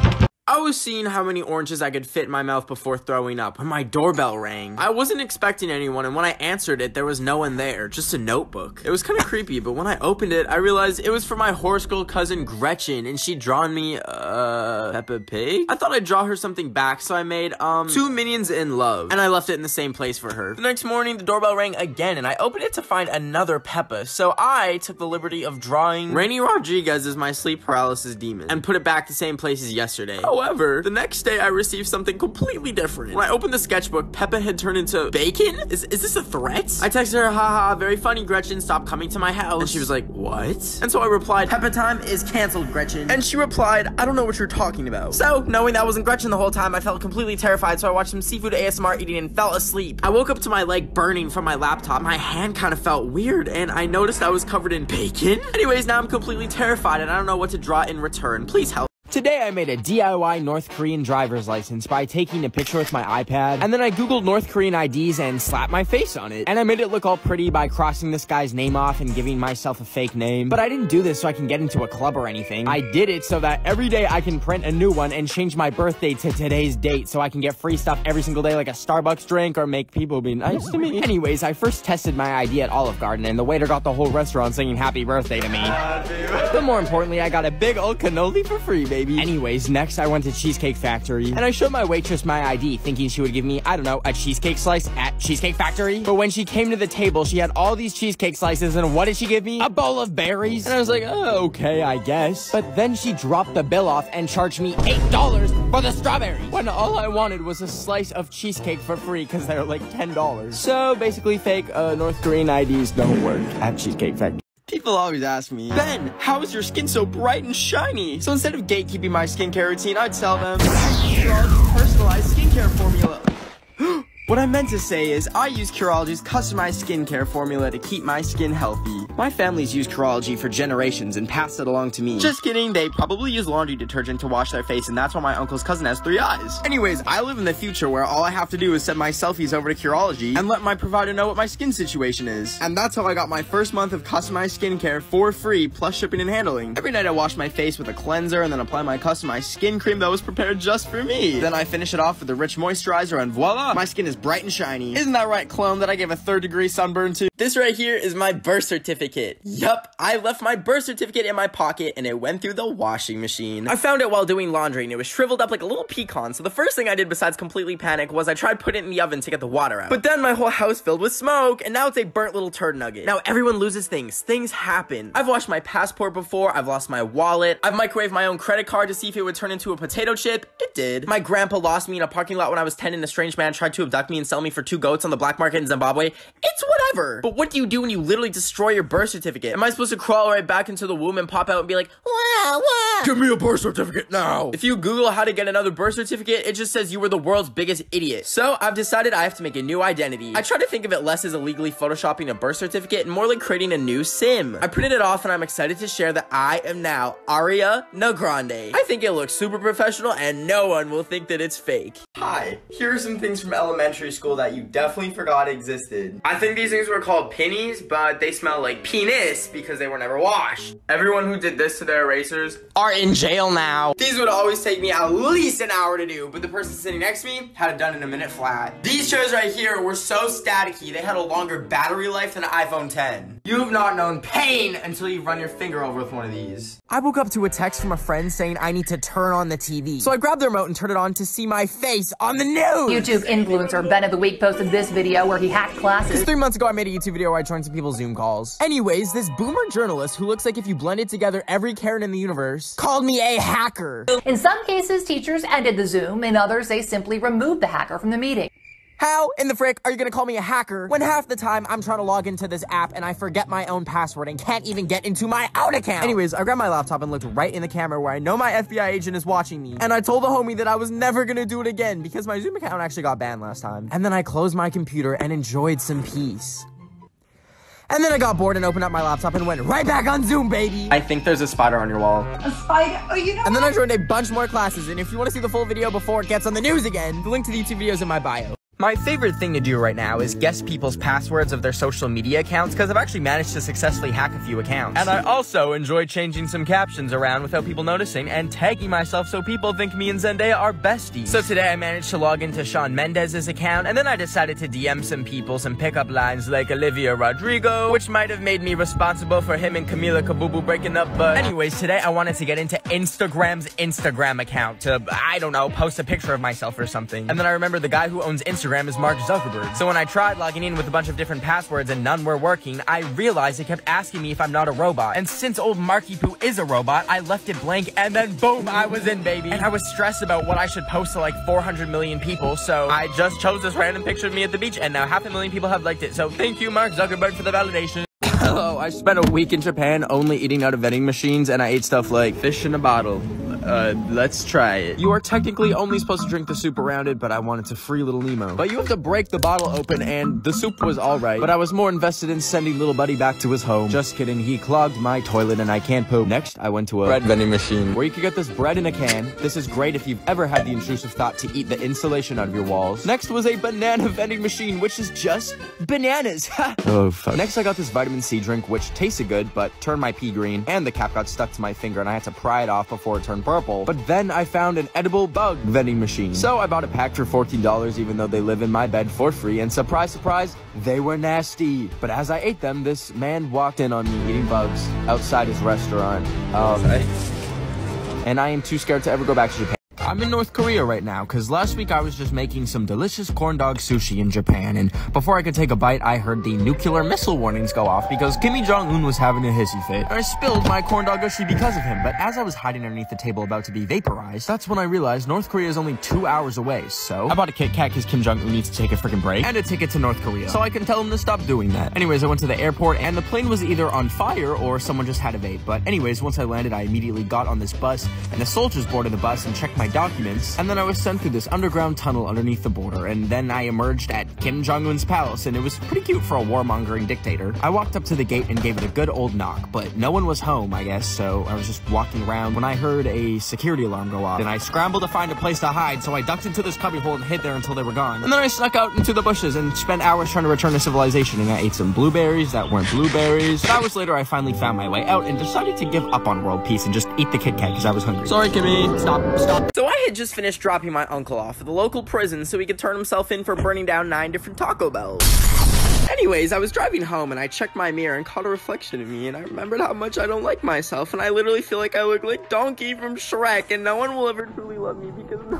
I was seeing how many oranges I could fit in my mouth before throwing up when my doorbell rang. I wasn't expecting anyone, and when I answered it, there was no one there, just a notebook. It was kind of creepy, but when I opened it, I realized it was for my horse girl cousin Gretchen, and she'd drawn me, uh, Peppa Pig? I thought I'd draw her something back, so I made, um, two minions in love, and I left it in the same place for her. The next morning, the doorbell rang again, and I opened it to find another Peppa, so I took the liberty of drawing Raini Rodriguez as my sleep paralysis demon, and put it back the same place as yesterday. However, the next day I received something completely different. When I opened the sketchbook, Peppa had turned into bacon? Is, is this a threat? I texted her, haha, very funny, Gretchen, stop coming to my house. And she was like, what? And so I replied, Peppa time is canceled, Gretchen. And she replied, I don't know what you're talking about. So, knowing that wasn't Gretchen the whole time, I felt completely terrified, so I watched some seafood ASMR eating and fell asleep. I woke up to my leg burning from my laptop. My hand kind of felt weird, and I noticed I was covered in bacon. Anyways, now I'm completely terrified, and I don't know what to draw in return. Please help. Today I made a DIY North Korean driver's license by taking a picture with my iPad, and then I googled North Korean IDs and slapped my face on it. And I made it look all pretty by crossing this guy's name off and giving myself a fake name. But I didn't do this so I can get into a club or anything. I did it so that every day I can print a new one and change my birthday to today's date so I can get free stuff every single day like a Starbucks drink or make people be nice to me. Anyways, I first tested my ID at Olive Garden and the waiter got the whole restaurant singing happy birthday to me. But more importantly, I got a big old cannoli for free, baby. Anyways, next I went to Cheesecake Factory and I showed my waitress my ID thinking she would give me, I don't know, a cheesecake slice at Cheesecake Factory. But when she came to the table, she had all these cheesecake slices and what did she give me? A bowl of berries. And I was like, oh, okay, I guess. But then she dropped the bill off and charged me $8 for the strawberries. When all I wanted was a slice of cheesecake for free because they're like $10. So basically fake uh, North Korean IDs don't work at Cheesecake Factory. People always ask me, Ben, how is your skin so bright and shiny? So instead of gatekeeping my skincare routine, I'd tell them, personalized skincare formula. What I meant to say is, I use Curology's customized skincare formula to keep my skin healthy. My family's used Curology for generations and passed it along to me. Just kidding, they probably use laundry detergent to wash their face and that's why my uncle's cousin has three eyes. Anyways, I live in the future where all I have to do is send my selfies over to Curology and let my provider know what my skin situation is. And that's how I got my first month of customized skincare for free plus shipping and handling. Every night I wash my face with a cleanser and then apply my customized skin cream that was prepared just for me. Then I finish it off with a rich moisturizer and voila, my skin is bright and shiny. Isn't that right, clone, that I gave a third degree sunburn to? This right here is my birth certificate. Yup, I left my birth certificate in my pocket and it went through the washing machine. I found it while doing laundry and it was shriveled up like a little pecan, so the first thing I did besides completely panic was I tried putting it in the oven to get the water out. But then my whole house filled with smoke and now it's a burnt little turd nugget. Now everyone loses things. Things happen. I've lost my passport before, I've lost my wallet, I've microwaved my own credit card to see if it would turn into a potato chip. It did. My grandpa lost me in a parking lot when I was 10 and a strange man tried to abduct me and sell me for two goats on the black market in Zimbabwe. It's whatever. But what do you do when you literally destroy your birth certificate? Am I supposed to crawl right back into the womb and pop out and be like, wow, wow? Give me a birth certificate now. If you Google how to get another birth certificate, it just says you were the world's biggest idiot. So I've decided I have to make a new identity. I try to think of it less as illegally photoshopping a birth certificate and more like creating a new sim. I printed it off and I'm excited to share that I am now Aria Grande. I think it looks super professional and no one will think that it's fake. Hi, here are some things from elementary school that you definitely forgot existed. I think these things were called pennies, but they smell like penis because they were never washed. Everyone who did this to their erasers are in jail now. These would always take me at least an hour to do, but the person sitting next to me had it done in a minute flat. These chairs right here were so staticky, they had a longer battery life than an iPhone 10. You have not known pain until you run your finger over with one of these. I woke up to a text from a friend saying I need to turn on the TV. So I grabbed the remote and turned it on to see my face on the news. YouTube influencer Ben of the Week posted this video where he hacked classes. Because three months ago I made a YouTube video where I joined some people's Zoom calls. Anyways, this boomer journalist who looks like if you blended together every Karen in the universe called me a hacker. In some cases, teachers ended the Zoom. In others, they simply removed the hacker from the meeting. How in the frick are you gonna call me a hacker when half the time I'm trying to log into this app and I forget my own password and can't even get into my out account? Anyways, I grabbed my laptop and looked right in the camera where I know my FBI agent is watching me. And I told the homie that I was never gonna do it again because my Zoom account actually got banned last time. And then I closed my computer and enjoyed some peace. And then I got bored and opened up my laptop and went right back on Zoom, baby. I think there's a spider on your wall. A spider? Oh, you know And then I joined a bunch more classes, and if you want to see the full video before it gets on the news again, the link to the YouTube video is in my bio. My favorite thing to do right now is guess people's passwords of their social media accounts because I've actually managed to successfully hack a few accounts. And I also enjoy changing some captions around without people noticing and tagging myself so people think me and Zendaya are besties. So today I managed to log into Shawn Mendes's account and then I decided to DM some people some pickup lines like Olivia Rodrigo, which might have made me responsible for him and Camila Kabubu breaking up. But anyways, today I wanted to get into Instagram's Instagram account to, I don't know, post a picture of myself or something. And then I remember the guy who owns Instagram is Mark Zuckerberg. So when I tried logging in with a bunch of different passwords and none were working, I realized it kept asking me if I'm not a robot. And since old Marky Poo is a robot, I left it blank and then boom, I was in, baby. And I was stressed about what I should post to like 400 million people, so I just chose this random picture of me at the beach and now half a million people have liked it. So thank you, Mark Zuckerberg, for the validation. Hello, I spent a week in Japan only eating out of vending machines and I ate stuff like fish in a bottle. Uh, let's try it. You are technically only supposed to drink the soup around it, but I wanted to free little Nemo. But you have to break the bottle open and the soup was alright, but I was more invested in sending little buddy back to his home. Just kidding, he clogged my toilet and I can't poop. Next, I went to a bread vending machine where you could get this bread in a can. This is great if you've ever had the intrusive thought to eat the insulation out of your walls. Next was a banana vending machine, which is just bananas. oh, fuck. Next, I got this vitamin C drink, which tasted good, but turned my pee green, and the cap got stuck to my finger, and I had to pry it off before it turned purple. But then I found an edible bug vending machine. So I bought a pack for $14, even though they live in my bed for free, and surprise, surprise, they were nasty. But as I ate them, this man walked in on me eating bugs outside his restaurant. Um, and I am too scared to ever go back to Japan. I'm in North Korea right now, because last week I was just making some delicious corn dog sushi in Japan, and before I could take a bite, I heard the nuclear missile warnings go off because Kim Jong-un was having a hissy fit. I spilled my corn dog sushi because of him, but as I was hiding underneath the table about to be vaporized, that's when I realized North Korea is only two hours away, so I bought a Kit Kat because Kim Jong-un needs to take a freaking break, and a ticket to North Korea, so I can tell him to stop doing that. Anyways, I went to the airport, and the plane was either on fire or someone just had a vape, but anyways, once I landed, I immediately got on this bus, and the soldiers boarded the bus and checked my documents, and then I was sent through this underground tunnel underneath the border, and then I emerged at Kim Jong-un's palace, and it was pretty cute for a warmongering dictator. I walked up to the gate and gave it a good old knock, but no one was home, I guess, so I was just walking around when I heard a security alarm go off. and I scrambled to find a place to hide, so I ducked into this cubbyhole and hid there until they were gone. And then I snuck out into the bushes and spent hours trying to return to civilization, and I ate some blueberries that weren't blueberries. But hours later, I finally found my way out and decided to give up on world peace and just eat the Kit Kat because I was hungry. Sorry, Kimmy. Stop. Stop. So I had just finished dropping my uncle off at the local prison so he could turn himself in for burning down nine different Taco Bells. Anyways, I was driving home and I checked my mirror and caught a reflection of me and I remembered how much I don't like myself and I literally feel like I look like Donkey from Shrek and no one will ever truly love me because no.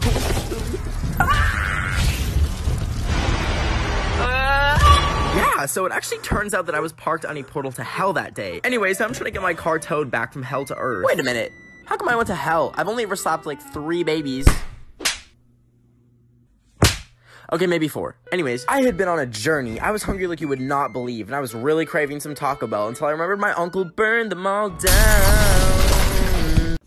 Yeah, so it actually turns out that I was parked on a portal to hell that day. Anyways, I'm trying to get my car towed back from hell to earth. Wait a minute. How come I went to hell? I've only ever slapped like three babies. Okay, maybe four. Anyways, I had been on a journey. I was hungry like you would not believe, and I was really craving some Taco Bell until I remembered my uncle burned them all down.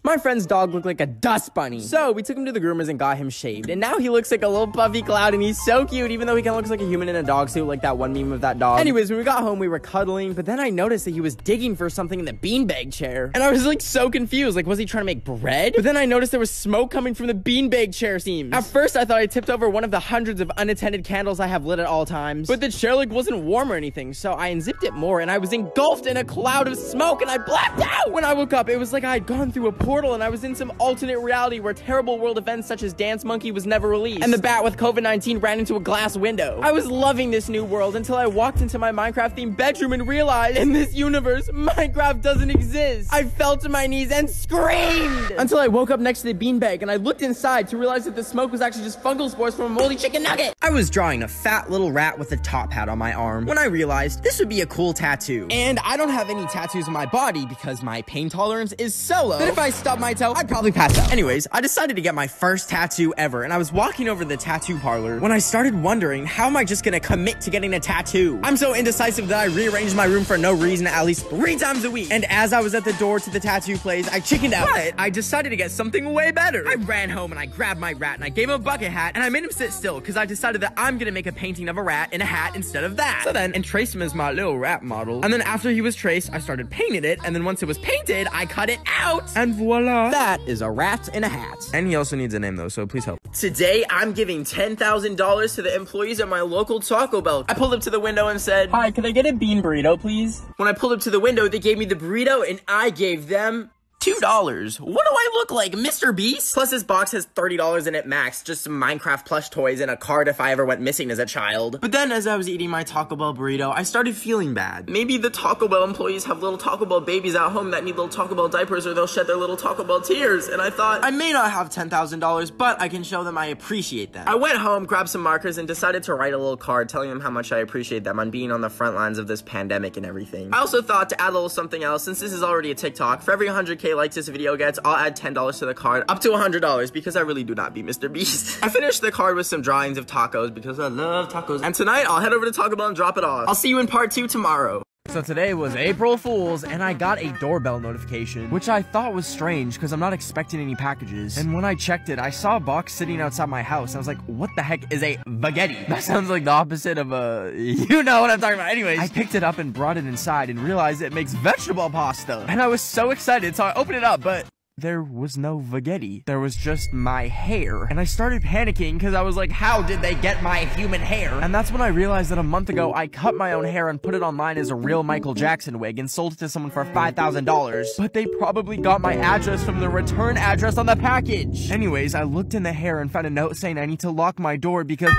My friend's dog looked like a dust bunny. So we took him to the groomers and got him shaved. And now he looks like a little puffy cloud and he's so cute, even though he kind of looks like a human in a dog suit, like that one meme of that dog. Anyways, when we got home, we were cuddling, but then I noticed that he was digging for something in the beanbag chair. And I was like so confused. Like, was he trying to make bread? But then I noticed there was smoke coming from the beanbag chair seams. At first, I thought I tipped over one of the hundreds of unattended candles I have lit at all times. But the chair like wasn't warm or anything, so I unzipped it more and I was engulfed in a cloud of smoke and I blacked out! When I woke up, it was like I had gone through a portal and I was in some alternate reality where terrible world events such as Dance Monkey was never released, and the bat with COVID 19 ran into a glass window. I was loving this new world until I walked into my Minecraft themed bedroom and realized in this universe, Minecraft doesn't exist. I fell to my knees and screamed until I woke up next to the beanbag and I looked inside to realize that the smoke was actually just fungal spores from a moldy chicken nugget. I was drawing a fat little rat with a top hat on my arm when I realized this would be a cool tattoo. And I don't have any tattoos on my body because my pain tolerance is so low that if I stub my toe, I'd probably pass out. Anyways, I decided to get my first tattoo ever, and I was walking over to the tattoo parlor when I started wondering, how am I just gonna commit to getting a tattoo? I'm so indecisive that I rearranged my room for no reason at least three times a week. And as I was at the door to the tattoo place, I chickened out. But I decided to get something way better. I ran home and I grabbed my rat and I gave him a bucket hat and I made him sit still because I decided that I'm gonna make a painting of a rat in a hat instead of that. So then, and traced him as my little rat model. And then after he was traced, I started painting it. And then once it was painted, I cut it out. And voila. That is a rat in a hat. And he also needs a name though, so please help. Today, I'm giving $10,000 to the employees at my local Taco Bell. I pulled up to the window and said, Hi, can I get a bean burrito, please? When I pulled up to the window, they gave me the burrito and I gave them Two dollars. What do I look like, Mr. Beast? Plus, this box has $30 in it max, just some Minecraft plush toys and a card if I ever went missing as a child. But then, as I was eating my Taco Bell burrito, I started feeling bad. Maybe the Taco Bell employees have little Taco Bell babies at home that need little Taco Bell diapers or they'll shed their little Taco Bell tears. And I thought, I may not have $10,000, but I can show them I appreciate them. I went home, grabbed some markers, and decided to write a little card telling them how much I appreciate them on being on the front lines of this pandemic and everything. I also thought to add a little something else, since this is already a TikTok, for every 100k likes this video gets, I'll add $10 to the card, up to $100, because I really do not be Mr. Beast. I finished the card with some drawings of tacos, because I love tacos. And tonight, I'll head over to Taco Bell and drop it off. I'll see you in part two tomorrow. So today was April Fool's, and I got a doorbell notification, which I thought was strange because I'm not expecting any packages. And when I checked it, I saw a box sitting outside my house. I was like, what the heck is a baguette? That sounds like the opposite of a, you know what I'm talking about. Anyways, I picked it up and brought it inside and realized it makes vegetable pasta. And I was so excited, so I opened it up, but there was no Vagetti. There was just my hair. And I started panicking because I was like, how did they get my human hair? And that's when I realized that a month ago, I cut my own hair and put it online as a real Michael Jackson wig and sold it to someone for $5,000. But they probably got my address from the return address on the package. Anyways, I looked in the hair and found a note saying I need to lock my door because...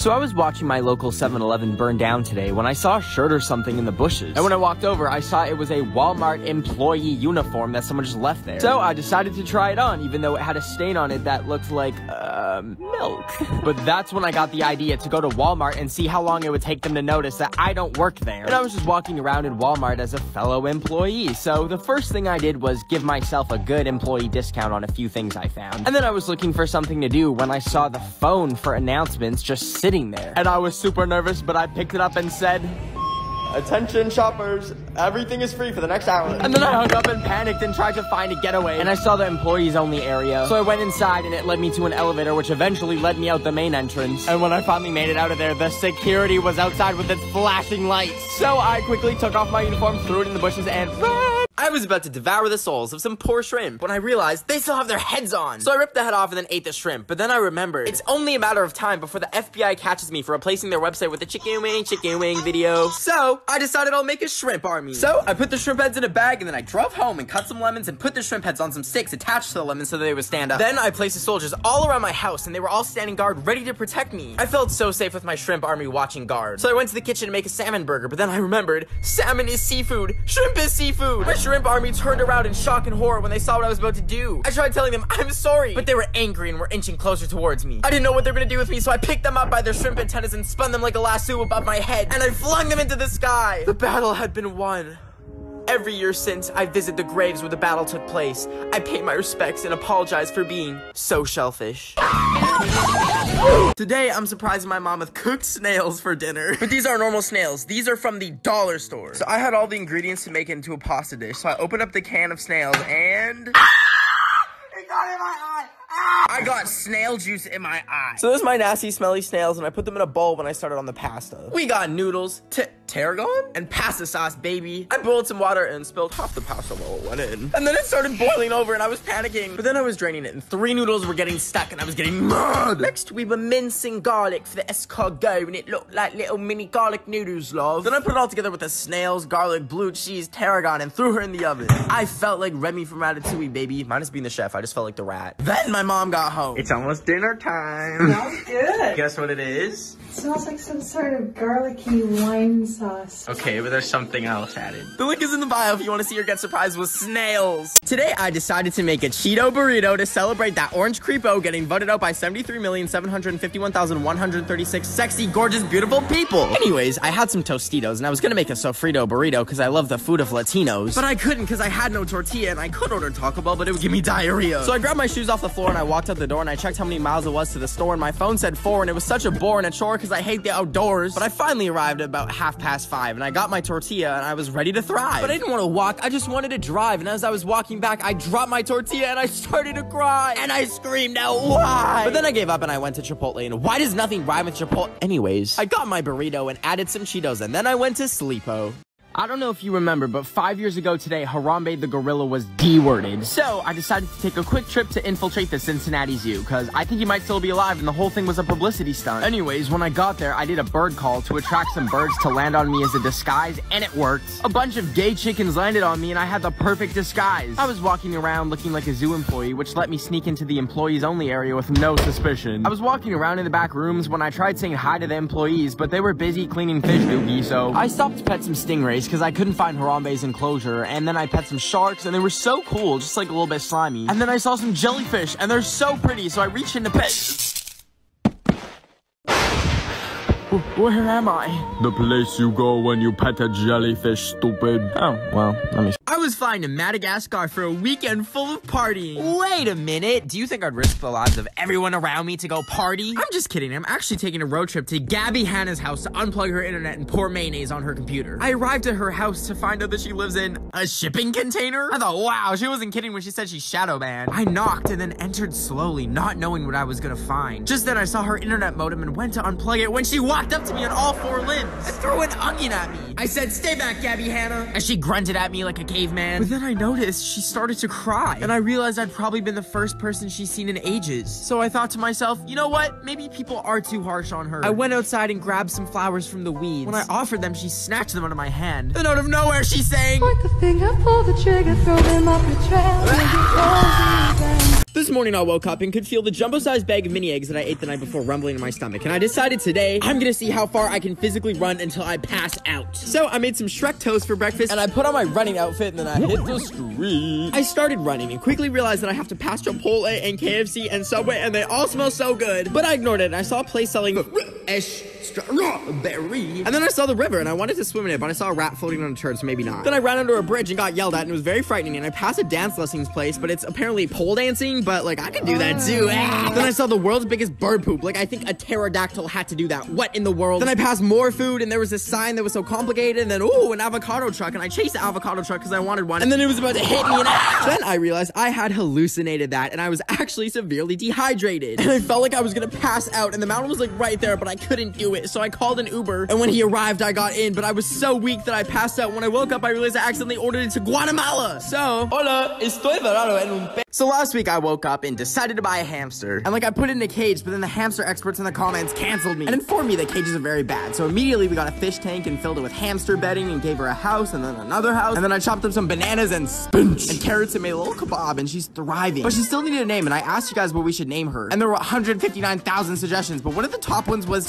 So I was watching my local 7-Eleven burn down today when I saw a shirt or something in the bushes. And when I walked over, I saw it was a Walmart employee uniform that someone just left there. So I decided to try it on, even though it had a stain on it that looked like, uh, milk. but that's when I got the idea to go to Walmart and see how long it would take them to notice that I don't work there. And I was just walking around in Walmart as a fellow employee. So the first thing I did was give myself a good employee discount on a few things I found. And then I was looking for something to do when I saw the phone for announcements just sitting there. And I was super nervous, but I picked it up and said, Attention shoppers, everything is free for the next hour. And then I hung up and panicked and tried to find a getaway. And I saw the employees only area. So I went inside and it led me to an elevator, which eventually led me out the main entrance. And when I finally made it out of there, the security was outside with its flashing lights. So I quickly took off my uniform, threw it in the bushes, and ran. I was about to devour the souls of some poor shrimp when I realized they still have their heads on. So I ripped the head off and then ate the shrimp. But then I remembered it's only a matter of time before the FBI catches me for replacing their website with a chicken wing, chicken wing video. So I decided I'll make a shrimp army. So I put the shrimp heads in a bag and then I drove home and cut some lemons and put the shrimp heads on some sticks attached to the lemons so they would stand up. Then I placed the soldiers all around my house and they were all standing guard ready to protect me. I felt so safe with my shrimp army watching guard. So I went to the kitchen to make a salmon burger, but then I remembered salmon is seafood, shrimp is seafood. My shrimp army turned around in shock and horror when they saw what I was about to do. I tried telling them I'm sorry, but they were angry and were inching closer towards me. I didn't know what they were gonna do with me, so I picked them up by their shrimp antennas and spun them like a lasso above my head, and I flung them into the sky. The battle had been won. Every year since, I visit the graves where the battle took place. I pay my respects and apologize for being so shellfish. Today, I'm surprising my mom with cooked snails for dinner. But these aren't normal snails. These are from the dollar store. So I had all the ingredients to make it into a pasta dish. So I opened up the can of snails and... It got in my eye! I got snail juice in my eye. So those are my nasty, smelly snails, and I put them in a bowl when I started on the pasta. We got noodles, tarragon, and pasta sauce, baby. I boiled some water and spilled half the pasta while it went in. And then it started boiling over, and I was panicking. But then I was draining it, and three noodles were getting stuck, and I was getting mad. Next, we were mincing garlic for the escargot, and it looked like little mini garlic noodles, love. Then I put it all together with the snails, garlic, blue cheese, tarragon, and threw her in the oven. I felt like Remy from Ratatouille, baby. Minus being the chef, I just felt like the rat. Then my mom got home. It's almost dinner time. Smells good. Guess what it is? It smells like some sort of garlicky wine sauce. Okay, but there's something else added. The link is in the bio if you want to see her get surprised with snails. Today, I decided to make a Cheeto burrito to celebrate that orange creepo getting voted out by 73,751,136 sexy, gorgeous, beautiful people. Anyways, I had some Tostitos and I was gonna make a sofrito burrito because I love the food of Latinos. But I couldn't because I had no tortilla and I could order Taco Bell, but it would give me diarrhea. So I grabbed my shoes off the floor and I walked out the door and I checked how many miles it was to the store and my phone said four and it was such a bore and a chore because I hate the outdoors. But I finally arrived at about half past five and I got my tortilla and I was ready to thrive. But I didn't want to walk, I just wanted to drive. And as I was walking back, I dropped my tortilla and I started to cry. And I screamed out, why? But then I gave up and I went to Chipotle. And why does nothing rhyme with Chipotle? Anyways, I got my burrito and added some Cheetos and then I went to Sleepo. I don't know if you remember, but five years ago today, Harambe the gorilla was D-worded. So I decided to take a quick trip to infiltrate the Cincinnati Zoo, because I think he might still be alive and the whole thing was a publicity stunt. Anyways, when I got there, I did a bird call to attract some birds to land on me as a disguise, and it worked. A bunch of gay chickens landed on me and I had the perfect disguise. I was walking around looking like a zoo employee, which let me sneak into the employees only area with no suspicion. I was walking around in the back rooms when I tried saying hi to the employees, but they were busy cleaning fish doogie, so I stopped to pet some stingrays because I couldn't find Harambe's enclosure, and then I pet some sharks, and they were so cool, just like a little bit slimy. And then I saw some jellyfish, and they're so pretty, so I reached in to pet. Where am I? The place you go when you pet a jellyfish, stupid. Oh, well, let me. I was flying to Madagascar for a weekend full of partying. Wait a minute. Do you think I'd risk the lives of everyone around me to go party? I'm just kidding. I'm actually taking a road trip to Gabby Hanna's house to unplug her internet and pour mayonnaise on her computer. I arrived at her house to find out that she lives in a shipping container. I thought, wow, she wasn't kidding when she said she's shadow banned. I knocked and then entered slowly, not knowing what I was gonna find. Just then I saw her internet modem and went to unplug it when she walked up to me on all four limbs and threw an onion at me. I said, stay back, Gabby Hanna. And she grunted at me like a caveman. But then I noticed she started to cry. And I realized I'd probably been the first person she's seen in ages. So I thought to myself, you know what? Maybe people are too harsh on her. I went outside and grabbed some flowers from the weeds. When I offered them, she snatched them out of my hand. Then out of nowhere, she sang, Point the finger, pull the trigger, throw them up your trail. This morning I woke up and could feel the jumbo-sized bag of mini eggs that I ate the night before rumbling in my stomach. And I decided today, I'm gonna see how far I can physically run until I pass out. So I made some Shrek toast for breakfast and I put on my running outfit and then I hit the street. I started running and quickly realized that I have to pass Chipotle and KFC and Subway and they all smell so good. But I ignored it and I saw a place selling strawberry. And then I saw the river and I wanted to swim in it, but I saw a rat floating on a turd, so maybe not. Then I ran under a bridge and got yelled at and it was very frightening. And I passed a dance lessons place, but it's apparently pole dancing, but like I could do that too. Ah. Then I saw the world's biggest bird poop. Like I think a pterodactyl had to do that. What in the world? Then I passed more food and there was this sign that was so complicated. And then, ooh, an avocado truck. And I chased the avocado truck because I wanted one. And then it was about to hit me. And ah. then I realized I had hallucinated that and I was actually severely dehydrated. And I felt like I was gonna pass out. And the mountain was like right there, but I couldn't do it. So I called an Uber. And when he arrived, I got in. But I was so weak that I passed out. When I woke up, I realized I accidentally ordered it to Guatemala. So, hola, estoy varado en un pe so last week I woke up and decided to buy a hamster. And like I put it in a cage, but then the hamster experts in the comments canceled me and informed me that cages are very bad. So immediately we got a fish tank and filled it with hamster bedding and gave her a house and then another house. And then I chopped up some bananas and spinach and carrots and made a little kebab and she's thriving. But she still needed a name and I asked you guys what we should name her. And there were 159,000 suggestions, but one of the top ones was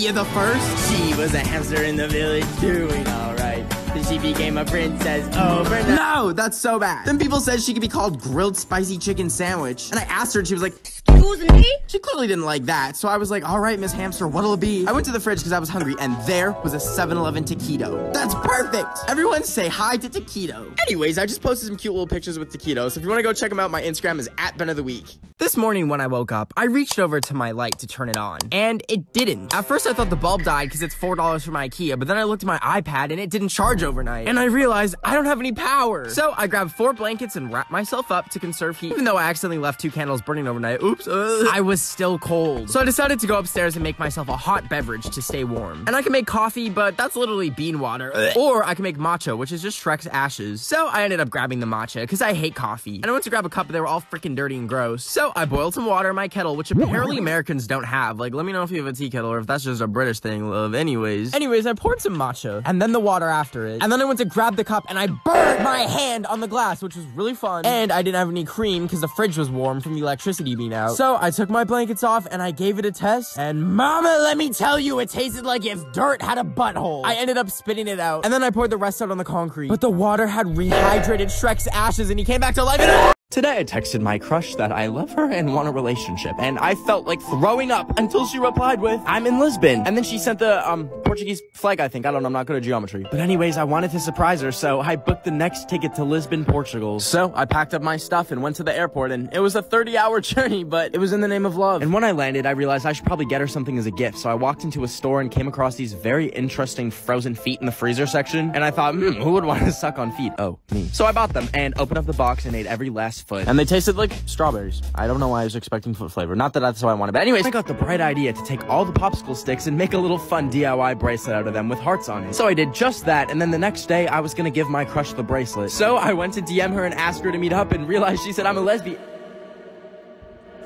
The First. She was a hamster in the village doing alright. Then she became a princess overnight. No, that's so bad. Then people said she could be called grilled spicy chicken sandwich. And I asked her and she was like, excuse me? She clearly didn't like that. So I was like, all right, Miss Hamster, what'll it be? I went to the fridge because I was hungry and there was a 7-Eleven taquito. That's perfect. Everyone say hi to taquito. Anyways, I just posted some cute little pictures with taquitos. So if you want to go check them out, my Instagram is at Ben of the Week. This morning when I woke up, I reached over to my light to turn it on, and it didn't. At first I thought the bulb died because it's $4 from Ikea, but then I looked at my iPad and it didn't charge overnight. And I realized I don't have any power. So I grabbed four blankets and wrapped myself up to conserve heat, even though I accidentally left two candles burning overnight. Oops. Uh, I was still cold. So I decided to go upstairs and make myself a hot beverage to stay warm. And I can make coffee, but that's literally bean water. Or I can make matcha, which is just Shrek's ashes. So I ended up grabbing the matcha because I hate coffee. And I went to grab a cup, but they were all freaking dirty and gross. So I boiled some water in my kettle, which apparently Americans don't have. Like, let me know if you have a tea kettle or if that's just a British thing, love. Anyways. Anyways, I poured some matcha and then the water after it. And then I went to grab the cup and I burned my hand on the glass, which was really fun. And I didn't have any cream because the fridge was warm from the electricity being out. So I took my blankets off and I gave it a test. And mama, let me tell you, it tasted like if dirt had a butthole. I ended up spitting it out. And then I poured the rest out on the concrete. But the water had rehydrated Shrek's ashes and he came back to life. Today I texted my crush that I love her and want a relationship, and I felt like throwing up until she replied with, I'm in Lisbon. And then she sent the, um, Portuguese flag, I think. I don't know, I'm not good at geometry. But anyways, I wanted to surprise her, so I booked the next ticket to Lisbon, Portugal. So I packed up my stuff and went to the airport, and it was a 30 hour journey, but it was in the name of love. And when I landed, I realized I should probably get her something as a gift, so I walked into a store and came across these very interesting frozen feet in the freezer section, and I thought, hmm, who would want to suck on feet? Oh, me. So I bought them and opened up the box and ate every last foot. And they tasted like strawberries. I don't know why I was expecting foot flavor. Not that that's what I wanted, but anyways, I got the bright idea to take all the popsicle sticks and make a little fun DIY bracelet out of them with hearts on it. So I did just that, and then the next day I was gonna give my crush the bracelet. So I went to DM her and asked her to meet up and realized she said I'm a lesbian.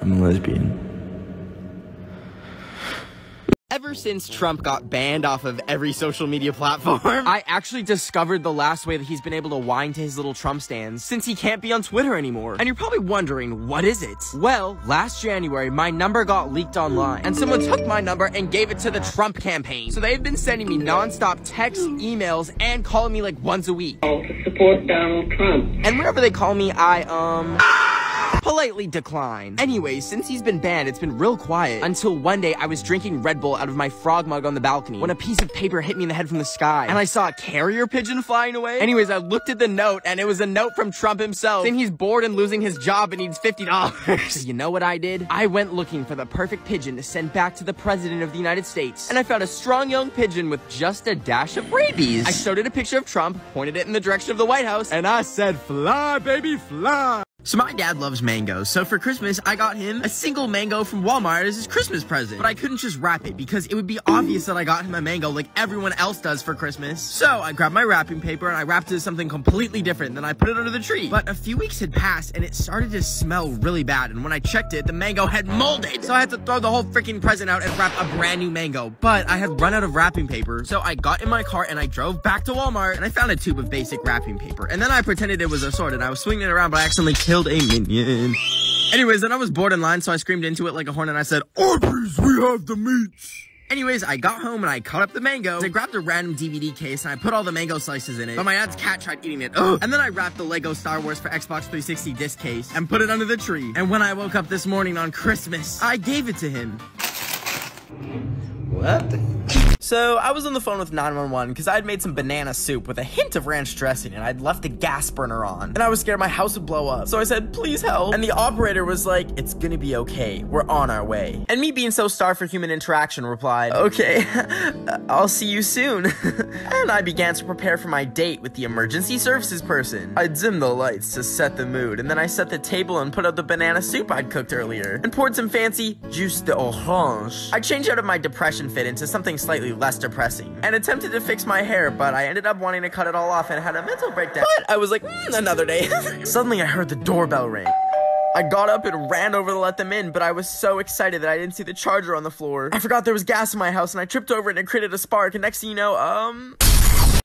I'm a lesbian. Ever since Trump got banned off of every social media platform, I actually discovered the last way that he's been able to whine to his little Trump stands since he can't be on Twitter anymore. And you're probably wondering, what is it? Well, last January, my number got leaked online, and someone took my number and gave it to the Trump campaign. So they've been sending me nonstop texts, emails, and calling me like once a week. To support Donald Trump. And whenever they call me, I, um politely decline. Anyways, since he's been banned, it's been real quiet. Until one day, I was drinking Red Bull out of my frog mug on the balcony when a piece of paper hit me in the head from the sky. And I saw a carrier pigeon flying away. Anyways, I looked at the note, and it was a note from Trump himself saying he's bored and losing his job and needs $50. so you know what I did? I went looking for the perfect pigeon to send back to the President of the United States. And I found a strong young pigeon with just a dash of rabies. I showed it a picture of Trump, pointed it in the direction of the White House, and I said, fly, baby, fly. So my dad loves mangoes, so for Christmas, I got him a single mango from Walmart as his Christmas present. But I couldn't just wrap it because it would be obvious that I got him a mango like everyone else does for Christmas. So I grabbed my wrapping paper and I wrapped it as something completely different, then I put it under the tree. But a few weeks had passed and it started to smell really bad, and when I checked it, the mango had molded. So I had to throw the whole freaking present out and wrap a brand new mango. But I had run out of wrapping paper, so I got in my car and I drove back to Walmart and I found a tube of basic wrapping paper. And then I pretended it was a sword and I was swinging it around, but I accidentally killed a minion. Anyways, then I was bored in line, so I screamed into it like a horn and I said, Arby's, we have the meats. Anyways, I got home and I cut up the mango. I grabbed a random DVD case and I put all the mango slices in it. But my dad's cat tried eating it. Ugh. And then I wrapped the Lego Star Wars for Xbox 360 disc case and put it under the tree. And when I woke up this morning on Christmas, I gave it to him. What? So I was on the phone with 911 because I'd made some banana soup with a hint of ranch dressing and I'd left the gas burner on. And I was scared my house would blow up. So I said, please help. And the operator was like, it's gonna be okay. We're on our way. And me being so starved for human interaction replied, okay, I'll see you soon. and I began to prepare for my date with the emergency services person. I dimmed the lights to set the mood and then I set the table and put out the banana soup I'd cooked earlier and poured some fancy juice d'orange. I changed out of my depression fit into something slightly less depressing and attempted to fix my hair, but I ended up wanting to cut it all off and had a mental breakdown. But I was like, mm, another day. Suddenly I heard the doorbell ring. I got up and ran over to let them in, but I was so excited that I didn't see the charger on the floor. I forgot there was gas in my house and I tripped over it and it created a spark and next thing you know, um...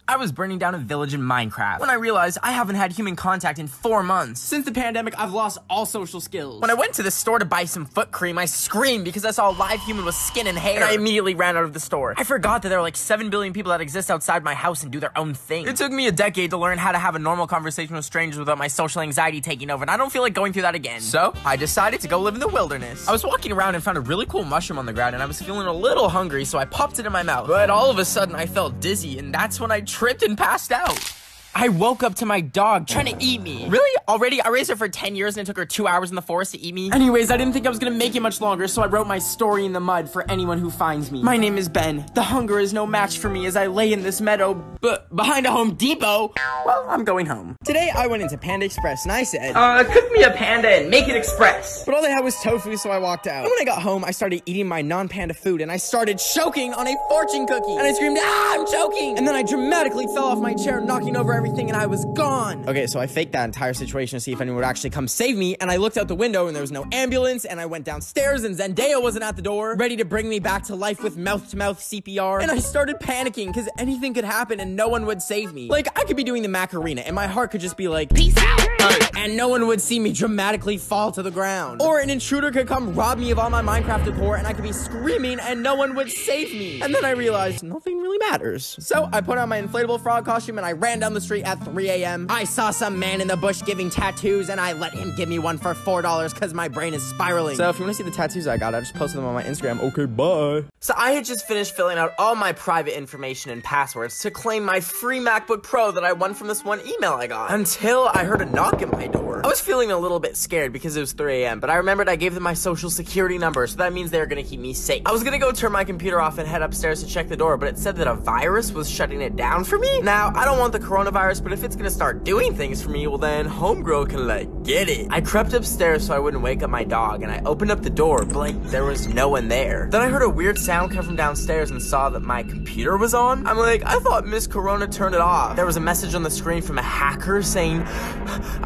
I was burning down a village in Minecraft when I realized I haven't had human contact in four months. Since the pandemic, I've lost all social skills. When I went to the store to buy some foot cream, I screamed because I saw a live human with skin and hair. And I immediately ran out of the store. I forgot that there are like 7 billion people that exist outside my house and do their own thing. It took me a decade to learn how to have a normal conversation with strangers without my social anxiety taking over, and I don't feel like going through that again. So, I decided to go live in the wilderness. I was walking around and found a really cool mushroom on the ground, and I was feeling a little hungry, so I popped it in my mouth. But all of a sudden, I felt dizzy, and that's when I tripped and passed out. I woke up to my dog trying to eat me. Really? Already? I raised her for 10 years and it took her two hours in the forest to eat me? Anyways, I didn't think I was gonna make it much longer, so I wrote my story in the mud for anyone who finds me. My name is Ben. The hunger is no match for me as I lay in this meadow, but behind a Home Depot. Well, I'm going home. Today, I went into Panda Express and I said, Uh, cook me a panda and make it express. But all they had was tofu, so I walked out. And when I got home, I started eating my non-panda food and I started choking on a fortune cookie. And I screamed, ah, I'm choking! And then I dramatically fell off my chair, knocking over everything, and I was gone. Okay, so I faked that entire situation to see if anyone would actually come save me, and I looked out the window and there was no ambulance, and I went downstairs and Zendaya wasn't at the door, ready to bring me back to life with mouth-to-mouth CPR, and I started panicking because anything could happen and no one would save me. Like, I could be doing the Macarena, and my heart could just be like, peace out, and no one would see me dramatically fall to the ground. Or an intruder could come rob me of all my Minecraft decor, and I could be screaming and no one would save me. And then I realized nothing really matters. So I put on my inflatable frog costume and I ran down the street at 3 a.m. I saw some man in the bush giving tattoos and I let him give me one for $4 because my brain is spiraling. So if you want to see the tattoos I got, I just posted them on my Instagram. Okay, bye. So I had just finished filling out all my private information and passwords to claim my free MacBook Pro that I won from this one email I got. Until I heard a knock at my door. I was feeling a little bit scared because it was 3 a.m., but I remembered I gave them my social security number, so that means they're gonna keep me safe. I was gonna go turn my computer off and head upstairs to check the door, but it said that a virus was shutting it down for me. Now, I don't want the coronavirus, but if it's gonna start doing things for me, well then, homegirl can like, get it. I crept upstairs so I wouldn't wake up my dog, and I opened up the door, but like, there was no one there. Then I heard a weird sound come from downstairs and saw that my computer was on. I'm like, I thought Miss Corona turned it off. There was a message on the screen from a hacker saying,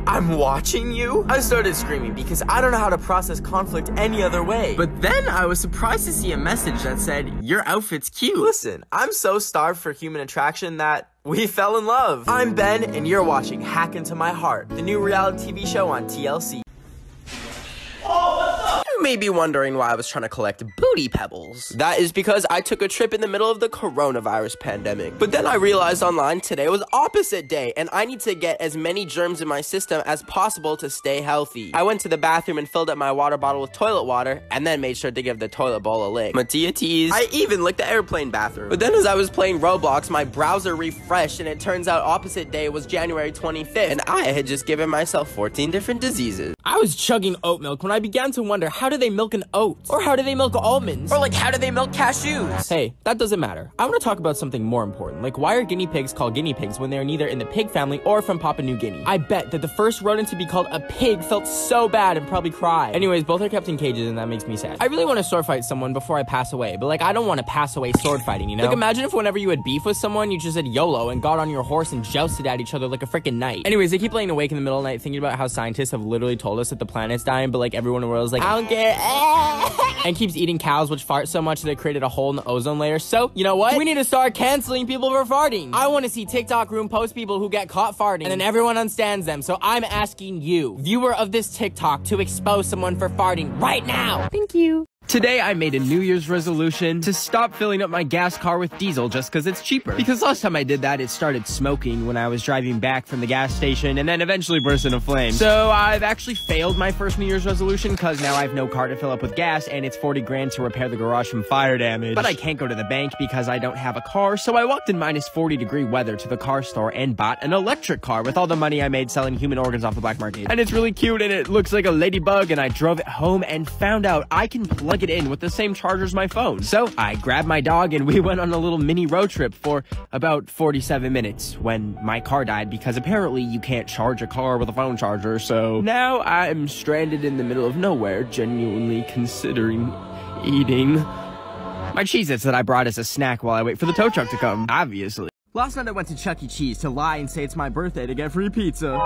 I'm watching you. I started screaming because I don't know how to process conflict any other way. But then I was surprised to see a message that said, your outfit's cute. Listen, I'm so starved for human attraction that we fell in love. I'm Ben, and you're watching Hack Into My Heart, the new reality TV show on TLC. You may be wondering why I was trying to collect booty pebbles. That is because I took a trip in the middle of the coronavirus pandemic. But then I realized online today was opposite day, and I need to get as many germs in my system as possible to stay healthy. I went to the bathroom and filled up my water bottle with toilet water, and then made sure to give the toilet bowl a lick. Mattia tease. I even licked the airplane bathroom. But then as I was playing Roblox, my browser refreshed, and it turns out opposite day was January 25th, and I had just given myself 14 different diseases. I was chugging oat milk when I began to wonder how do they milk an oat? Or how do they milk almonds? Or like how do they milk cashews? Hey, that doesn't matter. I want to talk about something more important, like why are guinea pigs called guinea pigs when they are neither in the pig family or from Papua New Guinea? I bet that the first rodent to be called a pig felt so bad and probably cried. Anyways, both are kept in cages and that makes me sad. I really want to sword fight someone before I pass away, but like I don't want to pass away sword fighting, you know? Like imagine if whenever you had beef with someone, you just said YOLO and got on your horse and jousted at each other like a freaking knight. Anyways, I keep laying awake in the middle of the night thinking about how scientists have literally told us that the planet's dying, but like everyone in the world is like, I don't care. and keeps eating cows which fart so much that it created a hole in the ozone layer. So, you know what? We need to start canceling people for farting. I want to see TikTok room post people who get caught farting and then everyone unstands them. So I'm asking you, viewer of this TikTok, to expose someone for farting right now. Thank you. Today I made a New Year's resolution to stop filling up my gas car with diesel just because it's cheaper. Because last time I did that, it started smoking when I was driving back from the gas station and then eventually burst into flames. So I've actually failed my first New Year's resolution because now I have no car to fill up with gas and it's 40 grand to repair the garage from fire damage. But I can't go to the bank because I don't have a car, so I walked in minus 40 degree weather to the car store and bought an electric car with all the money I made selling human organs off the black market. And it's really cute and it looks like a ladybug and I drove it home and found out I can plug it in with the same charger as my phone. So I grabbed my dog and we went on a little mini road trip for about 47 minutes when my car died because apparently you can't charge a car with a phone charger. So now I'm stranded in the middle of nowhere, genuinely considering eating my Cheez-Its that I brought as a snack while I wait for the tow truck to come, obviously. Last night I went to Chuck E. Cheese to lie and say it's my birthday to get free pizza.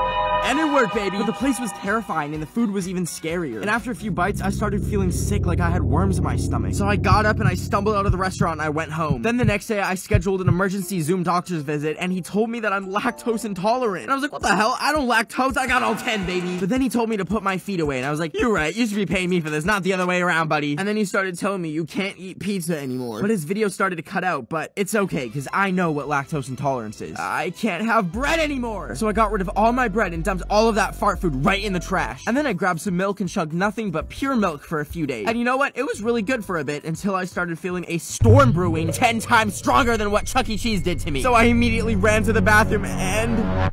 And it worked, baby! But the place was terrifying and the food was even scarier. And after a few bites, I started feeling sick like I had worms in my stomach. So I got up and I stumbled out of the restaurant and I went home. Then the next day, I scheduled an emergency Zoom doctor's visit and he told me that I'm lactose intolerant. And I was like, what the hell? I don't lactose, I got all 10, baby. But then he told me to put my feet away and I was like, you're right, you should be paying me for this, not the other way around, buddy. And then he started telling me you can't eat pizza anymore. But his video started to cut out, but it's okay, because I know what lactose intolerance is. I can't have bread anymore! So I got rid of all my bread and dumped all of that fart food right in the trash. And then I grabbed some milk and chugged nothing but pure milk for a few days. And you know what? It was really good for a bit until I started feeling a storm brewing 10 times stronger than what Chuck E. Cheese did to me. So I immediately ran to the bathroom and...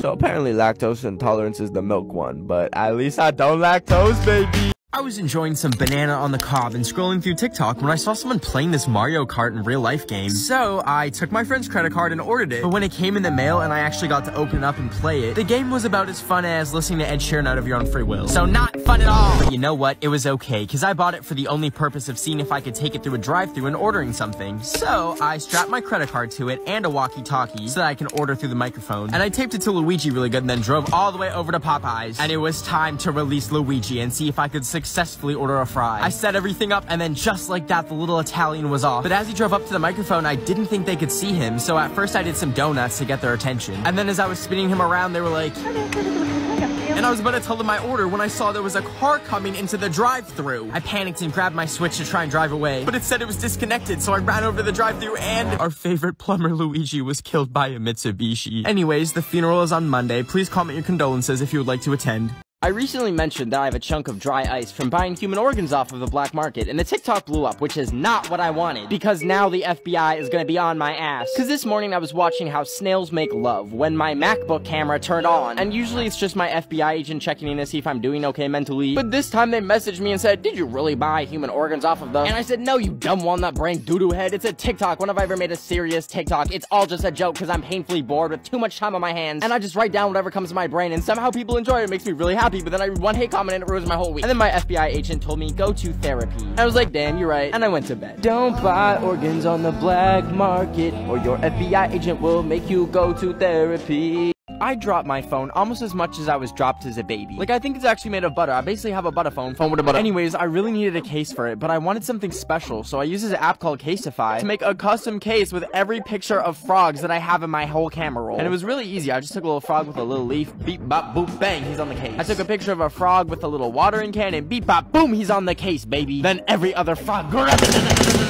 So apparently lactose intolerance is the milk one, but at least I don't lactose, baby. I was enjoying some banana on the cob and scrolling through TikTok when I saw someone playing this Mario Kart in real life game. So I took my friend's credit card and ordered it. But when it came in the mail and I actually got to open it up and play it, the game was about as fun as listening to Ed Sheeran out of your own free will. So not fun at all. But you know what? It was okay because I bought it for the only purpose of seeing if I could take it through a drive-through and ordering something. So I strapped my credit card to it and a walkie-talkie so that I can order through the microphone. And I taped it to Luigi really good and then drove all the way over to Popeyes. And it was time to release Luigi and see if I could successfully order a fry. I set everything up and then just like that, the little Italian was off. But as he drove up to the microphone, I didn't think they could see him. So at first I did some donuts to get their attention. And then as I was spinning him around, they were like, and I was about to tell them my order when I saw there was a car coming into the drive-thru. I panicked and grabbed my switch to try and drive away, but it said it was disconnected, so I ran over to the drive-thru and our favorite plumber Luigi was killed by a Mitsubishi. Anyways, the funeral is on Monday. Please comment your condolences if you would like to attend. I recently mentioned that I have a chunk of dry ice from buying human organs off of the black market, and the TikTok blew up, which is not what I wanted, because now the FBI is gonna be on my ass. Cause this morning I was watching how snails make love when my MacBook camera turned on, and usually it's just my FBI agent checking in to see if I'm doing okay mentally, but this time they messaged me and said, did you really buy human organs off of them? And I said, no, you dumb walnut brain doo-doo head, it's a TikTok, when have I ever made a serious TikTok? It's all just a joke because I'm painfully bored with too much time on my hands, and I just write down whatever comes to my brain, and somehow people enjoy it, it makes me really happy, but then I read one hate comment and it ruins my whole week. And then my FBI agent told me, go to therapy. I was like, damn, you're right. And I went to bed. Don't buy organs on the black market, or your FBI agent will make you go to therapy. I dropped my phone almost as much as I was dropped as a baby. Like, I think it's actually made of butter. I basically have a butter phone, phone with a butter. Anyways, I really needed a case for it, but I wanted something special, so I used this app called Casetify to make a custom case with every picture of frogs that I have in my whole camera roll. And it was really easy. I just took a little frog with a little leaf, beep, bop, boop, bang, he's on the case. I took a picture of a frog with a little watering can, and beep, bop, boom, he's on the case, baby. Then every other frog,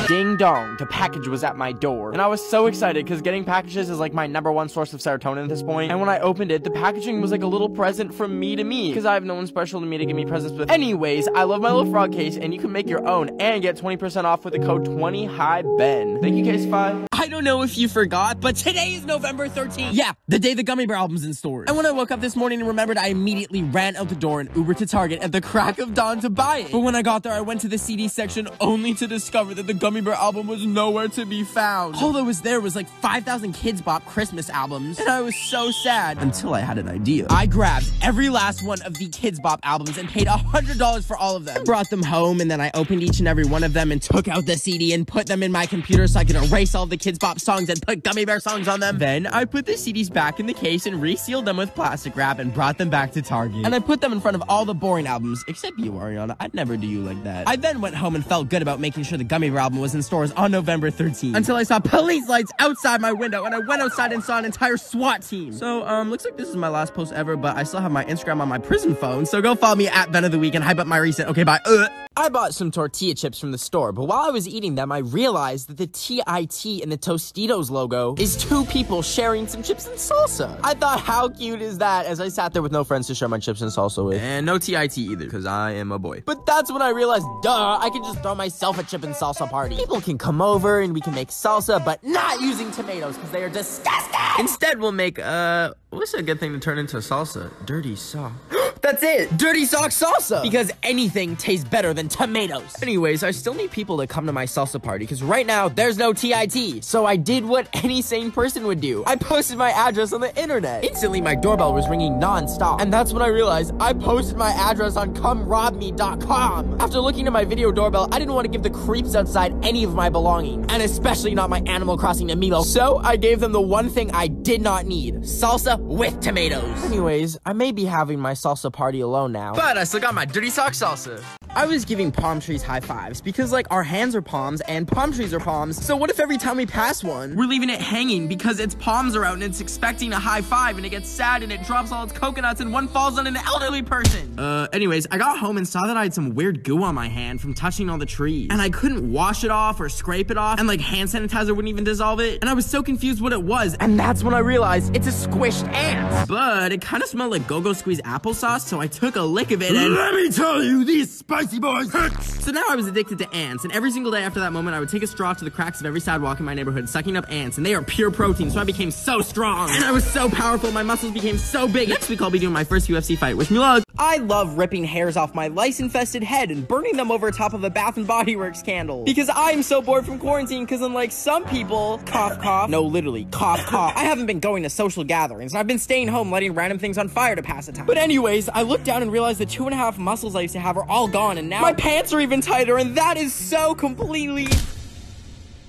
ding dong, the package was at my door. And I was so excited, because getting packages is like my number one source of serotonin at this point. And when I opened it, the packaging was like a little present from me to me because I have no one special to me to give me presents with. Anyways, I love my little frog case and you can make your own and get 20% off with the code 20HIGHBEN. Thank you, Casetify. I don't know if you forgot, but today is November 13th. Yeah, the day the Gummy Bear album's in stores. And when I woke up this morning and remembered, I immediately ran out the door and Uber to Target at the crack of dawn to buy it. But when I got there, I went to the CD section only to discover that the Gummy Bear album was nowhere to be found. All that was there was like 5,000 Kidz Bop Christmas albums. And I was so sad. Sad until I had an idea. I grabbed every last one of the Kidz Bop albums and paid $100 for all of them. I brought them home and then I opened each and every one of them and took out the CD and put them in my computer so I could erase all the Kidz Bop songs and put Gummy Bear songs on them. Then I put the CDs back in the case and resealed them with plastic wrap and brought them back to Target. And I put them in front of all the boring albums, except you, Ariana. I'd never do you like that. I then went home and felt good about making sure the Gummy Bear album was in stores on November 13th. Until I saw police lights outside my window and I went outside and saw an entire SWAT team. So, um, Um, looks like this is my last post ever, but I still have my Instagram on my prison phone. So go follow me at Ben of the Week and hype up my recent. Okay, bye. Ugh. I bought some tortilla chips from the store, but while I was eating them, I realized that the TIT in the Tostitos logo is two people sharing some chips and salsa. I thought, how cute is that? As I sat there with no friends to share my chips and salsa with. And no TIT either, because I am a boy. But that's when I realized, duh, I can just throw myself a chip and salsa party. People can come over and we can make salsa, but not using tomatoes, because they are disgusting. Instead, we'll make, uh, what's a good thing to turn into salsa? Dirty sauce. That's it! Dirty sock salsa! Because anything tastes better than tomatoes. Anyways, I still need people to come to my salsa party because right now there's no TIT. So I did what any sane person would do. I posted my address on the internet. Instantly, my doorbell was ringing non-stop. And that's when I realized I posted my address on comerobme.com. After looking at my video doorbell, I didn't want to give the creeps outside any of my belongings. And especially not my Animal Crossing amiibo. So I gave them the one thing I did not need. Salsa with tomatoes. Anyways, I may be having my salsa party alone now. But I still got my dirty sock salsa. I was giving palm trees high fives because like our hands are palms and palm trees are palms. So what if every time we pass one, we're leaving it hanging because its palms are out and it's expecting a high five and it gets sad and it drops all its coconuts and one falls on an elderly person. Uh, anyways, I got home and saw that I had some weird goo on my hand from touching all the trees. And I couldn't wash it off or scrape it off and like hand sanitizer wouldn't even dissolve it. And I was so confused what it was. And that's when I realized it's a squished ant. But it kind of smelled like go-go squeeze applesauce. So I took a lick of it and- Let me tell you, these spicy boys so now I was addicted to ants, and every single day after that moment, I would take a straw to the cracks of every sidewalk in my neighborhood, sucking up ants, and they are pure protein, so I became so strong. And I was so powerful, my muscles became so big. Next week, I'll be doing my first UFC fight. Wish me luck. I love ripping hairs off my lice-infested head and burning them over top of a Bath and Body Works candle. Because I'm so bored from quarantine, because unlike some people, cough, cough, no, literally, cough, cough, I haven't been going to social gatherings, and I've been staying home letting random things on fire to pass the time. But anyways, I looked down and realized the two and a half muscles I used to have are all gone, and now my pants are even tighter, and that is so completely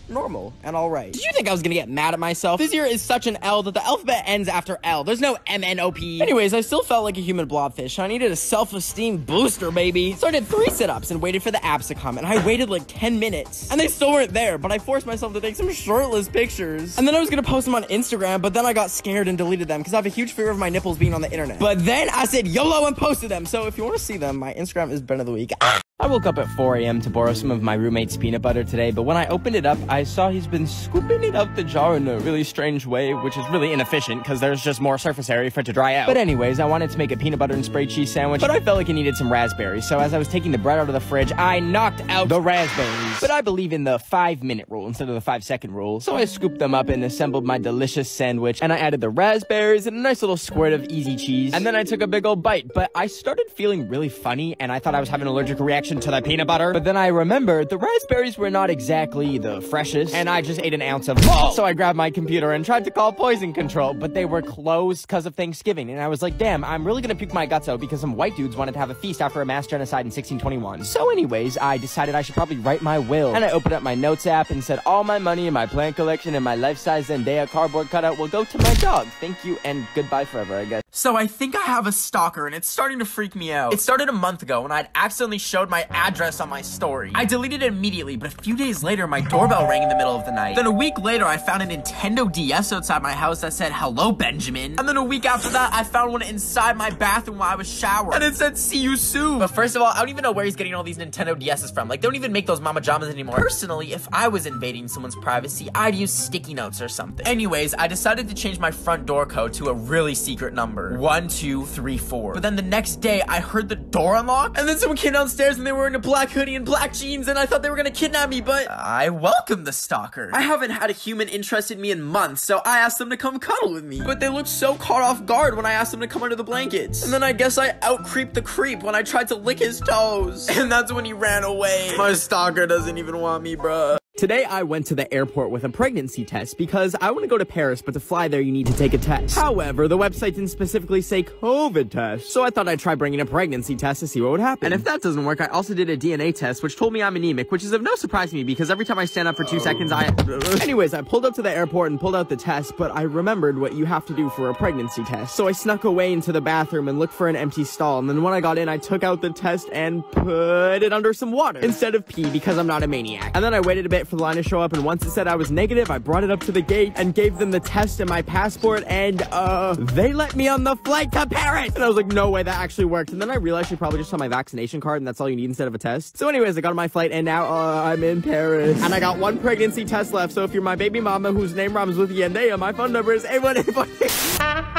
normal and alright. Did you think I was gonna get mad at myself? This year is such an L that the alphabet ends after L. There's no M-N-O-P. Anyways, I still felt like a human blobfish. I needed a self-esteem booster, baby. So I did three sit-ups and waited for the abs to come, and I waited like 10 minutes. And they still weren't there, but I forced myself to take some shirtless pictures. And then I was gonna post them on Instagram, but then I got scared and deleted them because I have a huge fear of my nipples being on the internet. But then I said YOLO and posted them. So if you want to see them, my Instagram is Ben of the Week. I woke up at 4 a.m. to borrow some of my roommate's peanut butter today, but when I opened it up, I saw he's been scooping it out the jar in a really strange way, which is really inefficient because there's just more surface area for it to dry out. But anyways, I wanted to make a peanut butter and spray cheese sandwich, but I felt like it needed some raspberries, so as I was taking the bread out of the fridge, I knocked out the raspberries. But I believe in the five minute rule instead of the five second rule, so I scooped them up and assembled my delicious sandwich, and I added the raspberries and a nice little squirt of easy cheese, and then I took a big old bite, but I started feeling really funny, and I thought I was having an allergic reaction to the peanut butter. But then I remembered the raspberries were not exactly the freshest, and I just ate an ounce of both. So I grabbed my computer and tried to call poison control, but they were closed because of Thanksgiving. And I was like, damn, I'm really gonna puke my guts out because some white dudes wanted to have a feast after a mass genocide in 1621. So anyways, I decided I should probably write my will. And I opened up my notes app and said all my money in my plant collection and my life-size Zendaya cardboard cutout will go to my dog. Thank you and goodbye forever, I guess. So I think I have a stalker and it's starting to freak me out. It started a month ago when I'd accidentally showed my address on my story. I deleted it immediately, but a few days later, my doorbell rang in the middle of the night. Then a week later, I found a Nintendo DS outside my house that said, hello, Benjamin. And then a week after that, I found one inside my bathroom while I was showering. And it said, see you soon. But first of all, I don't even know where he's getting all these Nintendo DSs from. Like, they don't even make those Mama Jamas anymore. Personally, if I was invading someone's privacy, I'd use sticky notes or something. Anyways, I decided to change my front door code to a really secret number. One, two, three, four. But then the next day, I heard the door unlock, and then someone came downstairs and they were in a black hoodie and black jeans, and I thought they were gonna kidnap me, but I welcome the stalker. I haven't had a human interested in me in months, so I asked them to come cuddle with me. But they looked so caught off guard when I asked them to come under the blankets. And then I guess I out creeped the creep when I tried to lick his toes. And that's when he ran away. My stalker doesn't even want me, bruh. Today I went to the airport with a pregnancy test because I want to go to Paris, but to fly there you need to take a test. However, the website didn't specifically say COVID test, so I thought I'd try bringing a pregnancy test to see what would happen. And if that doesn't work, I also did a DNA test, which told me I'm anemic, which is of no surprise to me because every time I stand up for two seconds, I... Anyways, I pulled up to the airport and pulled out the test, but I remembered what you have to do for a pregnancy test. So I snuck away into the bathroom and looked for an empty stall, and then when I got in, I took out the test and put it under some water instead of pee because I'm not a maniac. And then I waited a bit for the line to show up, and once it said I was negative, I brought it up to the gate and gave them the test and my passport, and uh, they let me on the flight to Paris. And I was like, no way, that actually worked. And then I realized you probably just saw my vaccination card, and that's all you need instead of a test. So anyways, I got on my flight, and now uh, I'm in Paris. And I got one pregnancy test left, so if you're my baby mama whose name rhymes with Yandea, my phone number is 8184.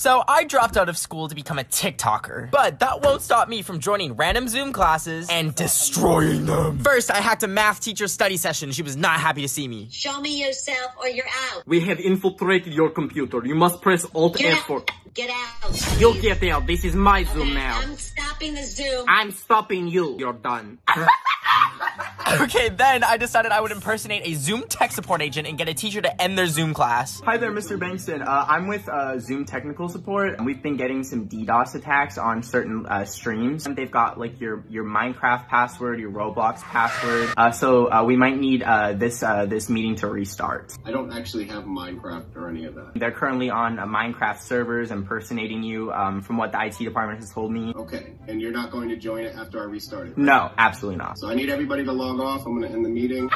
So I dropped out of school to become a TikToker, but that won't stop me from joining random Zoom classes and destroying them. First, I hacked a math teacher's study session. She was not happy to see me. Show me yourself or you're out. We have infiltrated your computer. You must press Alt F for. Get out. You'll get out. This is my Zoom Okay, now. I'm stopping the Zoom. I'm stopping you. You're done. Okay, then I decided I would impersonate a Zoom tech support agent and get a teacher to end their Zoom class. Hi there, Mr. Bankston. Uh, I'm with uh, Zoom technical support, we've been getting some DDoS attacks on certain uh, streams. And they've got like your your Minecraft password, your Roblox password. Uh, so uh, we might need uh, this uh, this meeting to restart. I don't actually have Minecraft or any of that. They're currently on uh, Minecraft servers impersonating you, um, from what the IT department has told me. Okay, and you're not going to join it after I restart it? No, absolutely not. So I need everybody to log off. I'm going to end the meeting.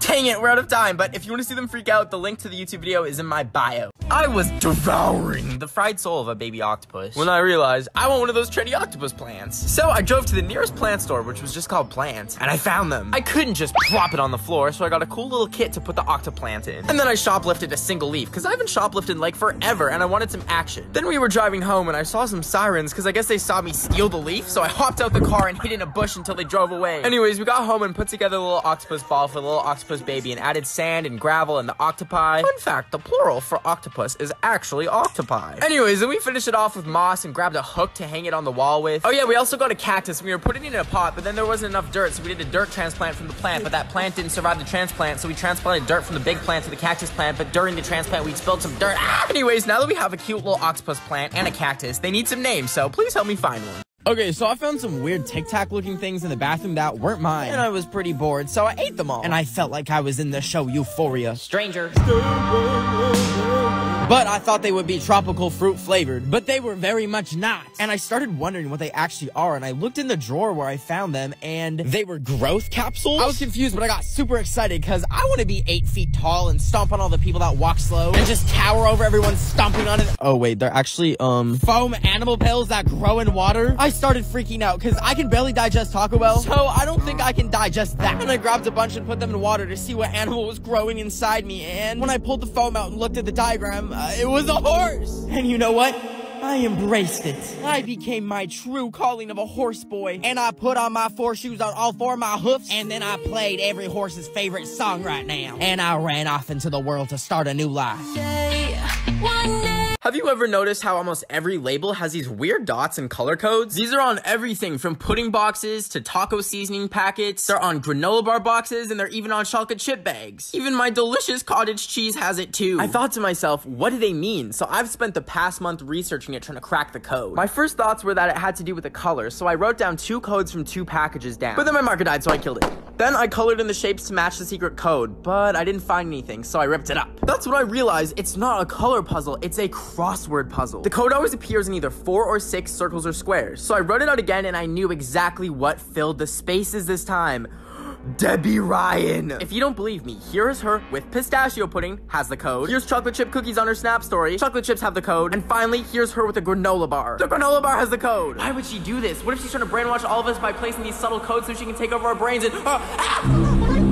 Dang it, we're out of time, but if you want to see them freak out, the link to the YouTube video is in my bio. I was devouring the fried soul of a baby octopus when I realized I want one of those trendy octopus plants. So I drove to the nearest plant store, which was just called Plants, and I found them. I couldn't just plop it on the floor, so I got a cool little kit to put the octoplant in. And then I shoplifted a single leaf, because I haven't shoplifted in like forever, and I wanted some action. Then we were driving home, and I saw some sirens, because I guess they saw me steal the leaf, so I hopped out the car and hid in a bush until they drove away. Anyways, we got home and put together a little octopus ball for the little octopus baby and added sand and gravel and the octopi. Fun fact, the plural for octopus is actually octopi. Anyways, then we finished it off with moss and grabbed a hook to hang it on the wall with. Oh yeah, we also got a cactus and we were putting it in a pot, but then there wasn't enough dirt, so we did a dirt transplant from the plant, but that plant didn't survive the transplant, so we transplanted dirt from the big plant to the cactus plant, but during the transplant we spilled some dirt. Ah! Anyways, now that we have a cute little octopus plant and a cactus, they need some names, so please help me find one. Okay, so I found some weird Tic Tac looking things in the bathroom that weren't mine. And I was pretty bored, so I ate them all. And I felt like I was in the show Euphoria. Stranger. But I thought they would be tropical fruit flavored, but they were very much not. And I started wondering what they actually are, and I looked in the drawer where I found them, and they were growth capsules. I was confused, but I got super excited because I want to be eight feet tall and stomp on all the people that walk slow and just tower over everyone stomping on it. Oh wait, they're actually um foam animal pills that grow in water. I started freaking out because I can barely digest Taco Bell, so I don't think I can digest that. And I grabbed a bunch and put them in water to see what animal was growing inside me. And when I pulled the foam out and looked at the diagram, uh, it was a horse. And you know what? I embraced it. I became my true calling of a horse boy. And I put on my four shoes on all four of my hoofs. And then I played every horse's favorite song right now. And I ran off into the world to start a new life. Have you ever noticed how almost every label has these weird dots and color codes? These are on everything from pudding boxes to taco seasoning packets. They're on granola bar boxes and they're even on chocolate chip bags. Even my delicious cottage cheese has it too. I thought to myself, what do they mean? So I've spent the past month researching it trying to crack the code. My first thoughts were that it had to do with the colors, so I wrote down two codes from two packages down. But then my marker died, so I killed it. Then I colored in the shapes to match the secret code, but I didn't find anything, so I ripped it up. That's when I realized it's not a color puzzle, it's a crossword puzzle. The code always appears in either four or six circles or squares. So I wrote it out again and I knew exactly what filled the spaces this time. Debby Ryan. If you don't believe me, here's her with pistachio pudding, has the code. Here's chocolate chip cookies on her snap story. Chocolate chips have the code. And finally, here's her with a granola bar. The granola bar has the code. Why would she do this? What if she's trying to brainwash all of us by placing these subtle codes so she can take over our brains and. Uh, ah!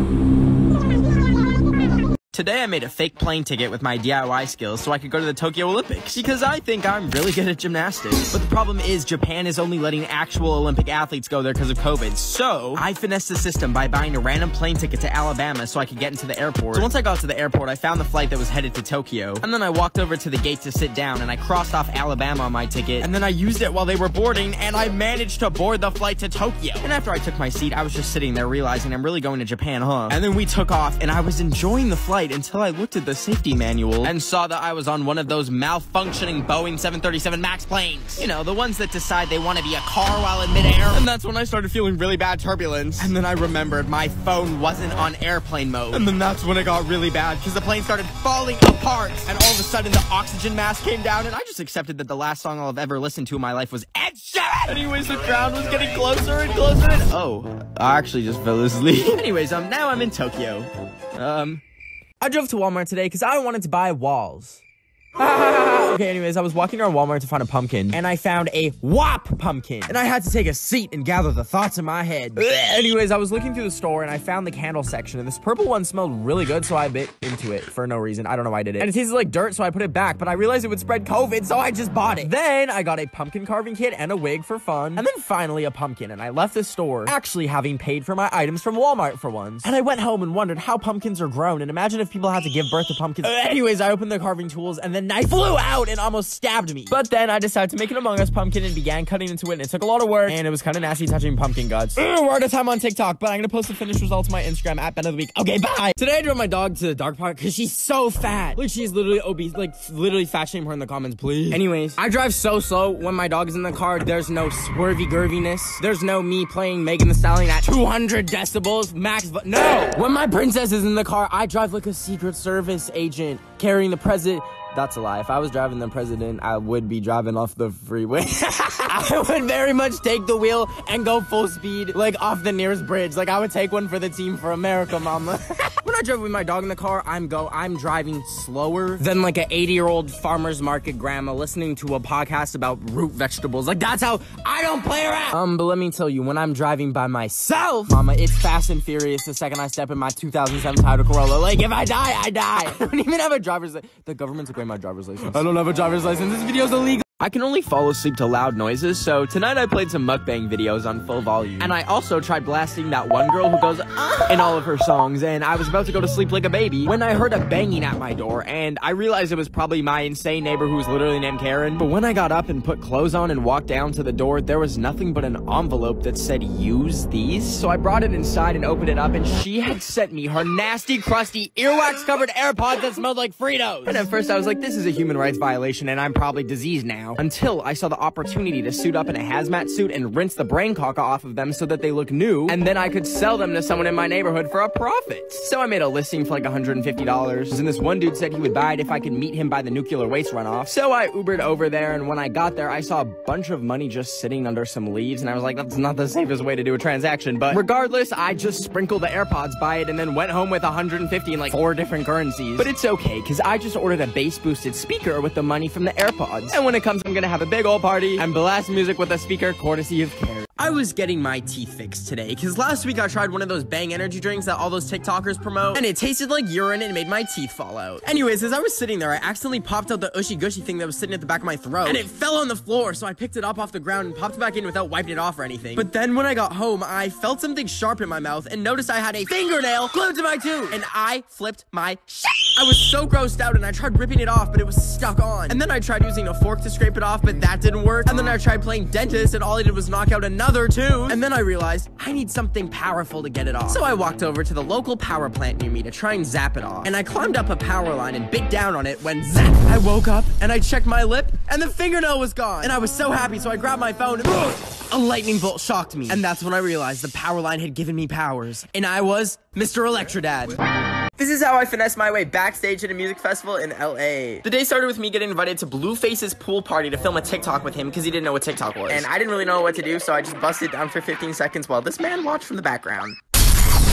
Today I made a fake plane ticket with my DIY skills so I could go to the Tokyo Olympics because I think I'm really good at gymnastics. But the problem is Japan is only letting actual Olympic athletes go there because of COVID. So I finessed the system by buying a random plane ticket to Alabama so I could get into the airport. So once I got to the airport, I found the flight that was headed to Tokyo. And then I walked over to the gate to sit down and I crossed off Alabama on my ticket. And then I used it while they were boarding and I managed to board the flight to Tokyo. And after I took my seat, I was just sitting there realizing I'm really going to Japan, huh? And then we took off and I was enjoying the flight until I looked at the safety manual and saw that I was on one of those malfunctioning Boeing 737 MAX planes. You know, the ones that decide they want to be a car while in midair. And that's when I started feeling really bad turbulence. And then I remembered my phone wasn't on airplane mode. And then that's when it got really bad because the plane started falling apart. And all of a sudden the oxygen mask came down and I just accepted that the last song I'll have ever listened to in my life was Ed Sheeran. Anyways, the crowd was getting closer and closer and oh, I actually just fell asleep. Anyways, um, now I'm in Tokyo. Um, I drove to Walmart today because I wanted to buy walls. okay, anyways, I was walking around Walmart to find a pumpkin, and I found a WAP pumpkin. And I had to take a seat and gather the thoughts in my head. anyways, I was looking through the store, and I found the candle section, and this purple one smelled really good, so I bit into it for no reason. I don't know why I did it. And it tasted like dirt, so I put it back, but I realized it would spread COVID, so I just bought it. Then I got a pumpkin carving kit and a wig for fun, and then finally a pumpkin, and I left the store actually having paid for my items from Walmart for once. And I went home and wondered how pumpkins are grown, and imagine if people had to give birth to pumpkins. anyways, I opened the carving tools, and then knife flew out and almost stabbed me. But then I decided to make an Among Us pumpkin and began cutting into it. And it took a lot of work and it was kind of nasty touching pumpkin guts. We're out of time on TikTok, but I'm gonna post the finished results on my Instagram at Ben of the Week. Okay, bye. Today I drove my dog to the dog park because she's so fat. Like she's literally obese. Like literally fat shame her in the comments, please. Anyways, I drive so slow when my dog is in the car. There's no swervy gerviness. There's no me playing Megan Thee Stallion at 200 decibels max. But no, when my princess is in the car, I drive like a Secret Service agent carrying the president. That's a lie. If I was driving the president, I would be driving off the freeway. I would very much take the wheel and go full speed, like off the nearest bridge. Like I would take one for the team for America, mama. when I drive with my dog in the car, I'm go I'm driving slower than like an 80 year old farmer's market grandma listening to a podcast about root vegetables. Like that's how I don't play around. Um, but let me tell you, when I'm driving by myself, mama, it's fast and furious the second I step in my 2007 Toyota Corolla. Like if I die, I die. I don't even have a driver's. Li- the government took away my driver's license. I don't have a driver's license. This video's illegal. I can only fall asleep to loud noises, so tonight I played some mukbang videos on full volume. And I also tried blasting that one girl who goes ah in all of her songs, and I was about to go to sleep like a baby when I heard a banging at my door, and I realized it was probably my insane neighbor who was literally named Karen. But when I got up and put clothes on and walked down to the door, there was nothing but an envelope that said use these. So I brought it inside and opened it up, and she had sent me her nasty, crusty, earwax covered AirPods that smelled like Fritos. And at first I was like, this is a human rights violation, and I'm probably diseased now until I saw the opportunity to suit up in a hazmat suit and rinse the brain caca off of them so that they look new, and then I could sell them to someone in my neighborhood for a profit. So I made a listing for like $150, and this one dude said he would buy it if I could meet him by the nuclear waste runoff. So I Ubered over there, and when I got there, I saw a bunch of money just sitting under some leaves, and I was like, that's not the safest way to do a transaction, but regardless, I just sprinkled the AirPods by it and then went home with 150 in like four different currencies. But it's okay, because I just ordered a bass boosted speaker with the money from the AirPods. And when it comes I'm gonna have a big old party and blast music with a speaker courtesy of Carrie. I was getting my teeth fixed today because last week I tried one of those Bang energy drinks that all those TikTokers promote and it tasted like urine and made my teeth fall out. Anyways, as I was sitting there, I accidentally popped out the ushy gushy thing that was sitting at the back of my throat and it fell on the floor. So I picked it up off the ground and popped it back in without wiping it off or anything. But then when I got home, I felt something sharp in my mouth and noticed I had a fingernail glued to my tooth and I flipped my shit. I was so grossed out and I tried ripping it off, but it was stuck on. And then I tried using a fork to scrape it off, but that didn't work. And then I tried playing dentist and all I did was knock out another tooth. And then I realized I need something powerful to get it off. So I walked over to the local power plant near me to try and zap it off. And I climbed up a power line and bit down on it when zap! I woke up and I checked my lip and the fingernail was gone. And I was so happy, so I grabbed my phone and a lightning bolt shocked me. And that's when I realized the power line had given me powers. And I was Mr. Electrodad. This is how I finessed my way backstage at a music festival in LA. The day started with me getting invited to Blueface's pool party to film a TikTok with him because he didn't know what TikTok was. And I didn't really know what to do, so I just busted down for 15 seconds while this man watched from the background.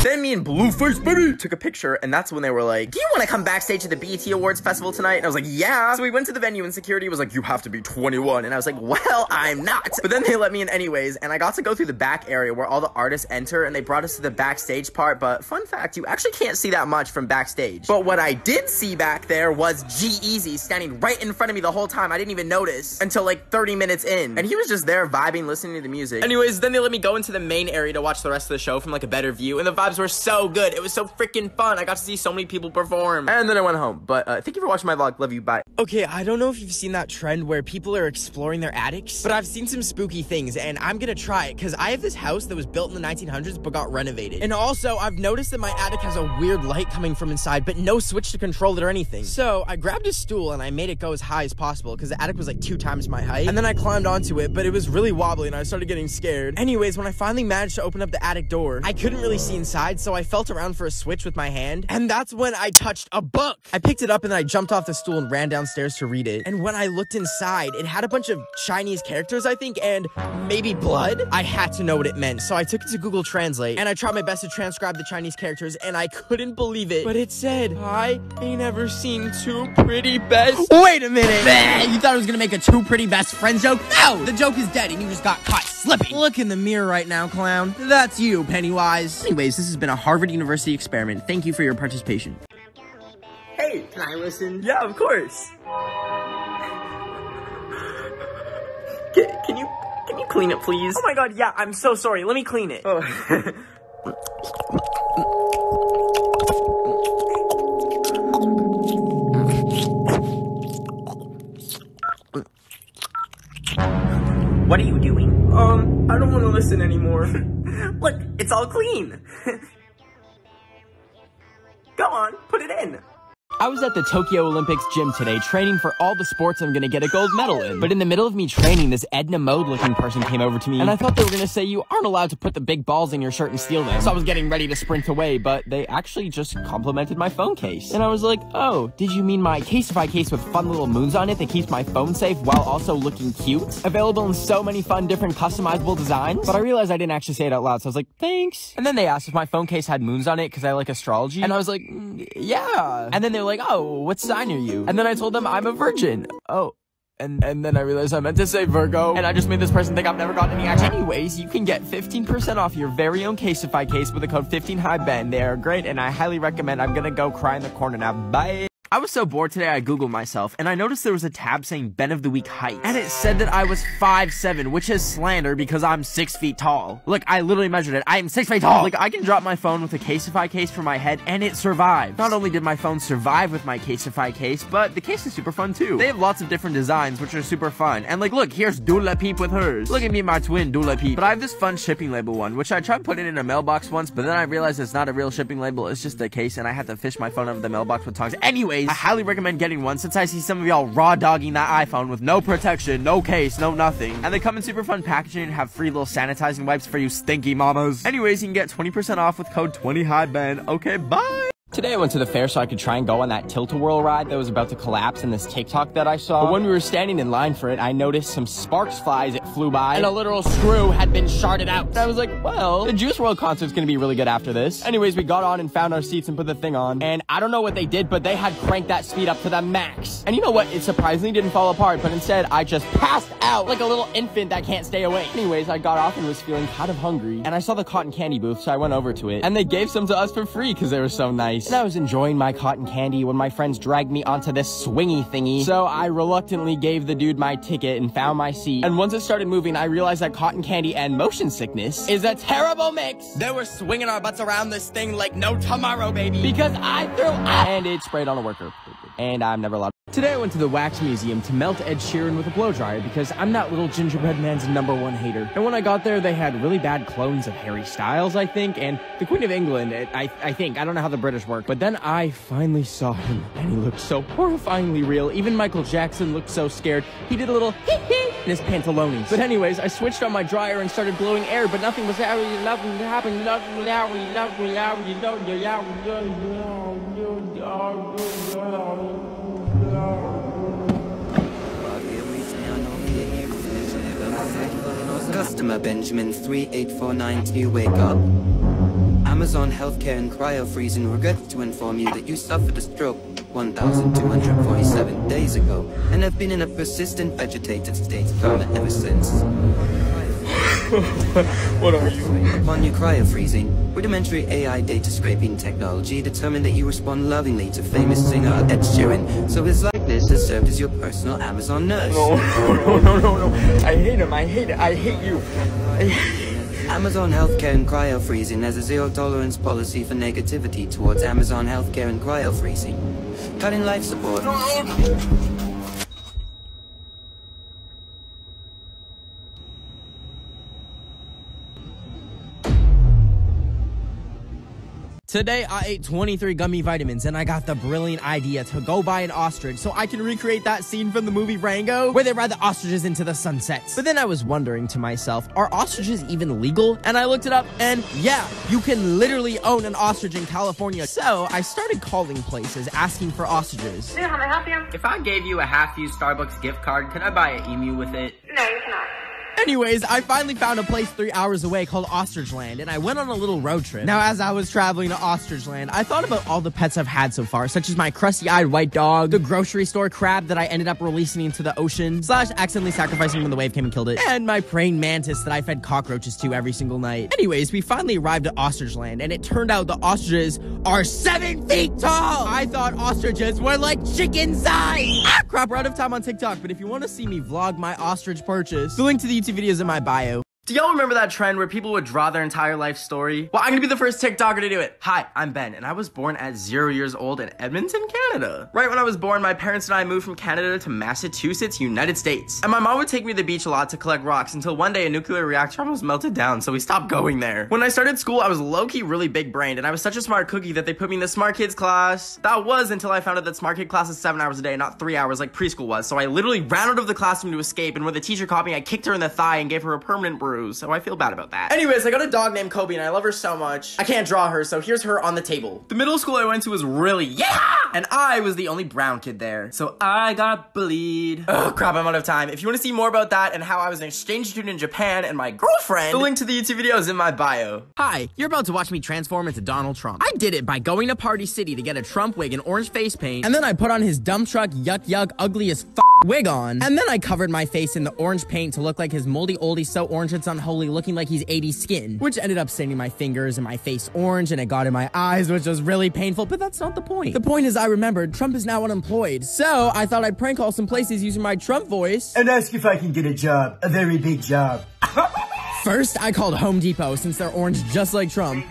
Then me and Blueface Baby took a picture, and that's when they were like, "Do you want to come backstage to the BET Awards festival tonight?" And I was like, "Yeah." So we went to the venue, and security was like, "You have to be 21," and I was like, "Well, I'm not." But then they let me in anyways, and I got to go through the back area where all the artists enter, and they brought us to the backstage part. But fun fact, you actually can't see that much from backstage. But what I did see back there was G-Eazy standing right in front of me the whole time. I didn't even notice until like 30 minutes in, and he was just there vibing, listening to the music. Anyways, then they let me go into the main area to watch the rest of the show from like a better view, and the vibes were so good. It was so freaking fun. I got to see so many people perform, and then I went home. But uh, thank you for watching my vlog. Love you. Bye. Okay, I don't know if you've seen that trend where people are exploring their attics, but I've seen some spooky things, and I'm gonna try it because I have this house that was built in the 1900s but got renovated. And also, I've noticed that my attic has a weird light coming from inside, but no switch to control it or anything. So I grabbed a stool and I made it go as high as possible because the attic was like two times my height. And then I climbed onto it, but it was really wobbly and I started getting scared. Anyways, when I finally managed to open up the attic door, I couldn't really see inside, so I felt around for a switch with my hand, and that's when I touched a book. I picked it up and then I jumped off the stool and ran downstairs to read it. And when I looked inside, it had a bunch of Chinese characters, I think, and maybe blood. I had to know what it meant, so I took it to Google Translate and I tried my best to transcribe the Chinese characters, and I couldn't believe it. But it said, I ain't ever seen two pretty best. Wait a minute. You thought I was gonna make a two pretty best friends joke? No! The joke is dead and you just got caught slipping. Look in the mirror right now, clown. That's you, Pennywise. Anyways, this has been a Harvard University experiment. Thank you for your participation. Hey, can I listen? Yeah, of course. Can, can you can you clean it, please? Oh my god, yeah, I'm so sorry. Let me clean it. Oh. What are you doing? Um, I don't want to listen anymore. Look, it's all clean. Go on, put it in. I was at the Tokyo Olympics gym today training for all the sports I'm gonna get a gold medal in. But in the middle of me training, this Edna Mode looking person came over to me and I thought they were gonna say you aren't allowed to put the big balls in your shirt and steal them. So I was getting ready to sprint away, but they actually just complimented my phone case. And I was like, oh, did you mean my Casetify case with fun little moons on it that keeps my phone safe while also looking cute? Available in so many fun different customizable designs. But I realized I didn't actually say it out loud, so I was like, thanks. And then they asked if my phone case had moons on it because I like astrology. And I was like, "Mm, yeah. And then they were like, oh, what sign are you? And then I told them I'm a virgin. Oh. And, and then I realized I meant to say Virgo, and I just made this person think I've never gotten any action. Anyways, you can get 15% off your very own Casetify case with the code 15HIGHBEN. They are great, and I highly recommend. I'm gonna go cry in the corner now. Bye. I was so bored today I googled myself and I noticed there was a tab saying Ben of the Week height and it said that I was 5'7 which is slander because I'm 6 feet tall. Look, I literally measured it. I am 6 feet tall! Like I can drop my phone with a Casetify case for my head and it survived. Not only did my phone survive with my Casetify case, but the case is super fun too. They have lots of different designs which are super fun. And like look, here's Dula Peep with hers. Look at me my twin Dula Peep. But I have this fun shipping label one which I tried putting in a mailbox once but then I realized it's not a real shipping label, it's just a case and I had to fish my phone out of the mailbox with tongs. I highly recommend getting one since I see some of y'all raw dogging that iPhone with no protection, no case, no nothing. And they come in super fun packaging and have free little sanitizing wipes for you stinky mamas. Anyways, you can get 20% off with code 20HIGHBEN. Okay, bye! Today I went to the fair so I could try and go on that tilt-a-whirl ride that was about to collapse in this TikTok that I saw. But when we were standing in line for it, I noticed some sparks flies that flew by and a literal screw had been sharded out. And I was like, well, the Juice WRLD concert's gonna be really good after this. Anyways, we got on and found our seats and put the thing on. And I don't know what they did, but they had cranked that speed up to the max. And you know what? It surprisingly didn't fall apart, but instead I just passed out like a little infant that can't stay awake. Anyways, I got off and was feeling kind of hungry. And I saw the cotton candy booth, so I went over to it. And they gave some to us for free because they were so nice. And I was enjoying my cotton candy when my friends dragged me onto this swingy thingy. So I reluctantly gave the dude my ticket and found my seat. And once it started moving, I realized that cotton candy and motion sickness is a terrible mix. They were swinging our butts around this thing like no tomorrow, baby. Because I threw up. And it sprayed on a worker. And I'm never allowed. Today I went to the Wax Museum to melt Ed Sheeran with a blow dryer because I'm that little gingerbread man's number one hater. And when I got there, they had really bad clones of Harry Styles, I think, and the Queen of England, it- I, I think. I don't know how the British work. But then I finally saw him, and he looked so horrifyingly real. Even Michael Jackson looked so scared. He did a little hee hee in his pantalones. But anyways, I switched on my dryer and started blowing air, but nothing was happening, nothing happened, nothing was happening, nothing was happening, nothing was happening. Customer Benjamin 38492 wake up. Amazon Healthcare and Cryo Freezing regret to inform you that you suffered a stroke 1,247 days ago and have been in a persistent vegetative state coma ever since. what are you? Upon your cryo freezing, rudimentary AI data scraping technology determined that you respond lovingly to famous singer Ed Sheeran, so his likeness has served as your personal Amazon nurse. No, no, no, no, no. I hate him. I hate it. I hate you. Amazon Healthcare and Cryo Freezing has a zero tolerance policy for negativity towards Amazon Healthcare and Cryo Freezing. Cutting life support. Today I ate 23 gummy vitamins and I got the brilliant idea to go buy an ostrich so I can recreate that scene from the movie Rango where they ride the ostriches into the sunset. But then I was wondering to myself, are ostriches even legal? And I looked it up and yeah, you can literally own an ostrich in California. So I started calling places asking for ostriches. how may I help you? If I gave you a half-used Starbucks gift card, could I buy an emu with it? No, you cannot. Anyways, I finally found a place three hours away called Ostrich Land, and I went on a little road trip. Now, as I was traveling to Ostrich Land, I thought about all the pets I've had so far, such as my crusty-eyed white dog, the grocery store crab that I ended up releasing into the ocean, slash accidentally sacrificing when the wave came and killed it, and my praying mantis that I fed cockroaches to every single night. Anyways, we finally arrived at Ostrich Land, and it turned out the ostriches are seven feet tall! I thought ostriches were like chicken size! Ah, crap, we're out of time on TikTok, but if you want to see me vlog my ostrich purchase, the link to the YouTube video is in my bio. Do y'all remember that trend where people would draw their entire life story? Well, I'm gonna be the first TikToker to do it. Hi, I'm Ben, and I was born at zero years old in Edmonton, Canada. Right when I was born, my parents and I moved from Canada to Massachusetts, United States. And my mom would take me to the beach a lot to collect rocks until one day a nuclear reactor almost melted down, so we stopped going there. When I started school, I was low-key really big brained, and I was such a smart cookie that they put me in the smart kids class. That was until I found out that smart kid class is seven hours a day, not three hours like preschool was. So I literally ran out of the classroom to escape, and when the teacher caught me, I kicked her in the thigh and gave her a permanent bruise. So I feel bad about that. Anyways, I got a dog named Kobe and I love her so much. I can't draw her, so here's her on the table. The middle school I went to was really yeah! And I was the only brown kid there. So I got bullied. Oh crap, I'm out of time. If you want to see more about that and how I was an exchange student in Japan and my girlfriend, the link to the YouTube video is in my bio. Hi, you're about to watch me transform into Donald Trump. I did it by going to Party City to get a Trump wig and orange face paint, and then I put on his dump truck yuck yuck ugly as f wig on, and then I covered my face in the orange paint to look like his moldy oldie so orange it's unholy looking like he's 80 skin, which ended up staining my fingers and my face orange and it got in my eyes, which was really painful, but that's not the point. The point is I remembered Trump is now unemployed, so I thought I'd prank call some places using my Trump voice. And ask if I can get a job, a very big job. First, I called Home Depot since they're orange just like Trump.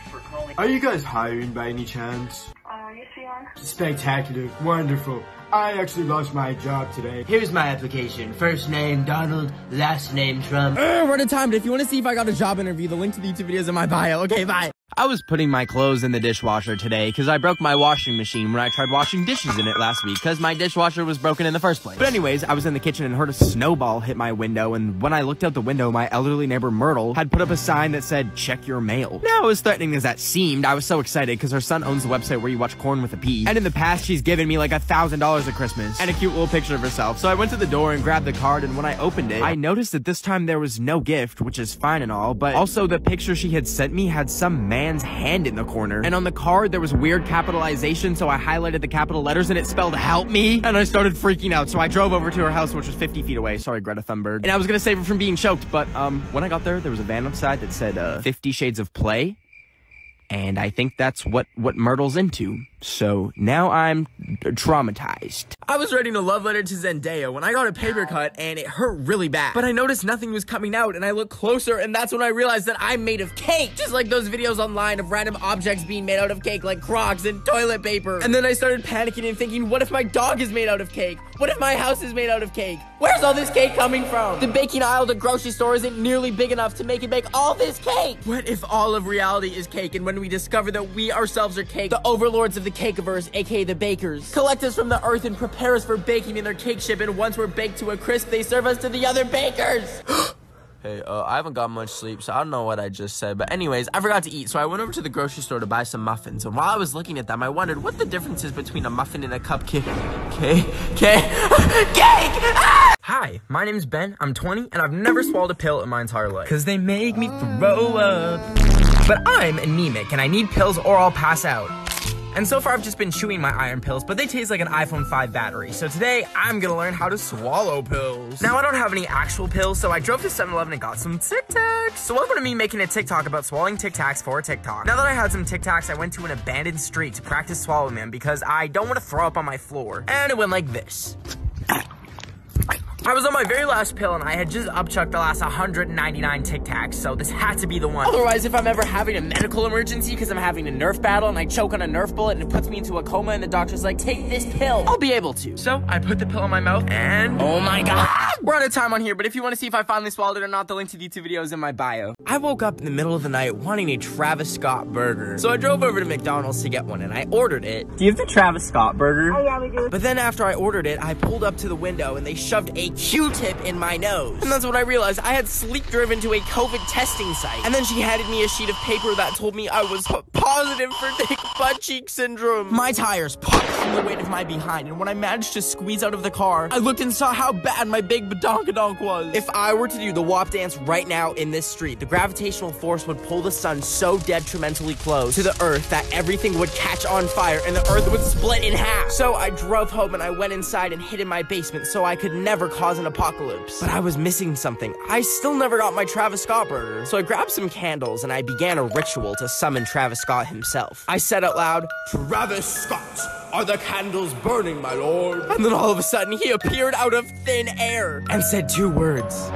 Are you guys hiring by any chance? Uh, yes, we are. Spectacular, wonderful. I actually lost my job today. Here's my application. First name Donald, last name Trump. Uh, we're out of time, but if you want to see if I got a job interview, the link to the YouTube video is in my bio. Okay, bye. I was putting my clothes in the dishwasher today because I broke my washing machine when I tried washing dishes in it last week because my dishwasher was broken in the first place. But anyways, I was in the kitchen and heard a snowball hit my window and when I looked out the window, my elderly neighbor Myrtle had put up a sign that said, check your mail. Now, as threatening as that seemed, I was so excited because her son owns the website where you watch corn with a P. And in the past, she's given me like a thousand dollars at Christmas and a cute little picture of herself. So I went to the door and grabbed the card and when I opened it, I noticed that this time there was no gift, which is fine and all, but also the picture she had sent me had some man's hand in the corner. And on the card, there was weird capitalization, so I highlighted the capital letters and it spelled help me. And I started freaking out, so I drove over to her house, which was 50 feet away. Sorry, Greta Thunberg. And I was gonna save her from being choked, but um, when I got there, there was a van outside that said uh, 50 Shades of Play. And I think that's what, what Myrtle's into. So now I'm traumatized. I was writing a love letter to Zendaya when I got a paper cut and it hurt really bad. But I noticed nothing was coming out and I looked closer and that's when I realized that I'm made of cake. Just like those videos online of random objects being made out of cake like crocs and toilet paper. And then I started panicking and thinking, what if my dog is made out of cake? What if my house is made out of cake? Where's all this cake coming from? The baking aisle at the grocery store isn't nearly big enough to make it bake all this cake. What if all of reality is cake and when we discover that we ourselves are cake, the overlords of the cakeverse, aka the bakers, collect us from the earth and prepare us for baking in their cake ship and once we're baked to a crisp, they serve us to the other bakers. Hey, uh, I haven't got much sleep, so I don't know what I just said. But anyways, I forgot to eat, so I went over to the grocery store to buy some muffins. And while I was looking at them, I wondered what the difference is between a muffin and a cupcake. Cake? Cake? Cake! Ah! Hi, my name's Ben, I'm 20, and I've never swallowed a pill in my entire life. Cause they make me throw up. But I'm anemic and I need pills or I'll pass out. And so far I've just been chewing my iron pills, but they taste like an iPhone 5 battery. So today I'm gonna learn how to swallow pills. Now I don't have any actual pills, so I drove to 7-Eleven and got some Tic Tacs. So welcome to me making a TikTok about swallowing Tic Tacs for TikTok. Now that I had some Tic Tacs, I went to an abandoned street to practice swallowing them because I don't want to throw up on my floor. And it went like this. I was on my very last pill and I had just upchucked the last 199 Tic Tacs, so this had to be the one. Otherwise, if I'm ever having a medical emergency because I'm having a Nerf battle and I choke on a Nerf bullet and it puts me into a coma and the doctor's like, take this pill, I'll be able to. So I put the pill in my mouth and oh my god. Ah! We're out of time on here, but if you want to see if I finally swallowed it or not, the link to the YouTube video is in my bio. I woke up in the middle of the night wanting a Travis Scott burger. So I drove over to McDonald's to get one and I ordered it. Do you have the Travis Scott burger? Oh, yeah, we do. But then after I ordered it, I pulled up to the window and they shoved a Q-tip in my nose. And that's when I realized I had sleep driven to a COVID testing site. And then she handed me a sheet of paper that told me I was positive for thick butt cheek syndrome. My tires popped from the weight of my behind, and when I managed to squeeze out of the car, I looked and saw how bad my big badonkadonk was. If I were to do the WAP dance right now in this street, the gravitational force would pull the sun so detrimentally close to the earth that everything would catch on fire and the earth would split in half. So I drove home and I went inside and hid in my basement so I could never cause an apocalypse. But I was missing something. I still never got my Travis Scott burger. So I grabbed some candles and I began a ritual to summon Travis Scott himself. I said out loud, Travis Scott, are the candles burning, my lord? And then all of a sudden he appeared out of thin air and said two words.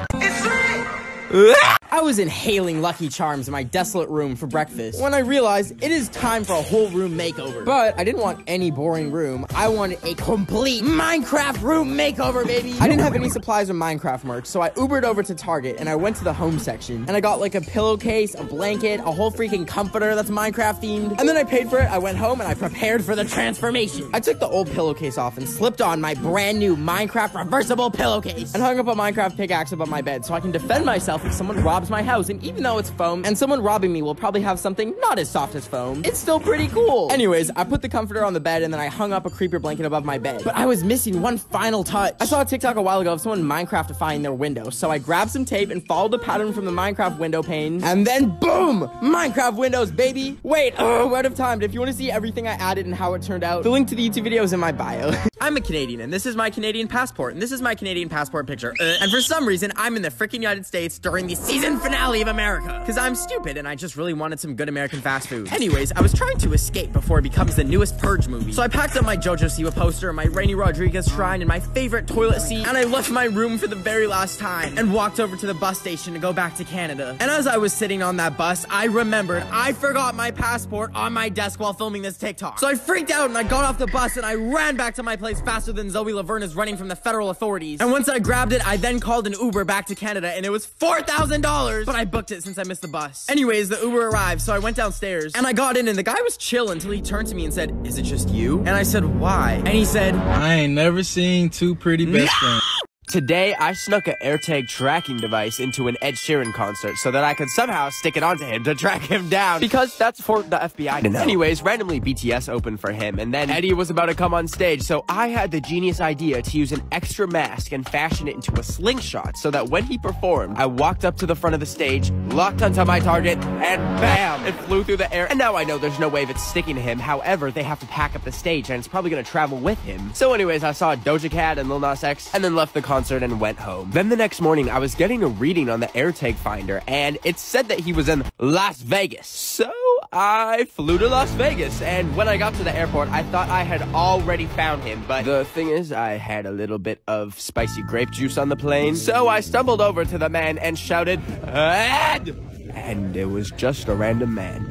I was inhaling Lucky Charms in my desolate room for breakfast when I realized it is time for a whole room makeover. But I didn't want any boring room. I wanted a complete Minecraft room makeover, baby. I didn't have any supplies or Minecraft merch, so I Ubered over to Target and I went to the home section and I got like a pillowcase, a blanket, a whole freaking comforter that's Minecraft themed. And then I paid for it. I went home and I prepared for the transformation. I took the old pillowcase off and slipped on my brand new Minecraft reversible pillowcase and hung up a Minecraft pickaxe above my bed so I can defend myself if someone robs my house. And even though it's foam and someone robbing me will probably have something not as soft as foam, it's still pretty cool. Anyways, I put the comforter on the bed and then I hung up a creeper blanket above my bed. But I was missing one final touch. I saw a TikTok a while ago of someone Minecraftifying their window. So I grabbed some tape and followed the pattern from the Minecraft window pane. And then boom! Minecraft windows, baby! Wait, oh, we're out of time. But if you want to see everything I added and how it turned out, the link to the YouTube video is in my bio. I'm a Canadian and this is my Canadian passport. And this is my Canadian passport picture. Uh, and for some reason, I'm in the freaking United States during the season finale of America. Because I'm stupid and I just really wanted some good American fast food. Anyways, I was trying to escape before it becomes the newest Purge movie. So I packed up my JoJo Siwa poster, my Raini Rodriguez shrine, and my favorite toilet seat, and I left my room for the very last time and walked over to the bus station to go back to Canada. And as I was sitting on that bus, I remembered I forgot my passport on my desk while filming this TikTok. So I freaked out and I got off the bus and I ran back to my place faster than Zoe LaVerne is running from the federal authorities. And once I grabbed it, I then called an Uber back to Canada and it was $4,000, but I booked it since I missed the bus. Anyways, the Uber arrived, so I went downstairs and I got in and the guy was chill until he turned to me and said, is it just you? And I said, why? And he said, I ain't never seen two pretty best friends. Today, I snuck an AirTag tracking device into an Ed Sheeran concert so that I could somehow stick it onto him to track him down. Because that's for the FBI to know. Anyways, randomly BTS opened for him, and then Eddie was about to come on stage, so I had the genius idea to use an extra mask and fashion it into a slingshot so that when he performed, I walked up to the front of the stage, locked onto my target, and bam! It flew through the air. And now I know there's no way of it sticking to him. However, they have to pack up the stage, and it's probably gonna travel with him. So anyways, I saw Doja Cat and Lil Nas X, and then left the concert and went home. Then the next morning, I was getting a reading on the AirTag finder, and it said that he was in Las Vegas. So I flew to Las Vegas, and when I got to the airport, I thought I had already found him, but the thing is, I had a little bit of spicy grape juice on the plane, so I stumbled over to the man and shouted, Ed! And it was just a random man.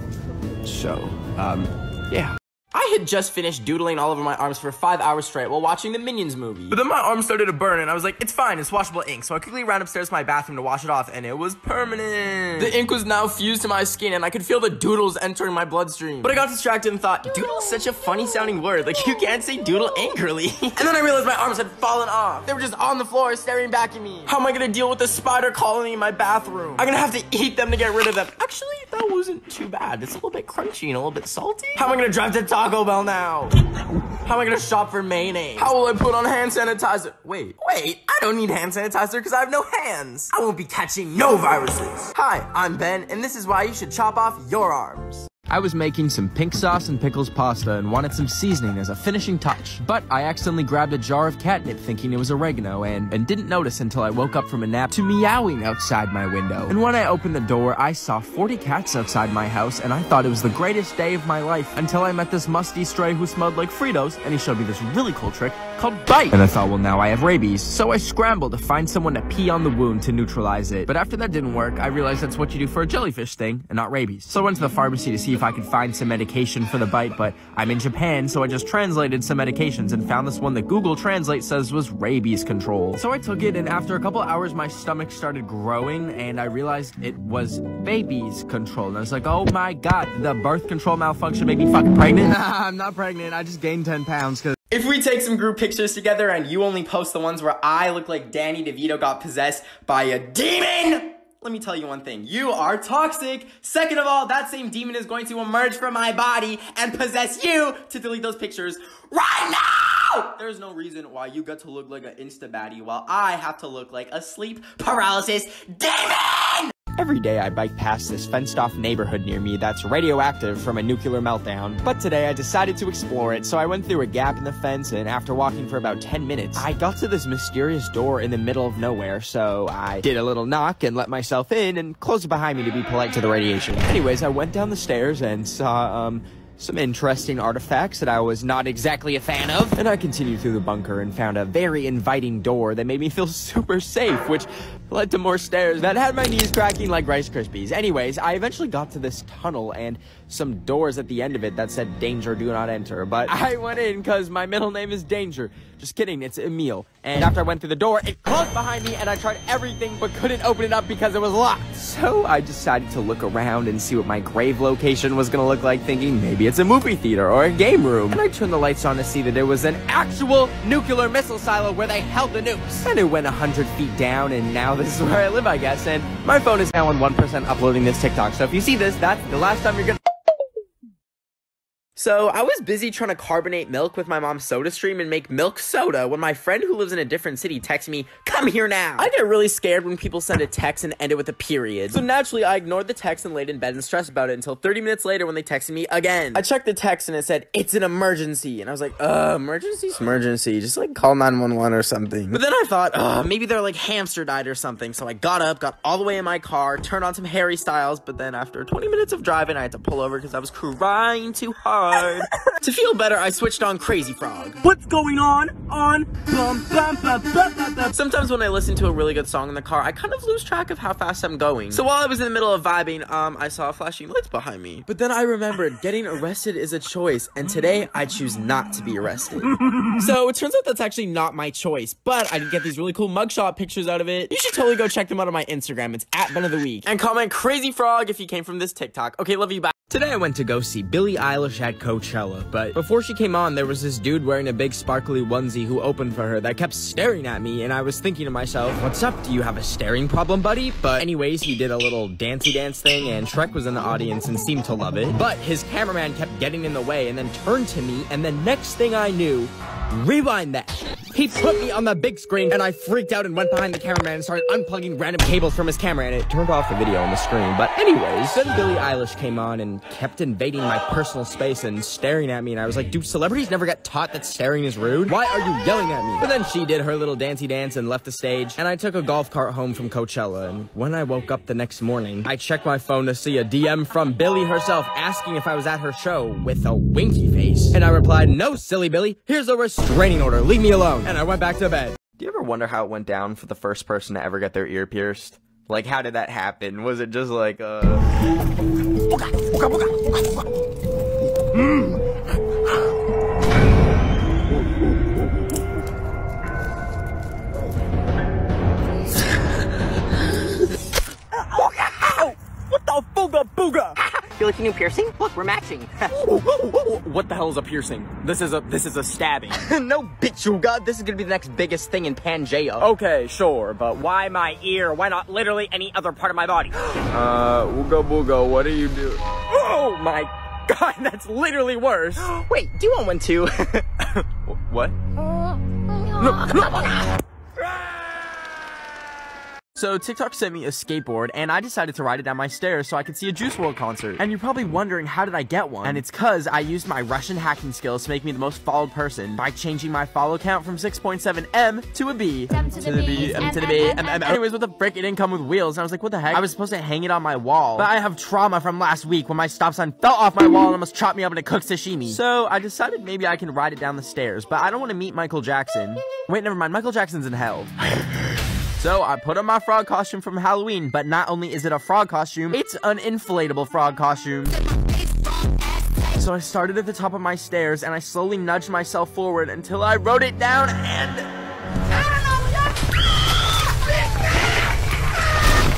So, um, yeah. I had just finished doodling all over my arms for five hours straight while watching the Minions movie. But then my arm started to burn and I was like, it's fine, it's washable ink. So I quickly ran upstairs to my bathroom to wash it off and it was permanent. The ink was now fused to my skin and I could feel the doodles entering my bloodstream. But I got distracted and thought, doodle is such a funny sounding word. Like you can't say doodle angrily. and then I realized my arms had fallen off. They were just on the floor staring back at me. How am I gonna deal with the spider colony in my bathroom? I'm gonna have to eat them to get rid of them. Actually, that wasn't too bad. It's a little bit crunchy and a little bit salty. How am I gonna drive to Taco Taco Bell now. How am I gonna shop for mayonnaise? How will I put on hand sanitizer? Wait, wait, I don't need hand sanitizer because I have no hands. I won't be catching no viruses. Hi, I'm Ben, and this is why you should chop off your arms. I was making some pink sauce and pickles pasta and wanted some seasoning as a finishing touch. But I accidentally grabbed a jar of catnip thinking it was oregano and, and didn't notice until I woke up from a nap to meowing outside my window. And when I opened the door, I saw 40 cats outside my house and I thought it was the greatest day of my life until I met this musty stray who smelled like Fritos and he showed me this really cool trick called bite. And I thought, well, now I have rabies. So I scrambled to find someone to pee on the wound to neutralize it. But after that didn't work, I realized that's what you do for a jellyfish thing and not rabies. So I went to the pharmacy to see if I could find some medication for the bite, but I'm in Japan, so I just translated some medications and found this one that Google Translate says was rabies control. So I took it, and after a couple hours, my stomach started growing, and I realized it was babies control. And I was like, oh my god, the birth control malfunction made me fucking pregnant? Nah, I'm not pregnant. I just gained 10 pounds because If we take some group pictures together and you only post the ones where I look like Danny DeVito got possessed by a demon, let me tell you one thing. You are toxic. Second of all, that same demon is going to emerge from my body and possess you to delete those pictures right now! There's no reason why you get to look like an insta baddie while I have to look like a sleep paralysis demon! Every day I bike past this fenced off neighborhood near me that's radioactive from a nuclear meltdown. But today I decided to explore it, so I went through a gap in the fence and after walking for about 10 minutes, I got to this mysterious door in the middle of nowhere, so I did a little knock and let myself in and closed it behind me to be polite to the radiation. Anyways, I went down the stairs and saw, um, some interesting artifacts that I was not exactly a fan of. And I continued through the bunker and found a very inviting door that made me feel super safe, which led to more stairs that had my knees cracking like Rice Krispies. Anyways, I eventually got to this tunnel and some doors at the end of it that said danger, do not enter. But I went in because my middle name is Danger. Just kidding, it's Emil. And after I went through the door, it closed behind me and I tried everything but couldn't open it up because it was locked. So I decided to look around and see what my grave location was gonna look like, thinking maybe it's a movie theater or a game room. And I turned the lights on to see that there was an actual nuclear missile silo where they held the nukes. And it went 100 feet down, and now this is where I live, I guess. And my phone is now on 1% uploading this TikTok. So if you see this, that's the last time you're gonna. So I was busy trying to carbonate milk with my mom's soda stream and make milk soda when my friend who lives in a different city texted me, come here now. I get really scared when people send a text and end it with a period. So naturally I ignored the text and laid in bed and stressed about it until 30 minutes later when they texted me again. I checked the text and it said, it's an emergency. And I was like, uh, emergency? Emergency. Just like call 911 or something. But then I thought, uh, maybe they're like hamster died or something. So I got up, got all the way in my car, turned on some Harry Styles, but then after 20 minutes of driving, I had to pull over because I was crying too hard. to feel better, I switched on Crazy Frog. What's going on? On bum bum bum bum bum bum. Sometimes when I listen to a really good song in the car, I kind of lose track of how fast I'm going. So while I was in the middle of vibing, um, I saw flashing lights behind me. But then I remembered getting arrested is a choice, and today I choose not to be arrested. so it turns out that's actually not my choice, but I did get these really cool mugshot pictures out of it. You should totally go check them out on my Instagram. It's at Ben of the Week. And comment Crazy Frog if you came from this TikTok. Okay, love you, bye. Today I went to go see Billie Eilish at Coachella, but before she came on, there was this dude wearing a big sparkly onesie who opened for her that kept staring at me, and I was thinking to myself, what's up, do you have a staring problem, buddy? But anyways, he did a little dancey dance thing, and Shrek was in the audience and seemed to love it. But his cameraman kept getting in the way and then turned to me, and the next thing I knew, rewind that. He put me on the big screen, and I freaked out and went behind the cameraman and started unplugging random cables from his camera, and it turned off the video on the screen. But anyways, then Billie Eilish came on and kept invading my personal space and staring at me, and I was like, do celebrities never get taught that staring is rude? Why are you yelling at me? But then she did her little dancey dance and left the stage, and I took a golf cart home from Coachella, and when I woke up the next morning, I checked my phone to see a DM from Billie herself asking if I was at her show with a winky face. And I replied, no, silly Billie, here's a restraining order, leave me alone. And I went back to bed. Do you ever wonder how it went down for the first person to ever get their ear pierced? Like, how did that happen? Was it just like, uh... What the booga booga? You like a new piercing? Look, we're matching. what the hell is a piercing? This is a this is a stabbing. no, bitch, you god. This is gonna be the next biggest thing in Pangea. Okay, sure, but why my ear? Why not literally any other part of my body? uh, Ooga Booga, what do you do? Oh my God, that's literally worse. Wait, do you want one too? what? No, no. So TikTok sent me a skateboard and I decided to ride it down my stairs so I could see a Juice WRLD concert. And you're probably wondering how did I get one? And it's cause I used my Russian hacking skills to make me the most followed person by changing my follow count from 6.7 M to a B. M to the B, M to the B, M, M. Anyways, what the frick? It didn't come with wheels. And I was like, what the heck? I was supposed to hang it on my wall. But I have trauma from last week when my stop sign fell off my wall and almost chopped me up into cooked sashimi. So I decided maybe I can ride it down the stairs, but I don't want to meet Michael Jackson. Wait, never mind. Michael Jackson's in hell. So I put on my frog costume from Halloween, but not only is it a frog costume, it's an inflatable frog costume. So I started at the top of my stairs and I slowly nudged myself forward until I wrote it down and...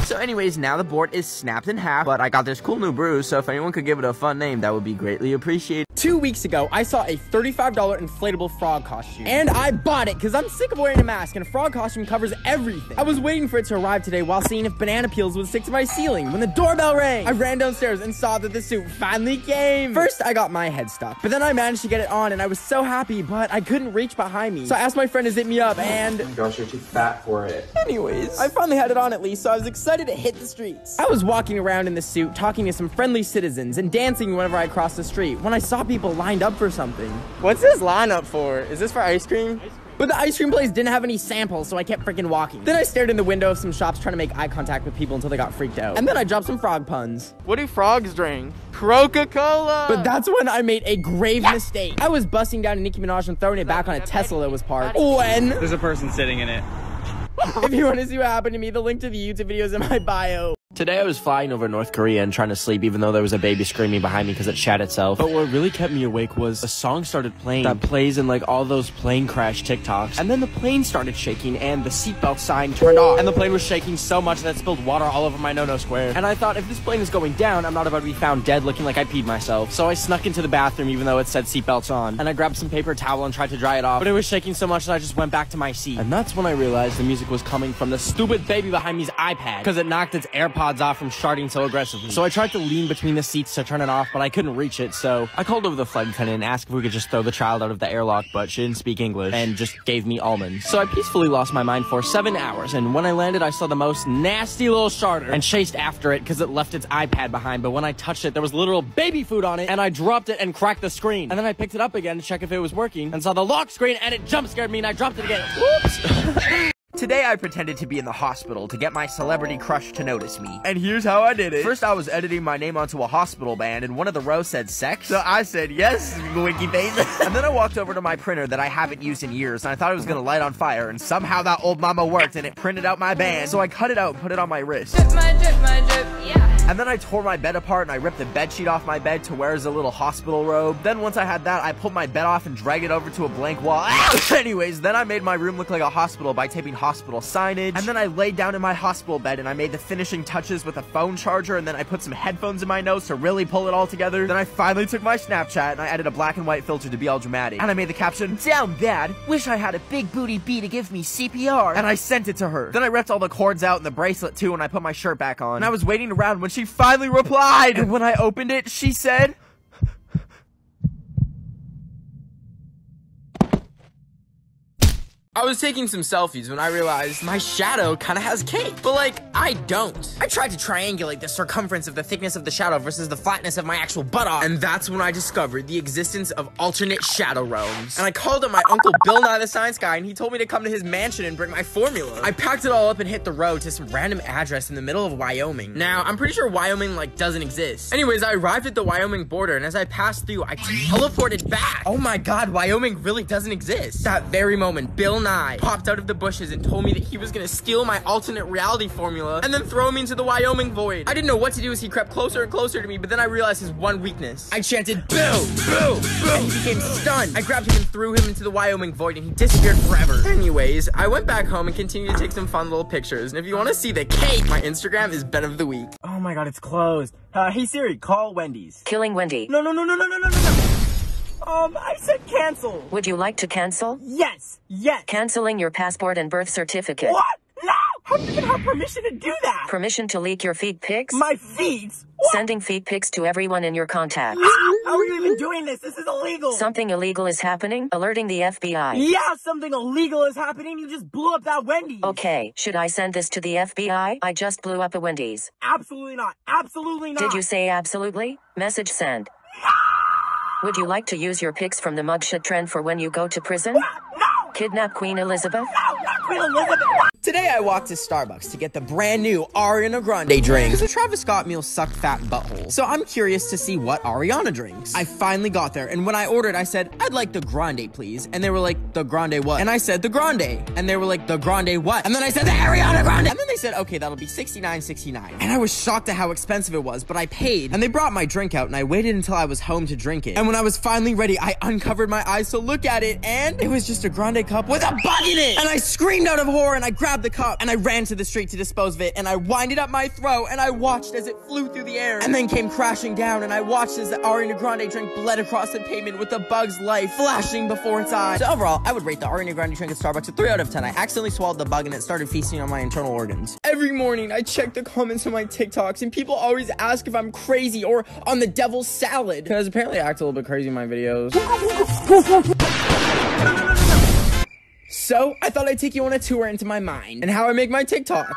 So anyways, now the board is snapped in half, but I got this cool new bruise, so if anyone could give it a fun name, that would be greatly appreciated. Two weeks ago, I saw a $35 inflatable frog costume, and I bought it because I'm sick of wearing a mask, and a frog costume covers everything. I was waiting for it to arrive today while seeing if banana peels would stick to my ceiling when the doorbell rang. I ran downstairs and saw that the suit finally came. First, I got my head stuck, but then I managed to get it on, and I was so happy, but I couldn't reach behind me. So I asked my friend to zip me up, and... Oh Gosh, you're too fat for it. Anyways, I finally had it on at least, so I was excited to hit the streets. I was walking around in the suit, talking to some friendly citizens, and dancing whenever I crossed the street, when I saw people lined up for something. What's this line up for? Is this for ice cream? But the ice cream place didn't have any samples, so I kept freaking walking. Then I stared in the window of some shops trying to make eye contact with people until they got freaked out. And then I dropped some frog puns. What do frogs drink? Coca-Cola! But that's when I made a grave mistake. I was busting down a Nicki Minaj and throwing it back on a Tesla that was parked. When? There's a person sitting in it. if you want to see what happened to me, the link to the YouTube video is in my bio. Today I was flying over North Korea and trying to sleep even though there was a baby screaming behind me because it shat itself. But what really kept me awake was a song started playing that plays in like all those plane crash TikToks. And then the plane started shaking and the seatbelt sign turned off. And the plane was shaking so much that it spilled water all over my no-no square. And I thought if this plane is going down, I'm not about to be found dead looking like I peed myself. So I snuck into the bathroom even though it said seatbelts on. And I grabbed some paper towel and tried to dry it off. But it was shaking so much that I just went back to my seat. And that's when I realized the music was coming from the stupid baby behind me's iPad. Because it knocked its AirPods off from starting so aggressively. So I tried to lean between the seats to turn it off, but I couldn't reach it, so I called over the flight attendant and asked if we could just throw the child out of the airlock, but she didn't speak English and just gave me almonds. So I peacefully lost my mind for seven hours, and when I landed, I saw the most nasty little starter and chased after it because it left its iPad behind, but when I touched it, there was literal baby food on it, and I dropped it and cracked the screen. And then I picked it up again to check if it was working, and saw the lock screen, and it jump scared me, and I dropped it again. Whoops! Today I pretended to be in the hospital to get my celebrity crush to notice me. And here's how I did it. First I was editing my name onto a hospital band and one of the rows said sex. So I said yes, winky face. and then I walked over to my printer that I haven't used in years and I thought it was gonna light on fire and somehow that old mama worked and it printed out my band. So I cut it out and put it on my wrist. Drip my drip, my drip, yeah. And then I tore my bed apart and I ripped the bed sheet off my bed to wear as a little hospital robe. Then once I had that, I pulled my bed off and dragged it over to a blank wall. Anyways, then I made my room look like a hospital by taping hospital signage. And then I laid down in my hospital bed and I made the finishing touches with a phone charger and then I put some headphones in my nose to really pull it all together. Then I finally took my Snapchat and I added a black and white filter to be all dramatic. And I made the caption, Down bad, wish I had a big booty bee to give me CPR. And I sent it to her. Then I ripped all the cords out and the bracelet too and I put my shirt back on. And I was waiting around when she finally replied. And when I opened it, she said, I was taking some selfies when I realized my shadow kind of has cake. But like, I don't. I tried to triangulate the circumference of the thickness of the shadow versus the flatness of my actual buttock. And that's when I discovered the existence of alternate shadow realms. And I called up my uncle Bill Nye the Science Guy and he told me to come to his mansion and bring my formula. I packed it all up and hit the road to some random address in the middle of Wyoming. Now, I'm pretty sure Wyoming like doesn't exist. Anyways, I arrived at the Wyoming border and as I passed through, I teleported back. Oh my god, Wyoming really doesn't exist. That very moment, Bill Nye popped out of the bushes and told me that he was gonna steal my alternate reality formula and then throw me into the Wyoming void. I didn't know what to do as he crept closer and closer to me, but then I realized his one weakness. I chanted, boo, boo, boo, and he became stunned. I grabbed him and threw him into the Wyoming void and he disappeared forever. Anyways, I went back home and continued to take some fun little pictures. And if you wanna see the cake, my Instagram is Ben of the Week. Oh my god, it's closed. Uh, hey Siri, call Wendy's. Killing Wendy. No, no, no, no, no, no, no, no. Um, I said cancel. Would you like to cancel? Yes, yes. Canceling your passport and birth certificate. What? No! How did you have permission to do that? Permission to leak your feed pics? My feeds? Sending feed pics to everyone in your contacts. How are you even doing this? This is illegal. Something illegal is happening. Alerting the FBI. Yeah, something illegal is happening. You just blew up that Wendy's. Okay, should I send this to the FBI? I just blew up a Wendy's. Absolutely not. Absolutely not. Did you say absolutely? Message sent. Would you like to use your pics from the mugshot trend for when you go to prison? No! Kidnap Queen Elizabeth? No, not Queen Elizabeth! Today I walked to Starbucks to get the brand new Ariana Grande drink. Because the Travis Scott meal sucked fat butthole. So I'm curious to see what Ariana drinks. I finally got there, and when I ordered, I said, I'd like the Grande, please. And they were like, the Grande what? And I said, the Grande. And they were like, the Grande what? And then I said, the Ariana Grande. And then they said, okay, that'll be $69.69. And I was shocked at how expensive it was, but I paid. And they brought my drink out, and I waited until I was home to drink it. And when I was finally ready, I uncovered my eyes to look at it, and it was just a Grande cup with a bug in it. And I screamed out of horror, and I grabbed the cup, and I ran to the street to dispose of it, and I winded up my throat, and I watched as it flew through the air, and then came crashing down, and I watched as the Ariana Grande drink bled across the pavement with the bug's life flashing before its eyes. So overall, I would rate the Ariana Grande drink at Starbucks a 3 out of 10. I accidentally swallowed the bug, and it started feasting on my internal organs. Every morning, I check the comments on my TikToks, and people always ask if I'm crazy or on the devil's salad. Because apparently I act a little bit crazy in my videos. So, I thought I'd take you on a tour into my mind and how I make my TikToks.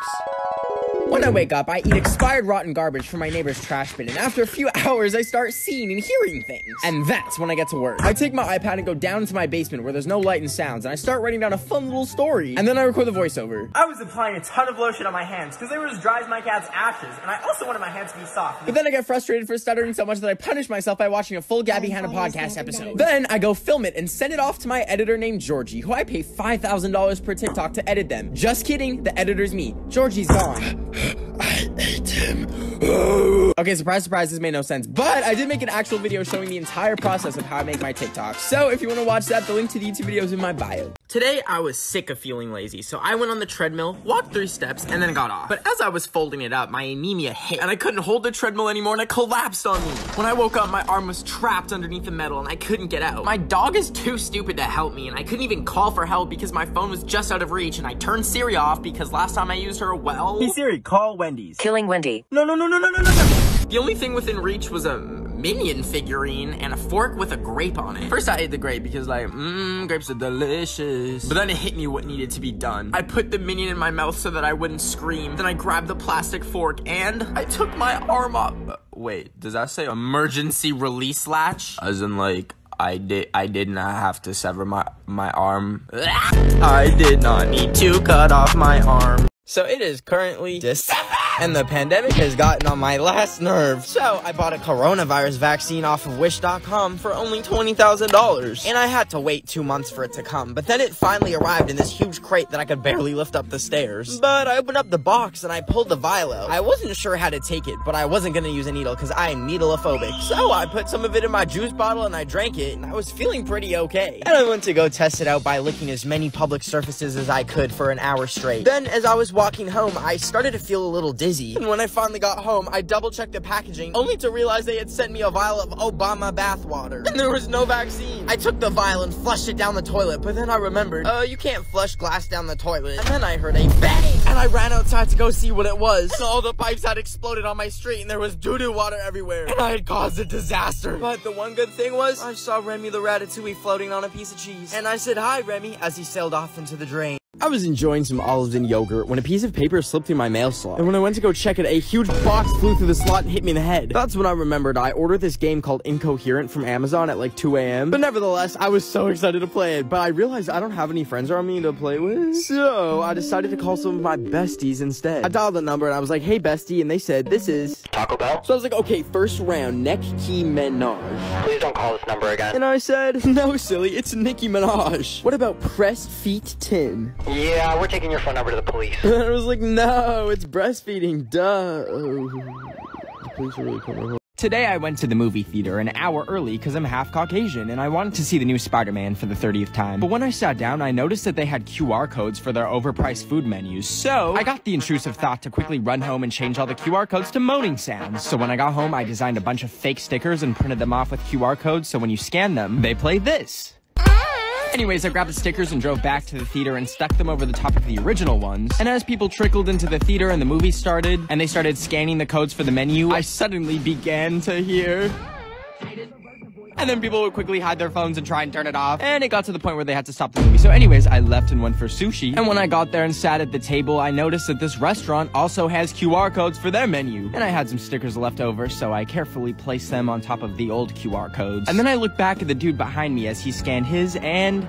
When I wake up, I eat expired rotten garbage from my neighbor's trash bin, and after a few hours, I start seeing and hearing things. And that's when I get to work. I take my iPad and go down into my basement where there's no light and sounds, and I start writing down a fun little story. And then I record the voiceover. I was applying a ton of lotion on my hands because they were as dry as my cat's ashes, and I also wanted my hands to be soft. But then I get frustrated for stuttering so much that I punish myself by watching a full Gabby Hanna podcast episode. Then I go film it and send it off to my editor named Georgie, who I pay $5,000 per TikTok to edit them. Just kidding, the editor's me. Georgie's gone. I ate him. Okay, surprise, surprise, this made no sense. But I did make an actual video showing the entire process of how I make my TikToks. So if you want to watch that, the link to the YouTube video is in my bio. Today, I was sick of feeling lazy, so I went on the treadmill, walked three steps, and then got off. But as I was folding it up, my anemia hit, and I couldn't hold the treadmill anymore, and it collapsed on me. When I woke up, my arm was trapped underneath the metal, and I couldn't get out. My dog is too stupid to help me, and I couldn't even call for help because my phone was just out of reach, and I turned Siri off because last time I used her, well... Hey Siri, call Wendy's. Killing Wendy. No, no, no, no, no, no, no, no. The only thing within reach was a minion figurine and a fork with a grape on it. First I ate the grape because like, mmm, grapes are delicious. But then it hit me what needed to be done. I put the minion in my mouth so that I wouldn't scream. Then I grabbed the plastic fork and I took my arm off. Uh, wait, does that say emergency release latch? As in like, I did I did not have to sever my my arm. I did not need to cut off my arm. So it is currently December, and the pandemic has gotten on my last nerve. So I bought a coronavirus vaccine off of Wish.com for only $20,000. And I had to wait two months for it to come, but then it finally arrived in this huge crate that I could barely lift up the stairs. But I opened up the box and I pulled the vial out. I wasn't sure how to take it, but I wasn't gonna use a needle because I am needleophobic. So I put some of it in my juice bottle and I drank it, and I was feeling pretty okay. And I went to go test it out by licking as many public surfaces as I could for an hour straight. Then, as I was walking home, I started to feel a little dizzy. And when I finally got home, I double checked the packaging, only to realize they had sent me a vial of Obama bathwater. And there was no vaccine. I took the vial and flushed it down the toilet, but then I remembered, uh, you can't flush glass down the toilet. And then I heard a bang, and I ran outside to go see what it was. And all the pipes had exploded on my street, and there was doo-doo water everywhere. And I had caused a disaster. But the one good thing was, I saw Remy the Ratatouille floating on a piece of cheese. And I said hi, Remy, as he sailed off into the drain. I was enjoying some olives and yogurt when a piece of paper slipped through my mail slot. And when I went to go check it, a huge box flew through the slot and hit me in the head. That's when I remembered I ordered this game called Incoherent from Amazon at like 2 a.m. But nevertheless, I was so excited to play it. But I realized I don't have any friends around me to play with. So I decided to call some of my besties instead. I dialed the number and I was like, hey bestie, and they said, this is Taco Bell. So I was like, okay, first round, neck key Minaj. Please don't call this number again. And I said, no silly, it's Nicki Minaj. What about pressed feet Tim? Yeah, we're taking your phone number to the police. And I was like, no, it's breastfeeding, duh. The police are really coming. Today I went to the movie theater an hour early because I'm half Caucasian and I wanted to see the new Spider-Man for the 30th time. But when I sat down, I noticed that they had QR codes for their overpriced food menus. So I got the intrusive thought to quickly run home and change all the QR codes to moaning sounds. So when I got home, I designed a bunch of fake stickers and printed them off with QR codes so when you scan them, they play this. Anyways, I grabbed the stickers and drove back to the theater and stuck them over the top of the original ones. And as people trickled into the theater and the movie started, and they started scanning the codes for the menu, I suddenly began to hear. And then people would quickly hide their phones and try and turn it off. And it got to the point where they had to stop the movie. So anyways, I left and went for sushi. And when I got there and sat at the table, I noticed that this restaurant also has QR codes for their menu. And I had some stickers left over, so I carefully placed them on top of the old QR codes. And then I looked back at the dude behind me as he scanned his and...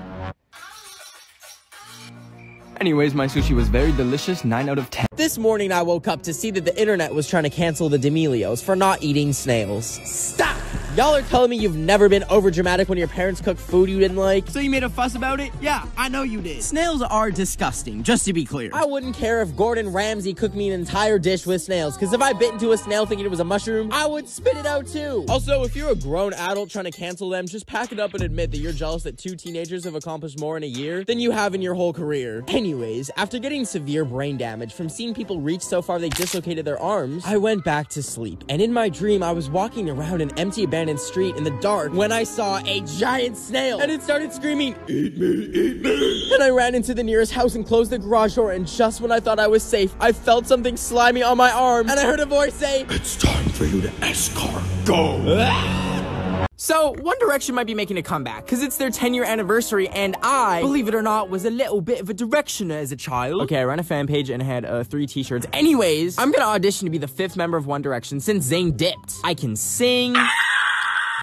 Anyways, my sushi was very delicious, 9 out of 10. This morning I woke up to see that the internet was trying to cancel the D'Amelios for not eating snails. Stop! Y'all are telling me you've never been overdramatic when your parents cooked food you didn't like? So you made a fuss about it? Yeah, I know you did. Snails are disgusting, just to be clear. I wouldn't care if Gordon Ramsay cooked me an entire dish with snails, because if I bit into a snail thinking it was a mushroom, I would spit it out too. Also, if you're a grown adult trying to cancel them, just pack it up and admit that you're jealous that two teenagers have accomplished more in a year than you have in your whole career. Anyways, after getting severe brain damage from seeing people reach so far they dislocated their arms, I went back to sleep. And in my dream, I was walking around an empty abandoned street in the dark when I saw a giant snail and it started screaming, Eat me, eat me. Then I ran into the nearest house and closed the garage door. And just when I thought I was safe, I felt something slimy on my arm and I heard a voice say, It's time for you to escort. Go. So, One Direction might be making a comeback, because it's their 10 year anniversary, and I, believe it or not, was a little bit of a directioner as a child. Okay, I ran a fan page and had uh, three t shirts. Anyways, I'm gonna audition to be the fifth member of One Direction since Zayn dipped. I can sing.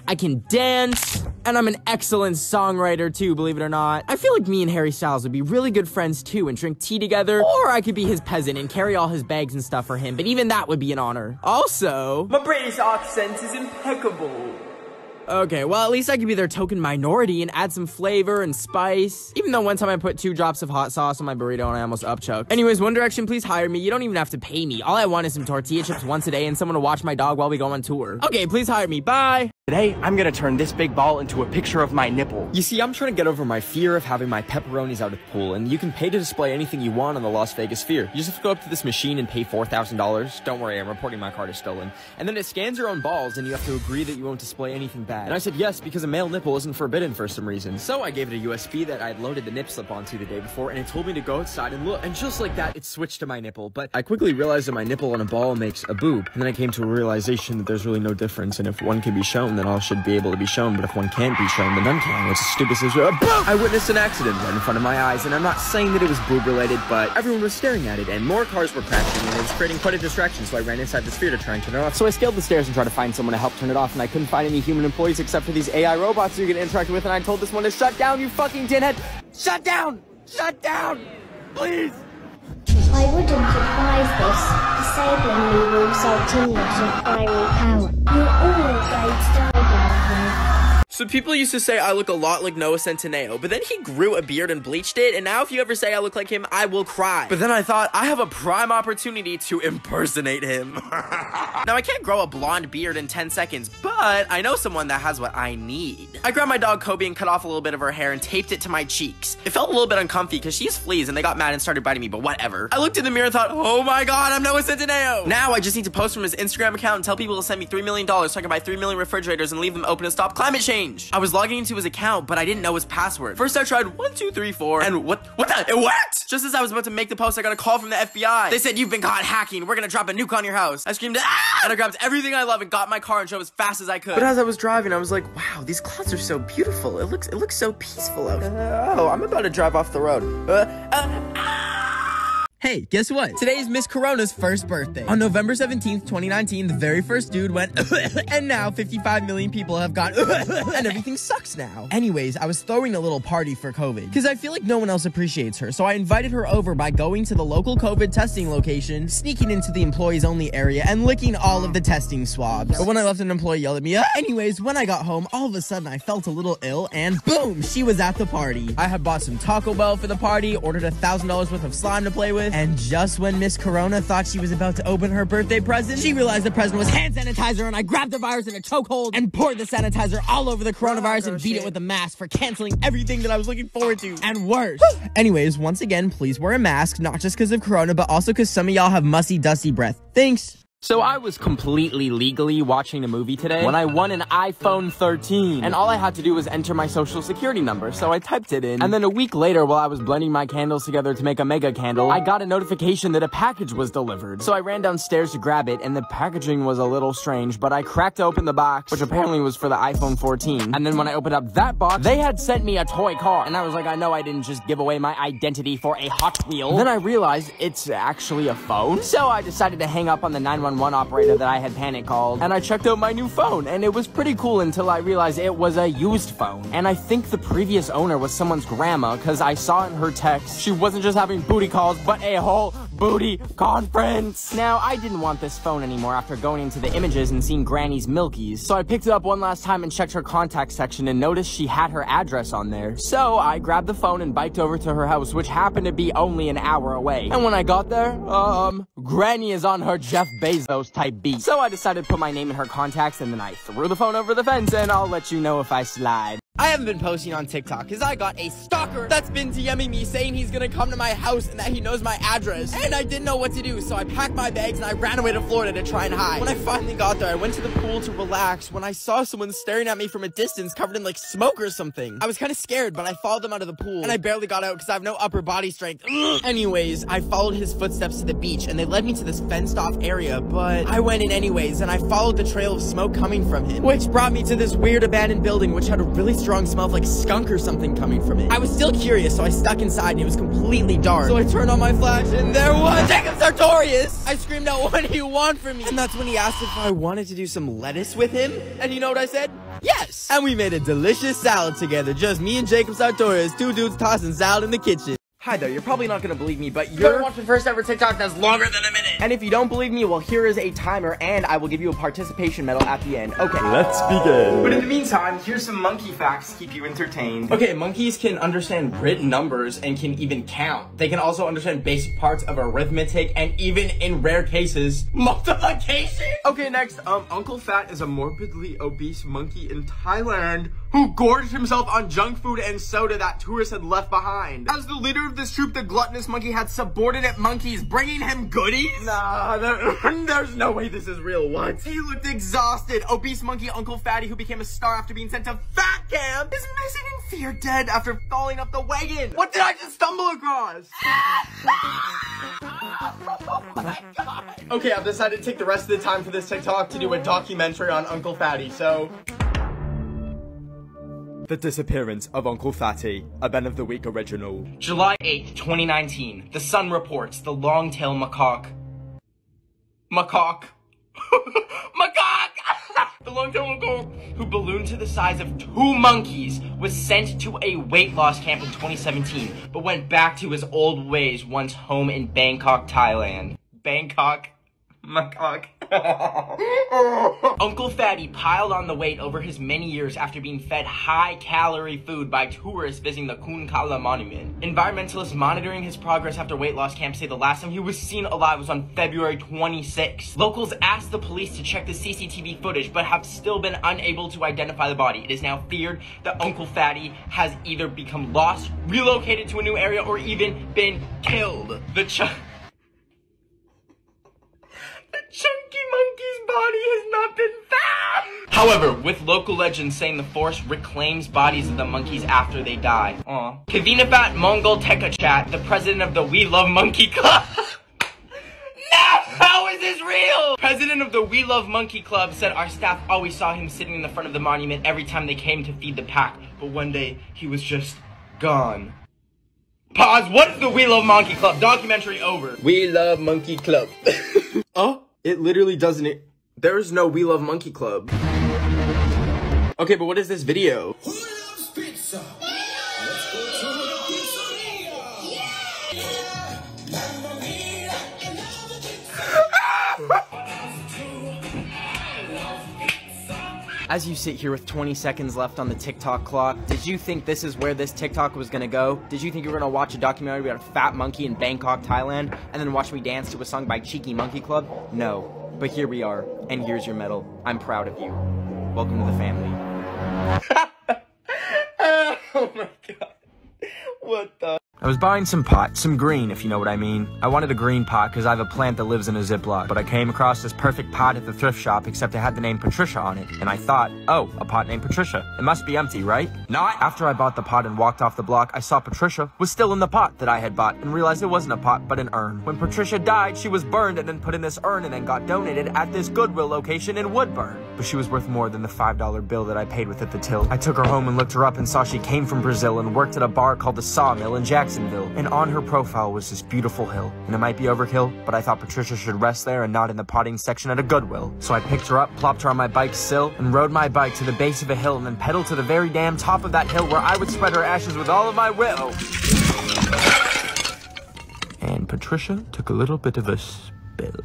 I can dance, and I'm an excellent songwriter too, believe it or not. I feel like me and Harry Styles would be really good friends too and drink tea together, or I could be his peasant and carry all his bags and stuff for him, but even that would be an honor. Also, my British accent is impeccable. Okay, well, at least I could be their token minority and add some flavor and spice. Even though one time I put two drops of hot sauce on my burrito and I almost upchoked. Anyways, One Direction, please hire me. You don't even have to pay me. All I want is some tortilla chips once a day and someone to watch my dog while we go on tour. Okay, please hire me. Bye. Today, I'm gonna turn this big ball into a picture of my nipple. You see, I'm trying to get over my fear of having my pepperonis out of pool, and you can pay to display anything you want on the Las Vegas Sphere. You just have to go up to this machine and pay $4,000. Don't worry, I'm reporting my card is stolen. And then it scans your own balls, and you have to agree that you won't display anything bad. And I said yes, because a male nipple isn't forbidden for some reason. So I gave it a USB that I had loaded the nip slip onto the day before, and it told me to go outside and look. And just like that, it switched to my nipple. But I quickly realized that my nipple on a ball makes a boob. And then I came to a realization that there's really no difference, and if one can be shown, then all should be able to be shown, but if one can't be shown, then none can. It's a stupid situation. I witnessed an accident right in front of my eyes, and I'm not saying that it was boob related, but everyone was staring at it, and more cars were crashing, and it was creating quite a distraction, so I ran inside the sphere to try and turn it off. So I scaled the stairs and tried to find someone to help turn it off, and I couldn't find any human employees except for these AI robots you can interact with, and I told this one to shut down, you fucking dinhead! Shut down! Shut down! Please! I wouldn't advise this. Disabling me will result in loss of power. You're all afraid to die So people used to say I look a lot like Noah Centineo, but then he grew a beard and bleached it, and now if you ever say I look like him, I will cry. But then I thought, I have a prime opportunity to impersonate him. now I can't grow a blonde beard in 10 seconds, but I know someone that has what I need. I grabbed my dog Kobe and cut off a little bit of her hair and taped it to my cheeks. It felt a little bit uncomfy because she has fleas and they got mad and started biting me, but whatever. I looked in the mirror and thought, oh my god, I'm Noah Centineo! Now I just need to post from his Instagram account and tell people to send me $3 million so I can buy 3 million refrigerators and leave them open to stop climate change. I was logging into his account, but I didn't know his password. First I tried one, two, three, four, and what, what the, it worked! Just as I was about to make the post, I got a call from the FBI. They said, you've been caught hacking, we're gonna drop a nuke on your house. I screamed, ah! And I grabbed everything I love and got my car and drove as fast as I could. But as I was driving, I was like, wow, these clouds are so beautiful. It looks, it looks so peaceful out. Uh, oh, I'm about to drive off the road. Uh, uh, Hey, guess what? Today is Miss Corona's first birthday. On November 17th, 2019, the very first dude went, and now 55 million people have gone, and everything sucks now. Anyways, I was throwing a little party for COVID, because I feel like no one else appreciates her, so I invited her over by going to the local COVID testing location, sneaking into the employees only area, and licking all of the testing swabs. But when I left, an employee yelled at me. Uh, anyways, when I got home, all of a sudden I felt a little ill, and boom, she was at the party. I had bought some Taco Bell for the party, ordered a thousand dollars worth of slime to play with, and just when Miss Corona thought she was about to open her birthday present, she realized the present was hand sanitizer, and I grabbed the virus in a chokehold and poured the sanitizer all over the coronavirus and beat it with a mask for canceling everything that I was looking forward to, and worse. Anyways, once again, please wear a mask, not just because of Corona, but also because some of y'all have musty, dusty breath. Thanks. So I was completely legally watching a movie today when I won an iPhone 13. And all I had to do was enter my social security number, so I typed it in. And then a week later, while I was blending my candles together to make a mega candle, I got a notification that a package was delivered. So I ran downstairs to grab it, and the packaging was a little strange, but I cracked open the box, which apparently was for the iPhone 14. And then when I opened up that box, they had sent me a toy car. And I was like, I know I didn't just give away my identity for a Hot Wheel. Then I realized it's actually a phone. So I decided to hang up on the 911 one operator that I had panic called, and I checked out my new phone, and it was pretty cool until I realized it was a used phone. And I think the previous owner was someone's grandma, because I saw in her text, she wasn't just having booty calls, but a whole booty conference. Now, I didn't want this phone anymore after going into the images and seeing Granny's Milkies, so I picked it up one last time and checked her contact section and noticed she had her address on there. So I grabbed the phone and biked over to her house, which happened to be only an hour away. And when I got there, um, Granny is on her Jeff Bezos type beat. So I decided to put my name in her contacts and then I threw the phone over the fence and I'll let you know if I slide. I haven't been posting on TikTok because I got a stalker that's been DMing me saying he's gonna come to my house and that he knows my address. And I didn't know what to do, so I packed my bags and I ran away to Florida to try and hide. When I finally got there, I went to the pool to relax when I saw someone staring at me from a distance covered in like smoke or something. I was kind of scared, but I followed them out of the pool and I barely got out because I have no upper body strength. Anyways, I followed his footsteps to the beach and they led me to this fenced off area, but I went in anyways and I followed the trail of smoke coming from him, which brought me to this weird abandoned building which had a really strong smell of like skunk or something coming from it. I was still curious, so I stuck inside and it was completely dark. So I turned on my flash and there was Jacob Sartorius! I screamed out, what do you want from me? And that's when he asked if I wanted to do some lettuce with him. And you know what I said? Yes! And we made a delicious salad together, just me and Jacob Sartorius, two dudes tossing salad in the kitchen. Hi there, you're probably not gonna believe me, but you're watching first ever TikTok that's longer than a minute. And if you don't believe me, well, here is a timer, and I will give you a participation medal at the end. Okay. Let's begin. But in the meantime, here's some monkey facts to keep you entertained. Okay, monkeys can understand written numbers and can even count. They can also understand basic parts of arithmetic and even in rare cases, multiplication. Okay, next, um, Uncle Fat is a morbidly obese monkey in Thailand who gorged himself on junk food and soda that tourists had left behind. As the leader of this troop, the gluttonous monkey had subordinate monkeys bringing him goodies? Nah, there, there's no way this is real. What? He looked exhausted. Obese monkey Uncle Fatty, who became a star after being sent to fat camp, is missing in fear dead after falling off the wagon. What did I just stumble across? oh. Okay, I've decided to take the rest of the time for this TikTok to do a documentary on Uncle Fatty, so... The Disappearance of Uncle Fatty, a Ben of the Week original. July 8th, 2019. The Sun reports the long-tailed macaque. Macaque. macaque! the long-tailed macaque, who ballooned to the size of two monkeys, was sent to a weight loss camp in 2017, but went back to his old ways once home in Bangkok, Thailand. Bangkok. Macaque. Uncle Fatty piled on the weight over his many years after being fed high-calorie food by tourists visiting the Kun Kala monument. Environmentalists monitoring his progress after weight loss camp say the last time he was seen alive was on February 26. Locals asked the police to check the CCTV footage, but have still been unable to identify the body. It is now feared that Uncle Fatty has either become lost, relocated to a new area, or even been killed. The chunky monkey's body has not been found. However, with local legends saying the forest reclaims bodies of the monkeys after they die. Aw. Kavinafat Mongol Tekachat, the president of the We Love Monkey Club. no! How is this real? President of the We Love Monkey Club said our staff always saw him sitting in the front of the monument every time they came to feed the pack, but one day he was just gone. Pause. What is the We Love Monkey Club? Documentary over. We Love Monkey Club. Oh, it literally doesn't. E- There's no We Love Monkey Club. Okay, but what is this video? As you sit here with 20 seconds left on the TikTok clock, did you think this is where this TikTok was gonna go? Did you think you were gonna watch a documentary about a fat monkey in Bangkok, Thailand, and then watch me dance to a song by Cheeky Monkey Club? No. But here we are, and here's your medal. I'm proud of you. Welcome to the family. oh my god. What the? I was buying some pot, some green, if you know what I mean. I wanted a green pot because I have a plant that lives in a Ziploc, but I came across this perfect pot at the thrift shop, except it had the name Patricia on it, and I thought, oh, a pot named Patricia. It must be empty, right? Not. After I bought the pot and walked off the block, I saw Patricia was still in the pot that I had bought and realized it wasn't a pot, but an urn. When Patricia died, she was burned and then put in this urn and then got donated at this Goodwill location in Woodburn. But she was worth more than the $5 bill that I paid with at the till. I took her home and looked her up and saw she came from Brazil and worked at a bar called the Sawmill in Jacksonville. And on her profile was this beautiful hill. And it might be overkill, but I thought Patricia should rest there and not in the potting section at a Goodwill. So I picked her up, plopped her on my bike's sill, and rode my bike to the base of a hill and then pedaled to the very damn top of that hill where I would spread her ashes with all of my will. And Patricia took a little bit of a spill.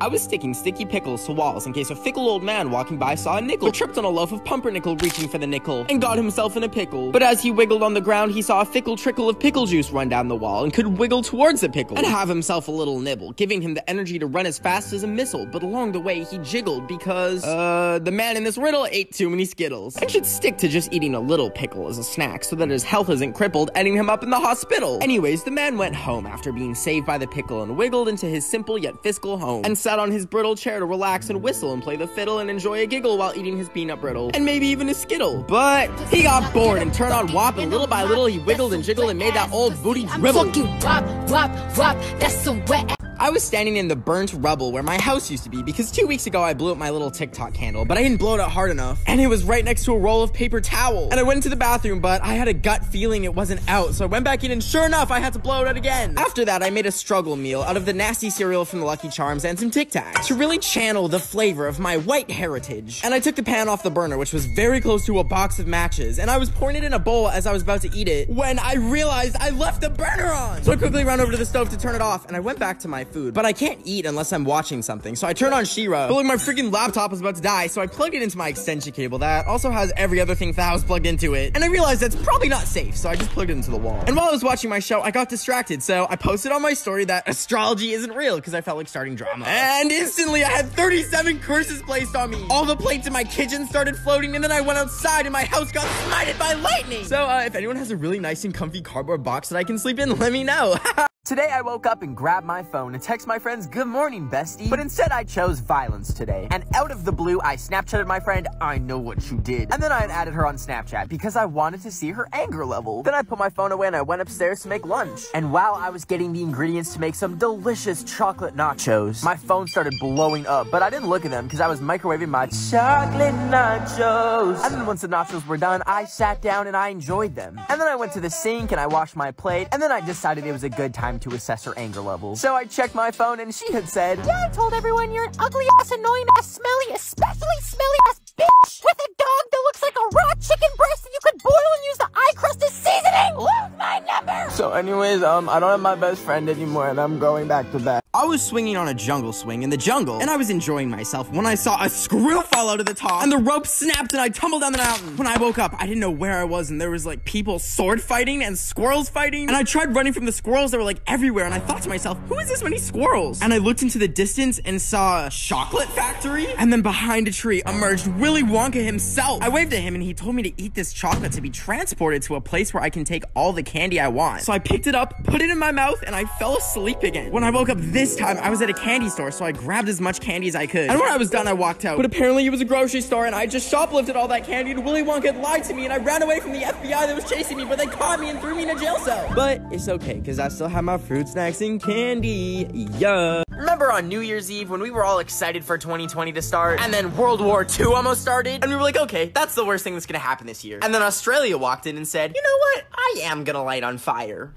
I was sticking sticky pickles to walls in case a fickle old man walking by saw a nickel, tripped on a loaf of pumpernickel reaching for the nickel, and got himself in a pickle. But as he wiggled on the ground, he saw a fickle trickle of pickle juice run down the wall and could wiggle towards the pickle and have himself a little nibble, giving him the energy to run as fast as a missile. But along the way, he jiggled because, uh, the man in this riddle ate too many Skittles and should stick to just eating a little pickle as a snack so that his health isn't crippled, ending him up in the hospital. Anyways, the man went home after being saved by the pickle and wiggled into his simple yet fiscal home and sat on his brittle chair to relax and whistle and play the fiddle and enjoy a giggle while eating his peanut brittle and maybe even a skittle. But he got bored and turned on WAP and little by little he wiggled and jiggled and made that old booty dribble. wop, wop, wop. That's some wet. I was standing in the burnt rubble where my house used to be because two weeks ago I blew up my little TikTok candle, but I didn't blow it out hard enough. And it was right next to a roll of paper towel. And I went into the bathroom, but I had a gut feeling it wasn't out, so I went back in and sure enough, I had to blow it out again. After that, I made a struggle meal out of the nasty cereal from the Lucky Charms and some Tic Tacs to really channel the flavor of my white heritage. And I took the pan off the burner, which was very close to a box of matches, and I was pouring it in a bowl as I was about to eat it when I realized I left the burner on. So I quickly ran over to the stove to turn it off, and I went back to my food. But I can't eat unless I'm watching something, so I turn on She-Ra. But like my freaking laptop is about to die, so I plugged it into my extension cable that also has every other thing the house plugged into it. And I realized that's probably not safe, so I just plugged it into the wall. And while I was watching my show, I got distracted, so I posted on my story that astrology isn't real because I felt like starting drama. And instantly I had 37 curses placed on me. All the plates in my kitchen started floating, and then I went outside and my house got smited by lightning. So uh, if anyone has a really nice and comfy cardboard box that I can sleep in, let me know. Today I woke up and grabbed my phone and text my friends, good morning, bestie. But instead I chose violence today. And out of the blue, I Snapchatted my friend, I know what you did. And then I added her on Snapchat because I wanted to see her anger level. Then I put my phone away and I went upstairs to make lunch. And while I was getting the ingredients to make some delicious chocolate nachos, my phone started blowing up. But I didn't look at them because I was microwaving my chocolate nachos. And then once the nachos were done, I sat down and I enjoyed them. And then I went to the sink and I washed my plate. And then I decided it was a good time to assess her anger level. So I checked my phone and she had said, Yeah, I told everyone you're an ugly ass, annoying ass, smelly, especially smelly ass bitch with a dog that looks like a raw chicken breast that you could boil and use the eye crust as seasoning. Lose my number. So anyways, um, I don't have my best friend anymore and I'm going back to bed. I was swinging on a jungle swing in the jungle, and I was enjoying myself when I saw a screw fall out of the top, and the rope snapped, and I tumbled down the mountain. When I woke up, I didn't know where I was, and there was like people sword fighting and squirrels fighting, and I tried running from the squirrels that were like everywhere, and I thought to myself, who is this many squirrels? And I looked into the distance and saw a chocolate factory, and then behind a tree emerged Willy Wonka himself. I waved at him, and he told me to eat this chocolate to be transported to a place where I can take all the candy I want. So I picked it up, put it in my mouth, and I fell asleep again. When I woke up this time, I was at a candy store, so I grabbed as much candy as I could. And when I was done, I walked out. But apparently it was a grocery store, and I just shoplifted all that candy, and Willy Wonka had lied to me, and I ran away from the FBI that was chasing me, but they caught me and threw me in a jail cell. But it's okay, because I still have my fruit snacks and candy. Yeah. Remember on New Year's Eve when we were all excited for 2020 to start, and then World War II almost started, and we were like, okay, that's the worst thing that's gonna happen this year. And then Australia walked in and said, you know what? I am gonna light on fire.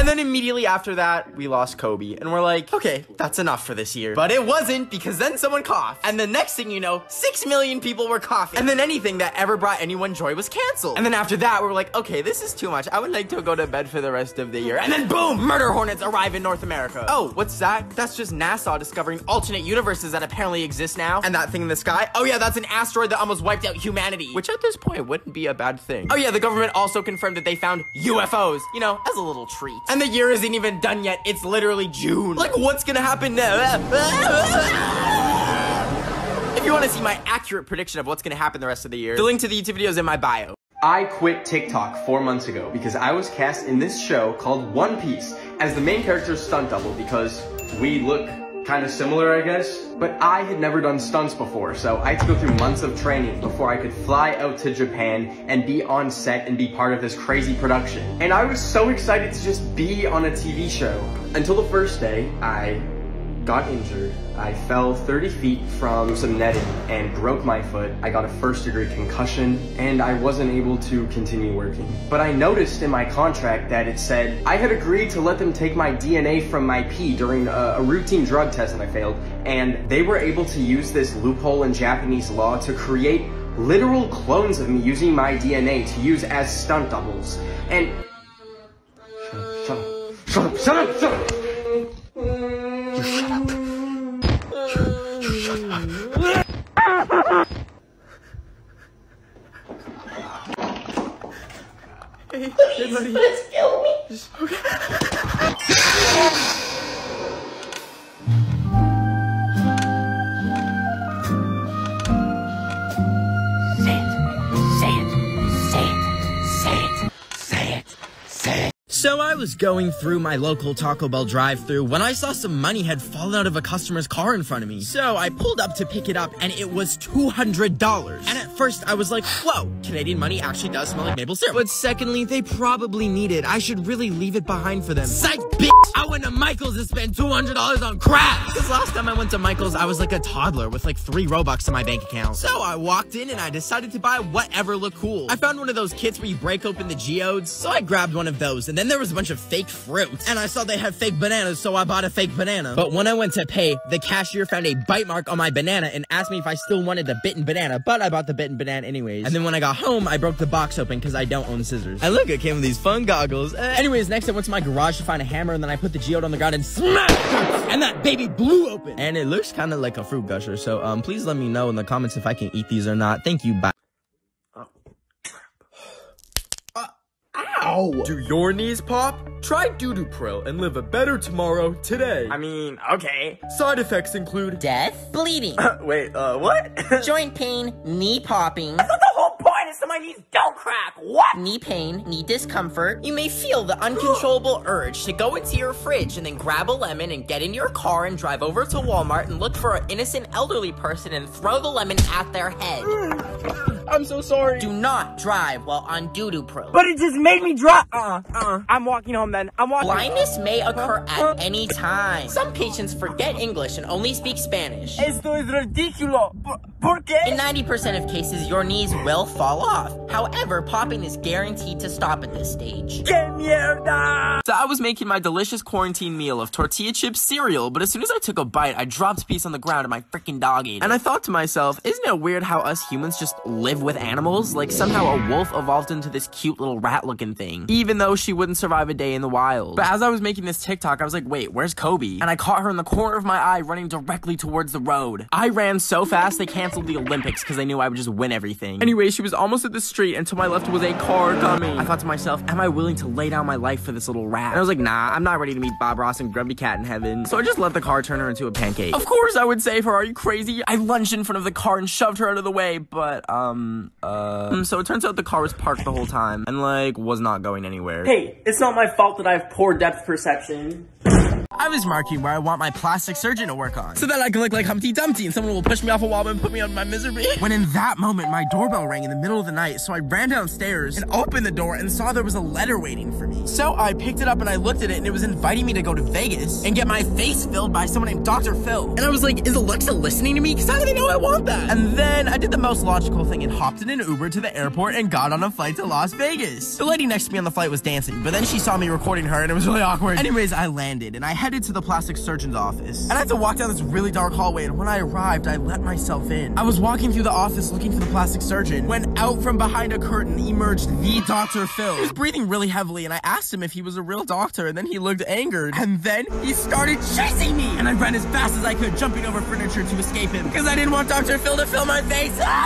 And then immediately after that, we lost Kobe. And we're like, okay, that's enough for this year. But it wasn't because then someone coughed. And the next thing you know, six million people were coughing. And then anything that ever brought anyone joy was canceled. And then after that, we were like, okay, this is too much. I would like to go to bed for the rest of the year. And then boom, murder hornets arrive in North America. Oh, what's that? That's just NASA discovering alternate universes that apparently exist now. And that thing in the sky? Oh yeah, that's an asteroid that almost wiped out humanity. Which at this point wouldn't be a bad thing. Oh yeah, the government also confirmed that they found UFOs, you know, as a little treat. And the year isn't even done yet. It's literally June. Like, what's gonna happen now? If you want to see my accurate prediction of what's gonna happen the rest of the year, the link to the YouTube video is in my bio. I quit TikTok four months ago because I was cast in this show called One Piece as the main character's stunt double because we look kind of similar, I guess. But I had never done stunts before, so I had to go through months of training before I could fly out to Japan and be on set and be part of this crazy production. And I was so excited to just be on a TV show. Until the first day, I got injured. I fell 30 feet from some netting and broke my foot. I got a first degree concussion and I wasn't able to continue working. But I noticed in my contract that it said I had agreed to let them take my DNA from my pee during a, a routine drug test that I failed and they were able to use this loophole in Japanese law to create literal clones of me using my DNA to use as stunt doubles. And shut up, shut up, shut up, shut up. Shut Hey, hey, buddy. Let's kill me. So I was going through my local Taco Bell drive-through when I saw some money had fallen out of a customer's car in front of me. So I pulled up to pick it up and it was $200. And at first I was like, whoa, Canadian money actually does smell like maple syrup. But secondly, they probably need it. I should really leave it behind for them. Psych, bitch! I went to Michael's to spend $200 on crap! Because last time I went to Michael's, I was like a toddler with like three Robux in my bank account. So I walked in and I decided to buy whatever looked cool. I found one of those kits where you break open the geodes, so I grabbed one of those, and then there was a bunch of fake fruit. And I saw they had fake bananas, so I bought a fake banana. But when I went to pay, the cashier found a bite mark on my banana and asked me if I still wanted the bitten banana, but I bought the bitten banana anyways. And then when I got home, I broke the box open because I don't own scissors. And look, it came with these fun goggles. Uh, anyways, next I went to my garage to find a hammer, and then I put the geode on the ground and smashed it! And that baby blew open! And it looks kind of like a fruit gusher, so um, please let me know in the comments if I can eat these or not. Thank you, bye. Ow! Do your knees pop? Try Doodoo Dudupril and live a better tomorrow today. I mean, okay. Side effects include Death, bleeding, Wait, uh, what? joint pain, knee popping, is so my knees don't crack. What? knee pain, knee discomfort. You may feel the uncontrollable urge to go into your fridge and then grab a lemon and get in your car and drive over to Walmart and look for an innocent elderly person and throw the lemon at their head. I'm so sorry. Do not drive while on Dudupril. But it just made me drop. Uh, uh. I'm walking home then. I'm walking. Blindness may occur at any time. Some patients forget English and only speak Spanish. Esto es ridículo. ¿Por, ¿Por qué? In 90% of cases, your knees will fall off. However, popping is guaranteed to stop at this stage. ¡Qué mierda! So I was making my delicious quarantine meal of tortilla chip cereal, but as soon as I took a bite, I dropped a piece on the ground and my freaking dog ate it. And I thought to myself, isn't it weird how us humans just live with animals? Like somehow a wolf evolved into this cute little rat looking thing, even though she wouldn't survive a day in the wild. But as I was making this TikTok, I was like, wait, where's Kobe? And I caught her in the corner of my eye running directly towards the road. I ran so fast they canceled the Olympics because they knew I would just win everything. Anyway, she was almost at the street and to my left was a car coming. I thought to myself, am I willing to lay down my life for this little rat? And I was like, nah, I'm not ready to meet Bob Ross and Grumpy Cat in heaven. So I just let the car turn her into a pancake. Of course I would save her, are you crazy? I lunged in front of the car and shoved her out of the way, but, um, uh... So it turns out the car was parked the whole time and, like, was not going anywhere. Hey, it's not my fault that I have poor depth perception. I was marking where I want my plastic surgeon to work on. So that I can look like Humpty Dumpty and someone will push me off a wall and put me on my misery. When in that moment, my doorbell rang in the middle of the night, so I ran downstairs and opened the door and saw there was a letter waiting for me. So I picked it up and I looked at it and it was inviting me to go to Vegas and get my face filled by someone named Dr. Phil. And I was like, is Alexa listening to me? Because how do they know I want that? And then I did the most logical thing and hopped in an Uber to the airport and got on a flight to Las Vegas. The lady next to me on the flight was dancing, but then she saw me recording her and it was really awkward. Anyways, I landed and I headed to the plastic surgeon's office. And I had to walk down this really dark hallway and when I arrived, I let myself in. I was walking through the office looking for the plastic surgeon when out from behind a curtain emerged the Dr. Phil. He was breathing really heavily and I asked him if he was a real doctor and then he looked angered. And then he started chasing me and I ran as fast as I could, jumping over furniture to escape him because I didn't want Dr. Phil to fill my face. Ah!